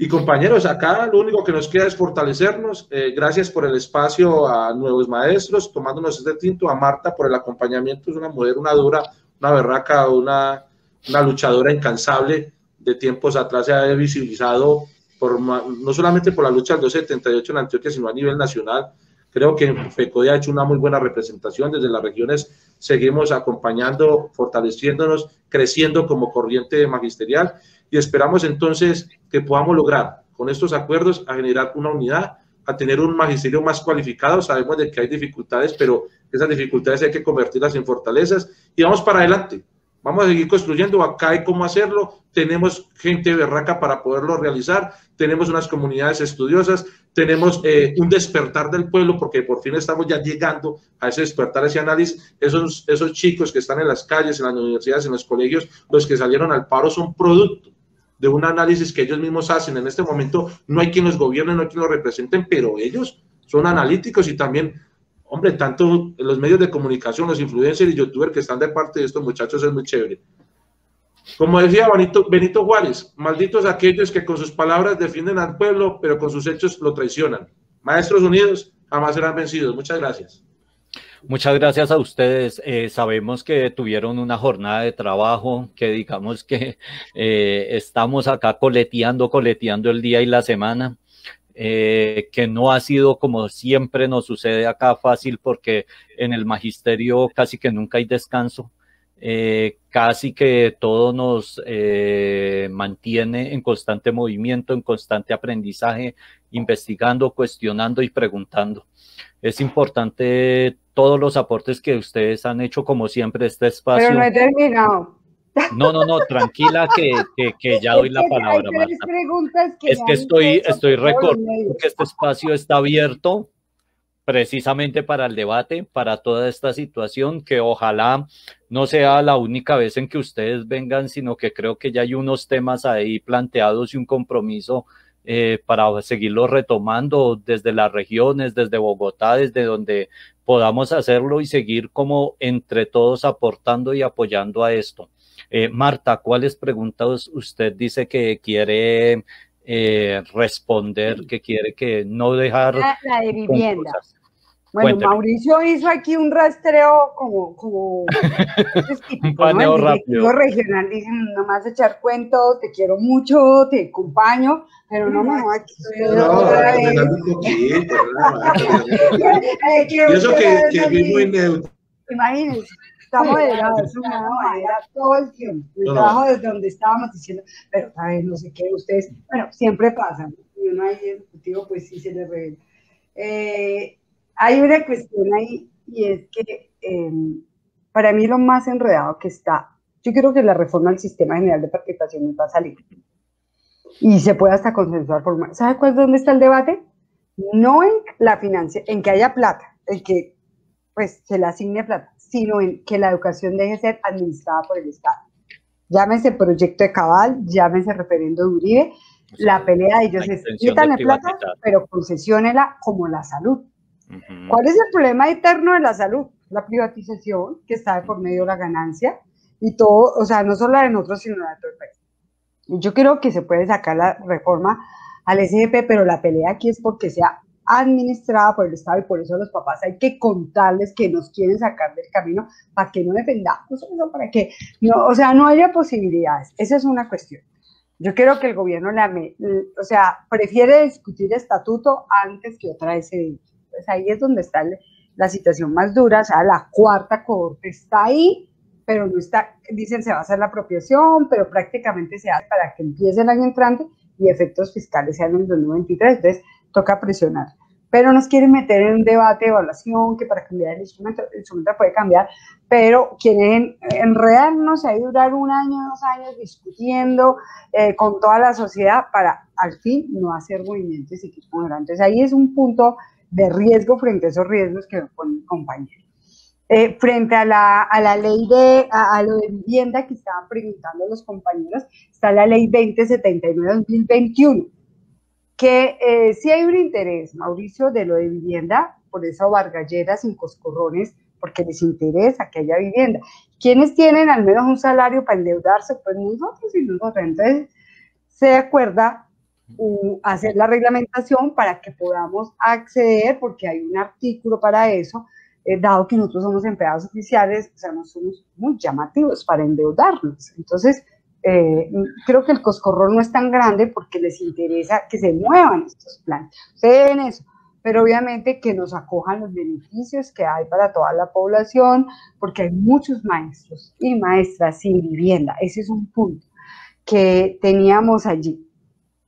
Y compañeros, acá lo único que nos queda es fortalecernos. Eh, gracias por el espacio a nuevos maestros, tomándonos este tinto, a Marta por el acompañamiento. Es una mujer, una dura, una berraca, una, una luchadora incansable. De tiempos atrás se ha visibilizado por, no solamente por la lucha del 278 en Antioquia, sino a nivel nacional. Creo que FECODE ha hecho una muy buena representación. Desde las regiones seguimos acompañando, fortaleciéndonos, creciendo como corriente magisterial y esperamos entonces que podamos lograr con estos acuerdos a generar una unidad, a tener un magisterio más cualificado. Sabemos de que hay dificultades, pero esas dificultades hay que convertirlas en fortalezas y vamos para adelante. Vamos a seguir construyendo, acá hay cómo hacerlo, tenemos gente berraca para poderlo realizar, tenemos unas comunidades estudiosas, tenemos eh, un despertar del pueblo, porque por fin estamos ya llegando a ese despertar, ese análisis. Esos, esos chicos que están en las calles, en las universidades, en los colegios, los que salieron al paro son producto de un análisis que ellos mismos hacen. En este momento no hay quien los gobierne, no hay quien los representen, pero ellos son analíticos y también, hombre, tanto los medios de comunicación, los influencers y youtubers que están de parte de estos muchachos es muy chévere. Como decía Benito, Benito Juárez, malditos aquellos que con sus palabras defienden al pueblo, pero con sus hechos lo traicionan. Maestros unidos jamás serán vencidos. Muchas gracias. Muchas gracias a ustedes. Eh, sabemos que tuvieron una jornada de trabajo, que digamos que eh, estamos acá coleteando, coleteando el día y la semana, eh, que no ha sido como siempre nos sucede acá fácil porque en el magisterio casi que nunca hay descanso. casi que todo nos mantiene en constante movimiento, en constante aprendizaje, investigando, cuestionando y preguntando. Es importante todos los aportes que ustedes han hecho, como siempre, este espacio. Pero no he terminado. No, no, no, tranquila que, que, que ya doy la palabra, Marta. Que es que estoy, estoy recordando que este espacio está abierto precisamente para el debate, para toda esta situación, que ojalá no sea la única vez en que ustedes vengan, sino que creo que ya hay unos temas ahí planteados y un compromiso eh, para seguirlo retomando desde las regiones, desde Bogotá, desde donde podamos hacerlo y seguir como entre todos aportando y apoyando a esto. Eh, Marta, ¿cuáles preguntas usted dice que quiere eh, responder, que quiere que no dejar? La, de vivienda. Bueno, Mauricio hizo aquí un rastreo como, como es típico, un paneo rápido. regional, dicen, nomás echar cuento, te quiero mucho, te acompaño, pero no, no, aquí estoy. No, un poquito, Y eso que, que vi muy neutro. Imagínense, está moderado, es una manera todo el tiempo. El trabajo desde donde estábamos diciendo, pero vez no sé qué, ustedes, bueno, siempre pasa, y uno ahí ejecutivo, pues sí se le revela. Eh, hay una cuestión ahí y es que em, para mí lo más enredado que está Yo creo que la reforma del sistema general de participación va a salir. Y se puede hasta consensuar por ¿Sabe cuál dónde está el debate? No en la financia, en que haya plata, en que pues se le asigne plata, sino en que la educación deje de ser administrada por el Estado. Llámese proyecto de Cabal, llámese referendo de Uribe, la pelea de ellos es quítale plata, pero concesiónela como la salud. ¿Cuál es el problema eterno de la salud? La privatización, que está por medio de la ganancia, y todo, o sea, no solo la de nosotros, sino la de todo el país. Yo creo que se puede sacar la reforma al SGP, pero la pelea aquí es porque sea administrada por el Estado y por eso los papás hay que contarles que nos quieren sacar del camino para que no defendamos eso, para que no, o sea, no haya posibilidades. Esa es una cuestión. Yo creo que el gobierno, la, o sea, prefiere discutir estatuto antes que otra vez. Ahí es donde está la situación más dura, o sea, la cuarta corte está ahí, pero no está, dicen se va a hacer la apropiación, pero prácticamente se hace para que empiece el año entrante y efectos fiscales sean en el 2023, entonces toca presionar. Pero nos quieren meter en un debate de evaluación que para cambiar el instrumento, el instrumento puede cambiar, pero quieren enredarnos ahí durar un año, dos años discutiendo eh, con toda la sociedad para al fin no hacer movimientos y que Entonces ahí es un punto de riesgo frente a esos riesgos que me ponen compañeros. Eh, frente a la, a la ley de, a, lo de vivienda que estaban preguntando los compañeros, está la ley 2079-2021 que eh, si hay un interés, Mauricio, de lo de vivienda, por eso bargalleras sin coscorrones, porque les interesa que haya vivienda. ¿Quiénes tienen al menos un salario para endeudarse? Pues nosotros y nosotros. Entonces, se acuerda hacer la reglamentación para que podamos acceder, porque hay un artículo para eso, eh, dado que nosotros somos empleados oficiales, o sea, no somos muy llamativos para endeudarnos. Entonces, eh, creo que el coscorrón no es tan grande porque les interesa que se muevan estos planes. Ustedes ven eso, pero obviamente que nos acojan los beneficios que hay para toda la población, porque hay muchos maestros y maestras sin vivienda. Ese es un punto que teníamos allí.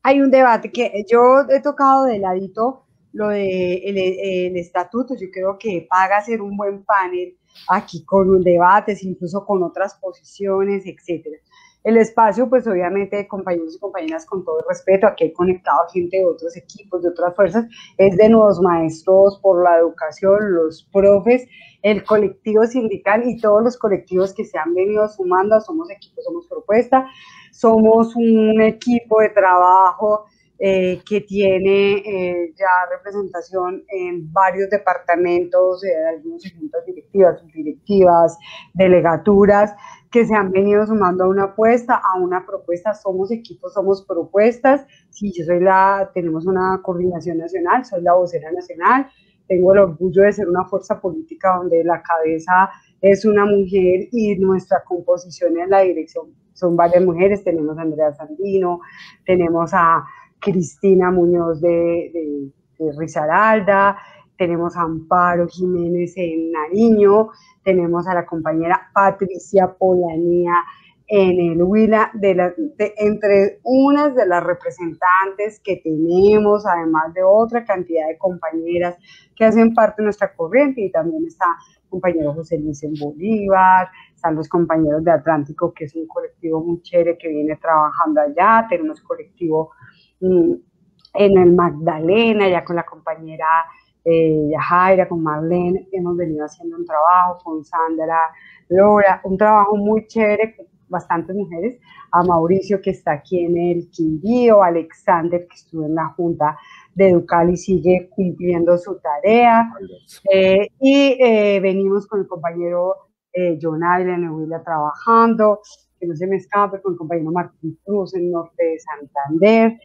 Hay un debate que yo he tocado de ladito lo de el, estatuto, yo creo que paga ser un buen panel aquí con debates, incluso con otras posiciones, etcétera. El espacio, pues obviamente, compañeros y compañeras, con todo el respeto, aquí hay conectado gente de otros equipos, de otras fuerzas, es de nuevos maestros por la educación, los profes, el colectivo sindical y todos los colectivos que se han venido sumando, somos equipos, somos propuesta, somos un equipo de trabajo eh, que tiene eh, ya representación en varios departamentos, eh, algunos juntas directivas, subdirectivas, delegaturas, que se han venido sumando a una apuesta, a una propuesta, somos equipos, somos propuestas, si yo soy la, tenemos una coordinación nacional, soy la vocera nacional, tengo el orgullo de ser una fuerza política donde la cabeza es una mujer y nuestra composición en la dirección son varias mujeres, tenemos a Andrea Sandino, tenemos a Cristina Muñoz de, de, Rizaralda, tenemos a Amparo Jiménez en Nariño, tenemos a la compañera Patricia Polanía en el Huila, de, entre unas de las representantes que tenemos, además de otra cantidad de compañeras que hacen parte de nuestra corriente, y también está el compañero José Luis en Bolívar, están los compañeros de Atlántico, que es un colectivo muy chévere que viene trabajando allá, tenemos colectivo en el Magdalena, ya con la compañera eh, Yajaira, con Marlene, hemos venido haciendo un trabajo con Sandra, Laura, un trabajo muy chévere con bastantes mujeres, a Mauricio que está aquí en el Quindío, Alexander que estuvo en la Junta de Educal y sigue cumpliendo su tarea, eh, y eh, venimos con el compañero eh, John Ávila en Huila trabajando, que no se me escape, con el compañero Martín Cruz en Norte de Santander,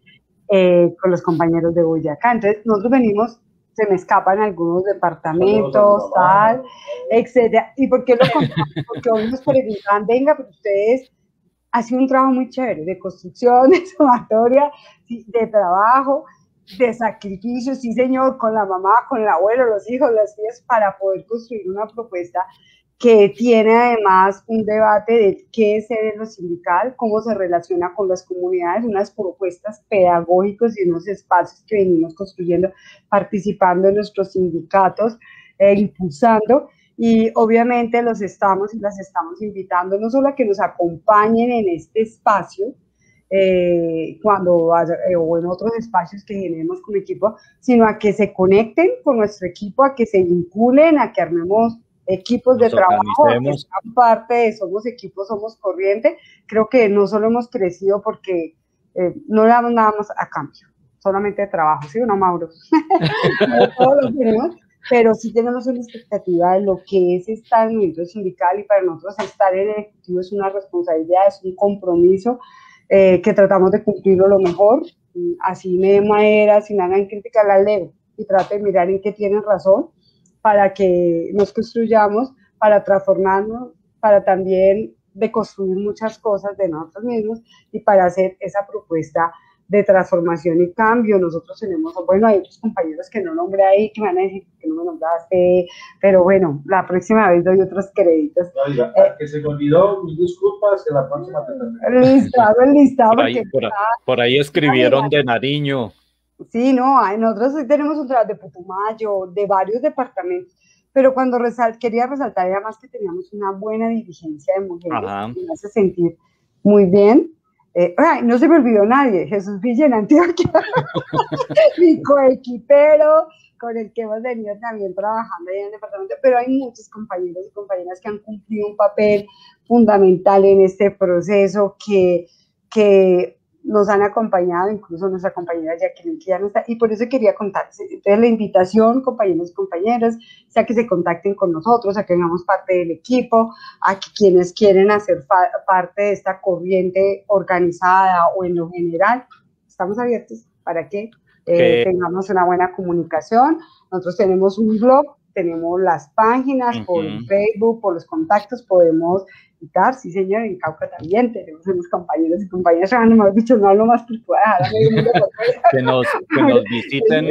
eh, con los compañeros de Boyacá. Entonces, nosotros venimos se me escapan algunos departamentos, tal, etcétera. ¿Y por qué lo contamos? Porque hoy nos preguntan, venga, pero ustedes hacen un trabajo muy chévere de construcción, de sumatoria, de trabajo, de sacrificio, sí señor, con la mamá, con el abuelo, los hijos, las hijas, para poder construir una propuesta que tiene además un debate de qué es ser lo sindical, cómo se relaciona con las comunidades, unas propuestas pedagógicas y unos espacios que venimos construyendo, participando en nuestros sindicatos e impulsando. y obviamente los estamos y las estamos invitando no solo a que nos acompañen en este espacio, eh, cuando eh, o en otros espacios que generemos como equipo, sino a que se conecten con nuestro equipo, a que se vinculen, a que armemos equipos de trabajo, que parte de Somos Equipos, Somos Corriente. Creo que no solo hemos crecido porque eh, no le damos nada más a cambio, solamente de trabajo, ¿sí o no, Mauro? Todos lo tenemos, pero sí tenemos una expectativa de lo que es estar en el movimiento sindical y para nosotros estar en el Ejecutivo es una responsabilidad, es un compromiso eh, que tratamos de cumplirlo lo mejor, así me den manera, sin nada en crítica la leo y trate de mirar en qué tienen razón para que nos construyamos, para transformarnos, para también deconstruir muchas cosas de nosotros mismos y para hacer esa propuesta de transformación y cambio. Nosotros tenemos, bueno, hay otros compañeros que no nombré ahí, que van a decir que no me nombraste, pero bueno, la próxima vez doy otros créditos. Oiga, eh, que se me olvidó, mis disculpas, que la próxima te Listado, el listado. Por ahí, por, ahí escribieron de Nariño. Sí, no, nosotros tenemos un trabajo de Putumayo, de varios departamentos, pero cuando resal quería resaltar además que teníamos una buena dirigencia de mujeres, que me hace sentir muy bien, eh, no se me olvidó nadie, Jesús Villa en Antioquia, mi coequipero, con el que hemos venido también trabajando ahí en el departamento, pero hay muchos compañeros y compañeras que han cumplido un papel fundamental en este proceso que, que nos han acompañado, incluso nuestra compañera Jacqueline, que ya no está, y por eso quería contarles. Entonces, la invitación, compañeros y compañeras, sea que se contacten con nosotros, a que hagamos parte del equipo, a que quienes quieren hacer parte de esta corriente organizada o en lo general, estamos abiertos para que eh, tengamos una buena comunicación. Nosotros tenemos un blog, tenemos las páginas por Facebook, por los contactos, podemos sí señor, en Cauca también tenemos unos compañeros y compañeras, ah, no me has dicho, no hablo más porque voy a dejar que nos, que nos visiten,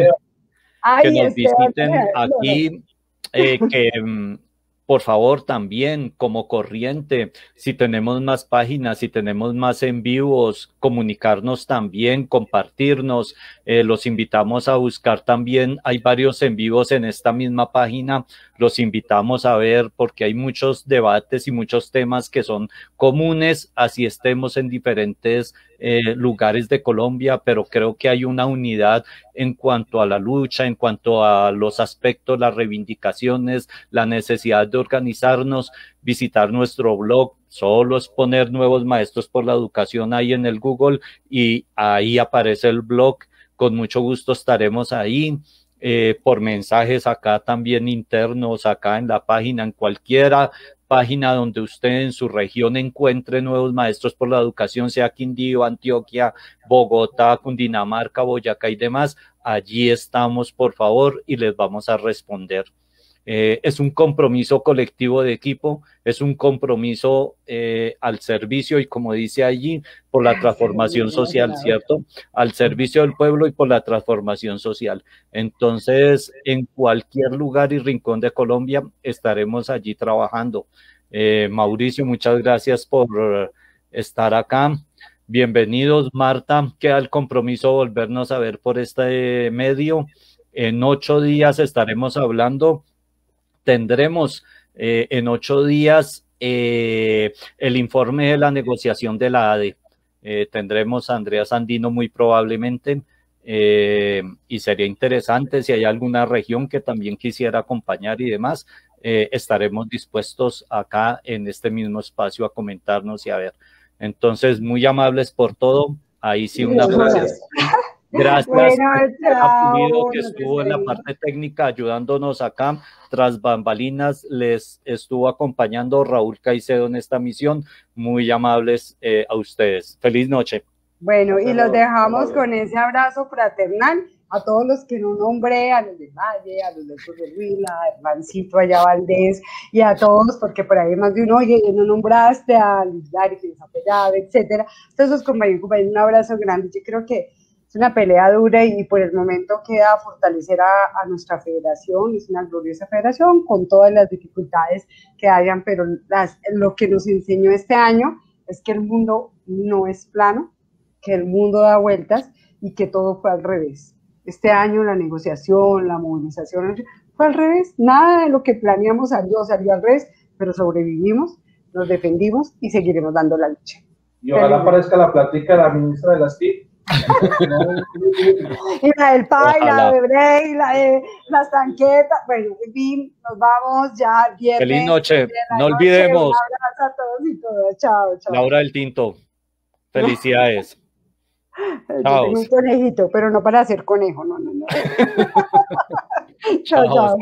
que nos visiten aquí, eh, que por favor, también como corriente, si tenemos más páginas, si tenemos más en vivos, comunicarnos también, compartirnos. Eh, los invitamos a buscar también, hay varios en vivos en esta misma página, los invitamos a ver porque hay muchos debates y muchos temas que son comunes, así estemos en diferentes eh, lugares de Colombia, pero creo que hay una unidad en cuanto a la lucha, en cuanto a los aspectos, las reivindicaciones, la necesidad de organizarnos, visitar nuestro blog, solo es poner nuevos maestros por la educación ahí en el Google y ahí aparece el blog. Con mucho gusto estaremos ahí. Eh, por mensajes acá también internos, acá en la página, en cualquiera página donde usted en su región encuentre nuevos maestros por la educación, sea Quindío, Antioquia, Bogotá, Cundinamarca, Boyacá y demás, allí estamos, por favor, y les vamos a responder. Eh, es un compromiso colectivo de equipo, es un compromiso eh, al servicio y como dice allí, por la transformación social, ¿cierto? Al servicio del pueblo y por la transformación social. Entonces, en cualquier lugar y rincón de Colombia estaremos allí trabajando. Eh, Mauricio, muchas gracias por estar acá. Bienvenidos, Marta. Queda el compromiso volvernos a ver por este medio. En ocho días estaremos hablando tendremos eh, en ocho días eh, el informe de la negociación de la ADE. Eh, tendremos a Andrea Sandino muy probablemente y sería interesante si hay alguna región que también quisiera acompañar y demás. estaremos dispuestos acá en este mismo espacio a comentarnos y a ver. Entonces, muy amables por todo. Ahí sí, una gracias. Gracias bueno, que estuvo en la parte técnica ayudándonos acá. Tras bambalinas les estuvo acompañando Raúl Caicedo en esta misión. Muy amables eh, a ustedes. Feliz noche. Bueno, y los dejamos con ese abrazo fraternal a todos los que no nombré, a los de Valle, a los de Huila, a Hermancito allá Valdés, y a todos, porque por ahí más de uno, oye, no nombraste a Luis Dari, que nos apoyaba, etcétera. Entonces, compañeros, compañeros, un abrazo grande. Yo creo que una pelea dura y por el momento queda fortalecer a, nuestra federación, es una gloriosa federación con todas las dificultades que hayan, pero las, lo que nos enseñó este año es que el mundo no es plano, que el mundo da vueltas y que todo fue al revés. Este año la negociación, la movilización fue al revés, nada de lo que planeamos salió, salió al revés, pero sobrevivimos, nos defendimos y seguiremos dando la lucha. Y ojalá aparezca la plática de la ministra de las TIC. Y la del PAI, la de Brey, la de las tanquetas, bueno, en fin, nos vamos ya. Viernes, Feliz noche, no olvidemos. Un abrazo a todos y todas, chao, chao. Laura del Tinto, felicidades. Yo tengo un conejito, pero no para hacer conejo, no, no, no. chao, chao.